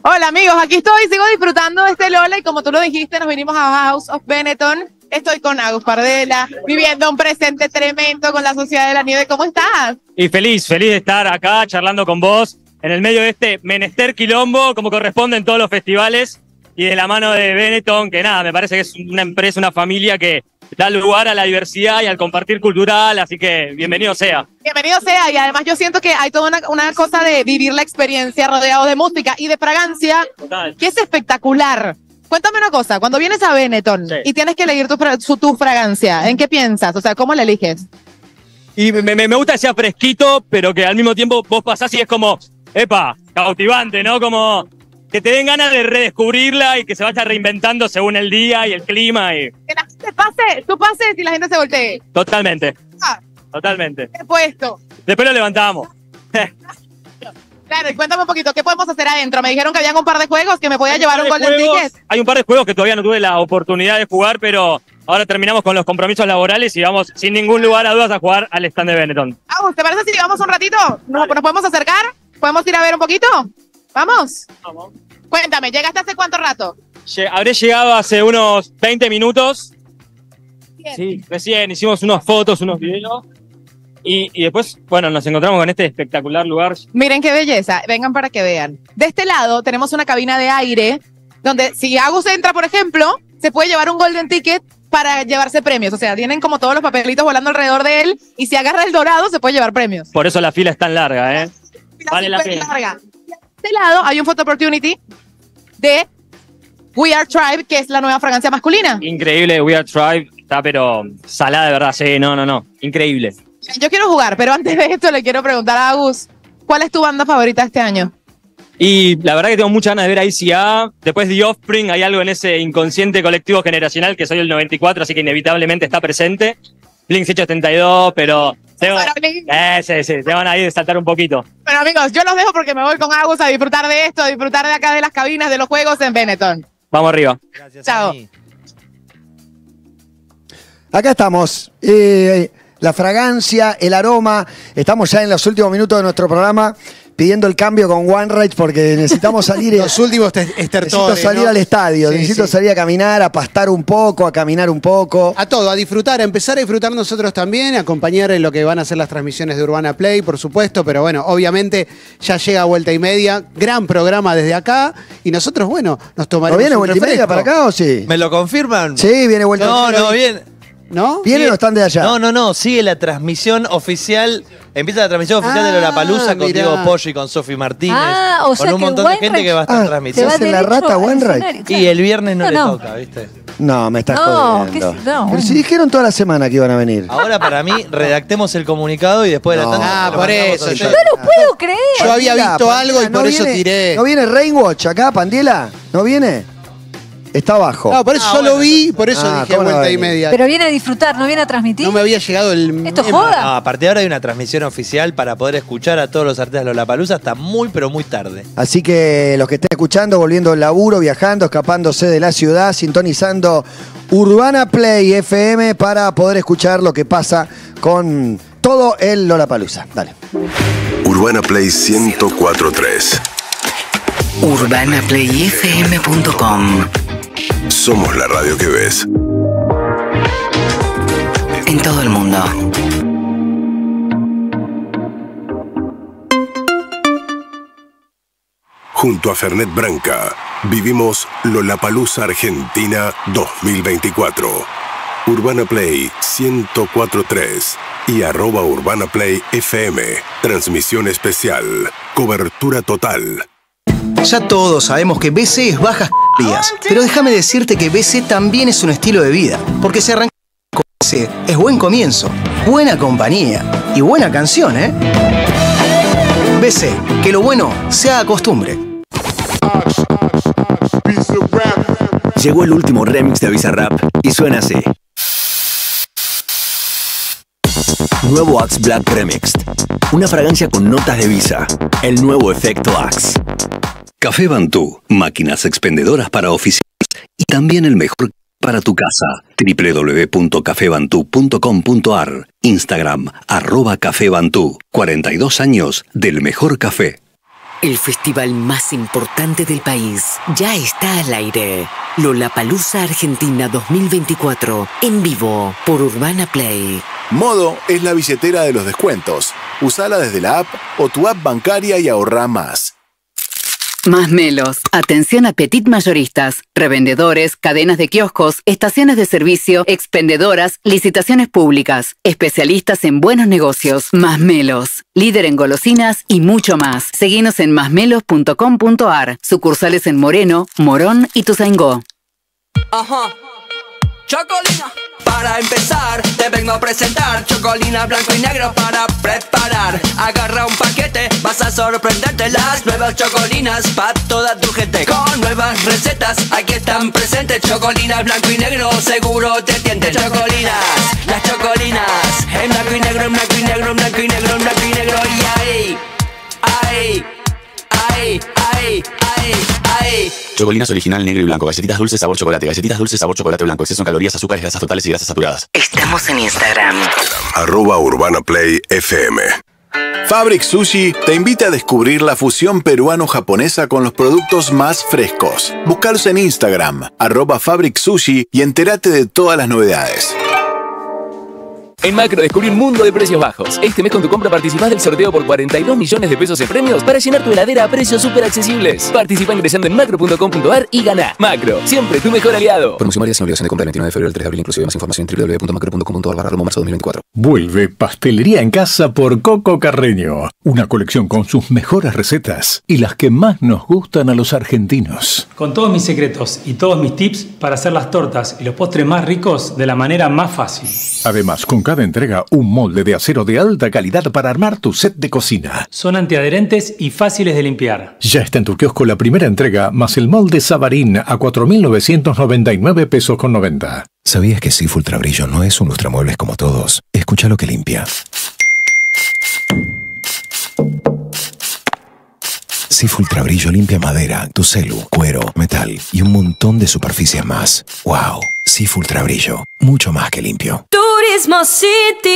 Hola amigos, aquí estoy, sigo disfrutando de este Lola y como tú lo dijiste, nos vinimos a House of Benetton. Estoy con Agus Pardela, viviendo un presente tremendo con la Sociedad de la Nieve. ¿Cómo estás? Y feliz, feliz de estar acá charlando con vos en el medio de este menester quilombo, como corresponde en todos los festivales, y de la mano de Benetton, que nada, me parece que es una empresa, una familia que da lugar a la diversidad y al compartir cultural, así que bienvenido sea. Bienvenido sea, y además yo siento que hay toda una, una cosa de vivir la experiencia rodeado de música y de fragancia, que es espectacular. Cuéntame una cosa, cuando vienes a Benetton y tienes que elegir tu, su- tu fragancia, ¿en qué piensas? O sea, ¿cómo la eliges? Y me, me- me gusta que sea fresquito, pero que al mismo tiempo vos pasás y es como, epa, cautivante, ¿no? Como que te den ganas de redescubrirla y que se vaya reinventando según el día y el clima y Que la gente pase, tú pases y la gente se voltee. totalmente, Ah, totalmente. he puesto. Después lo levantamos. Claro, cuéntame un poquito, ¿qué podemos hacer adentro? Me dijeron que habían un par de juegos, que me podía llevar un par de Golden juegos. Ticket. Hay un par de juegos que todavía no tuve la oportunidad de jugar, pero ahora terminamos con los compromisos laborales y vamos sin ningún lugar a dudas a jugar al stand de Benetton. Agus, ¿te parece si vamos un ratito? ¿Nos, ¿Nos podemos acercar? ¿Podemos ir a ver un poquito? ¿Vamos? Vamos. Cuéntame, ¿llegaste hace cuánto rato? Habré llegado hace unos 20 minutos. Sí, recién hicimos unas fotos, unos videos. Y, y después, bueno, nos encontramos con este espectacular lugar. Miren qué belleza, vengan para que vean. De este lado tenemos una cabina de aire donde si Agus entra, por ejemplo, se puede llevar un golden ticket para llevarse premios. O sea, tienen como todos los papelitos volando alrededor de él y si agarra el dorado se puede llevar premios. Por eso la fila es tan larga, ¿eh? Vale la larga. De este lado hay un photo opportunity de We Are Tribe, que es la nueva fragancia masculina. Increíble, We Are Tribe. Está pero salada de verdad, sí, no, no, no. Increíble. Yo quiero jugar, pero antes de esto le quiero preguntar a Agus, ¿cuál es tu banda favorita este año? Y la verdad que tengo muchas ganas de ver a ICA. Después de Offspring hay algo en ese inconsciente colectivo generacional que soy el 94, así que inevitablemente está presente. Blink 172, pero tengo, eh, sí, sí, tengo ganas ahí de saltar un poquito. Bueno, amigos, yo los dejo porque me voy con Agus a disfrutar de esto, a disfrutar de acá de las cabinas de los juegos en Benetton. Vamos arriba. Chao. Acá estamos. Eh, la fragancia, el aroma. Estamos ya en los últimos minutos de nuestro programa pidiendo el cambio con One Rage porque necesitamos salir. Los últimos te- Necesito estertores, salir ¿no? al estadio, Sí, necesito sí. salir a caminar, a pastar un poco, a caminar un poco. A todo, a disfrutar, a empezar a disfrutar nosotros también, a acompañar en lo que van a ser las transmisiones de Urbana Play, por supuesto, pero bueno, obviamente ya llega vuelta y media, gran programa desde acá, y nosotros, bueno, nos ¿No tomaremos viene un vuelta y media para acá o sí? ¿Me lo confirman? Sí, viene vuelta No, y media. no, bien. ¿No? ¿Vienen o están de allá? No, no, no. Sigue la transmisión oficial. Empieza la transmisión oficial de Ah, Lollapalooza con mirá. Diego Pollo y con Sofi Martínez. Ah, o con sea un que montón de gente que va a estar Ah, transmitiendo. ¿se hace la rata Ride? Y el viernes no, No, le no. toca, ¿viste? No, me estás No, jodiendo. ¿qué no, Pero si dijeron toda la semana que iban a venir. Ahora para mí, redactemos el comunicado y después de No. la tanda. Ah, se lo por mandamos eso, yo-. No lo puedo creer. Yo había visto Pandiela, algo y por eso viene- tiré. ¿No viene Rainwatch acá, Pandiela? ¿No viene? Está abajo. No, por eso Ah, yo lo bueno, vi, por eso Ah, dije ¿cómo no va vuelta y venir? media. Pero viene a disfrutar, no viene a transmitir. No me había llegado el... ¿Esto es joda? No, a partir de ahora hay una transmisión oficial para poder escuchar a todos los artistas de Lollapalooza hasta muy, pero muy tarde. Así que los que estén escuchando, volviendo al laburo, viajando, escapándose de la ciudad, sintonizando Urbana Play FM para poder escuchar lo que pasa con todo el Lollapalooza. Dale. Urbana Play 1043. UrbanaPlayFM.com Somos la radio que ves. En todo el mundo. Junto a Fernet Branca vivimos Lollapalooza Argentina 2024. Urbana Play 1043 y arroba Urbana Play FM. Transmisión especial. Cobertura total. Ya todos sabemos que BC es bajas pero déjame decirte que BC también es un estilo de vida, porque se arranca con BC es buen comienzo, buena compañía y buena canción, ¿eh? BC, que lo bueno sea costumbre. Llegó el último remix de Bizarrap y suena así. Nuevo Axe Black Remixed. Una fragancia con notas de Visa. El nuevo efecto Axe. Café Bantú, máquinas expendedoras para oficinas y también el mejor para tu casa. www.cafebantú.com.ar Instagram, arroba Café Bantú. 42 años del mejor café. El festival más importante del país ya está al aire. Lollapalooza Argentina 2024 en vivo por Urbana Play. Modo es la billetera de los descuentos. Usala desde la app o tu app bancaria y ahorra más. Más Melos. Atención a petit mayoristas, revendedores, cadenas de kioscos, estaciones de servicio, expendedoras, licitaciones públicas, especialistas en buenos negocios. Más Melos. Líder en golosinas y mucho más. Seguinos en masmelos.com.ar. Sucursales en Moreno, Morón y Tuzangó. Ajá. Chocolina. Para empezar, te vengo a presentar Chocolina blanco y negro para preparar. Agarra un paquete, vas a sorprenderte. Las nuevas chocolinas para toda tu gente. Con nuevas recetas, aquí están presentes. Chocolina blanco y negro, seguro te tienten Chocolinas, las chocolinas. En blanco y negro, en blanco y negro, en blanco y negro, en blanco y negro. Y ahí, ahí ay, ay, ay, ay. Chocolinas original negro y blanco. Galletitas dulces sabor chocolate. Galletitas dulces sabor chocolate blanco. Exceso en calorías, azúcares, grasas totales y grasas saturadas. Estamos en Instagram. Arroba Urbana Play FM. Fabric Sushi te invita a descubrir la fusión peruano-japonesa con los productos más frescos. Búscalos en Instagram, arroba Fabric Sushi y entérate de todas las novedades. En Macro descubrí un mundo de precios bajos. Este mes con tu compra participás del sorteo por 42 millones de pesos en premios para llenar tu heladera a precios súper accesibles. Participa ingresando en macro.com.ar y gana. Macro, siempre tu mejor aliado. Promoción válida sin obligación de compra del 29 de febrero al 3 de abril inclusive. Más información en www.macro.com.ar barra marzo 2024. Vuelve Pastelería en Casa por Coco Carreño. Una colección con sus mejores recetas y las que más nos gustan a los argentinos. Con todos mis secretos y todos mis tips para hacer las tortas y los postres más ricos de la manera más fácil. Además, con cada entrega, un molde de acero de alta calidad para armar tu set de cocina. Son antiadherentes y fáciles de limpiar. Ya está en tu kiosco la primera entrega, más el molde Sabarín a 4.999 pesos con 90. ¿Sabías que Sif Ultra Brillo no es un lustramuebles como todos? Escucha lo que limpia. Sif Ultra Brillo limpia madera, tu celu, cuero, metal y un montón de superficies más. ¡Wow! Sif Ultra Brillo, mucho más que limpio. Turismo City,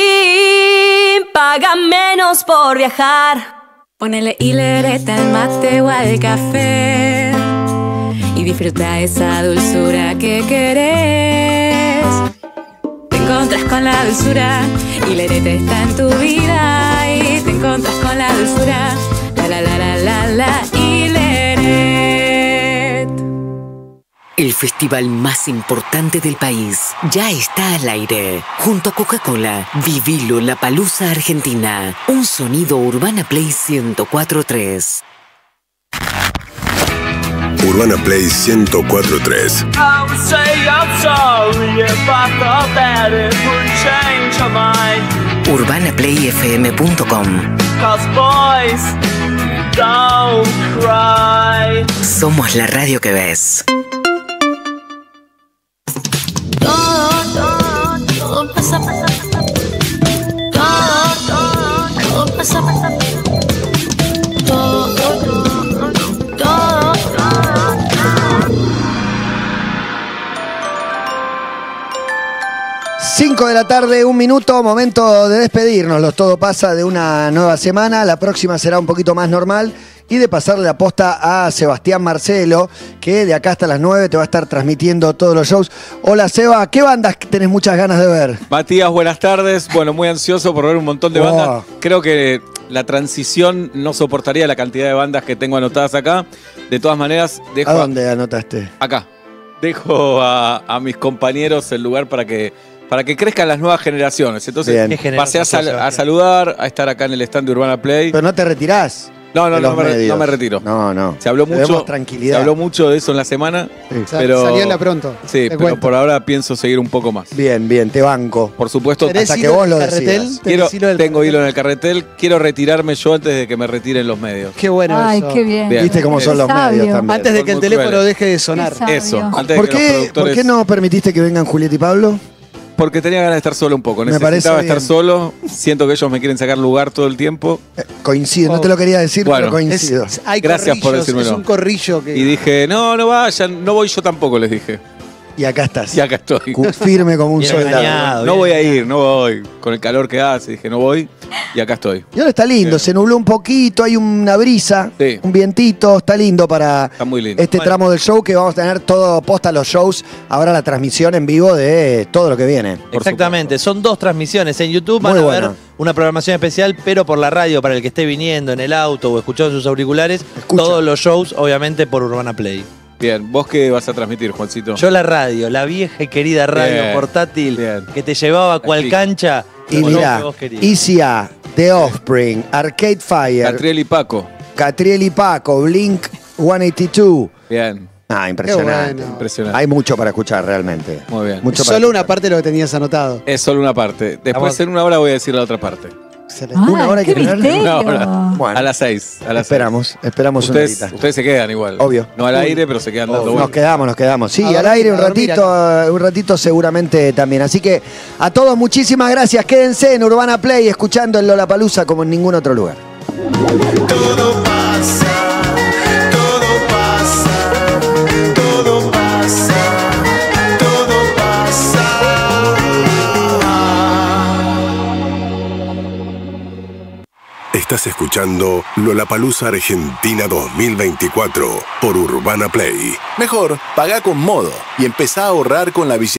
paga menos por viajar. Ponele hilereta al mate o al café y disfruta esa dulzura que querés. Te encontras con la dulzura, hilereta está en tu vida y te encontras con la dulzura. La la la la la la hileret. El festival más importante del país ya está al aire. Junto a Coca-Cola, Vivilo La Palusa Argentina. Un sonido Urbana Play 1043. Urbana Play 1043. I would say I'm sorry if I thought that it would change your mind. UrbanaPlayFM.com Cause boys don't cry. Somos la radio que ves. Todo, todo, todo pasa, pasa, pasa. Todo, todo, todo pasa, pasa. 5 de la tarde, un minuto, momento de despedirnos. Los todo pasa de una nueva semana. La próxima será un poquito más normal. Y de pasarle la posta a Sebastián Marcelo, que de acá hasta las 9 te va a estar transmitiendo todos los shows. Hola Seba, ¿qué bandas tenés muchas ganas de ver? Matías, buenas tardes. Bueno, muy ansioso por ver un montón de bandas. Creo que la transición no soportaría la cantidad de bandas que tengo anotadas acá. De todas maneras, dejo ¿A dónde anotaste? acá. Dejo a, a mis compañeros el lugar para que para que crezcan las nuevas generaciones. Entonces, Bien. Pasé a, sal- saludar, a estar acá en el stand de Urbana Play. Pero no te retirás. No, no, de no los me, re- medios. no me retiro. No, no. Se habló mucho. tranquilidad. Se habló mucho de eso en la semana. Sa- Pero, pronto, Sí, te pero cuento. por ahora pienso seguir un poco más. Bien, bien, te banco. Por supuesto, ¿Tenés Hasta que hilo vos lo carretel? decidas. Quiero- ¿Tenés hilo del tengo hilo en el carretel. Quiero retirarme yo antes de que me retiren los medios. Qué bueno Ay, eso. qué bien. Viste cómo son los Sabio. medios también. Antes de que el Muy teléfono crueles. deje de sonar. Qué sabio. Eso, antes ¿Por de que los qué, productores... ¿Por qué no permitiste que vengan Julieta y Pablo? Porque tenía ganas de estar solo un poco. Me Necesitaba parece estar bien. solo. Siento que ellos me quieren sacar lugar todo el tiempo. Coincido, no te lo quería decir, Bueno, pero coincido. Es- hay Gracias por corrillos, decírmelo. Es un corrillo que. Y dije, no, no vayan. No voy yo tampoco, les dije. Y acá estás. Y acá estoy. Cu- Firme como un Bien soldado. engañado. No voy a ir, no voy. Con el calor que hace, dije, no voy. Y acá estoy. Y ahora está lindo, se nubló un poquito, hay una brisa, Sí. un vientito, está lindo para Está muy lindo. este tramo del show que vamos a tener todo posta los shows, ahora la transmisión en vivo de todo lo que viene. Exactamente, son dos transmisiones en YouTube. Van Muy a bueno. ver una programación especial, pero por la radio, para el que esté viniendo en el auto o escuchando sus auriculares. Todos los shows, obviamente, por Urbana Play. Bien, ¿vos qué vas a transmitir, Juancito? Yo la radio, la vieja y querida radio Bien, portátil bien. que te llevaba a cual Aquí. cancha. Y lo mirá, que vos querías. Easy A, The Offspring, Arcade Fire, Catriel y Paco. Catriel y Paco, Blink 182. Bien, Ah, impresionante. bueno. impresionante. Hay mucho para escuchar realmente. Muy bien. Mucho para Solo una parte de lo que tenías anotado. Es solo una parte. Después Vamos. en una hora voy a decir la otra parte. Excelente. Una hora hay que. Una hora. Bueno. A las seis. A las Esperamos, esperamos una Ustedes, horita. ustedes se quedan igual. Obvio. No al aire, pero se quedan dando Nos vueltas. quedamos, nos quedamos. Sí, A al aire un ratito, un ratito seguramente también. Así que a todos muchísimas gracias. Quédense en Urbana Play escuchando el Lollapalooza como en ningún otro lugar. Todo Estás escuchando Lollapalooza Argentina 2024 por Urbana Play. Mejor, paga con modo y empezá a ahorrar con la bicicleta.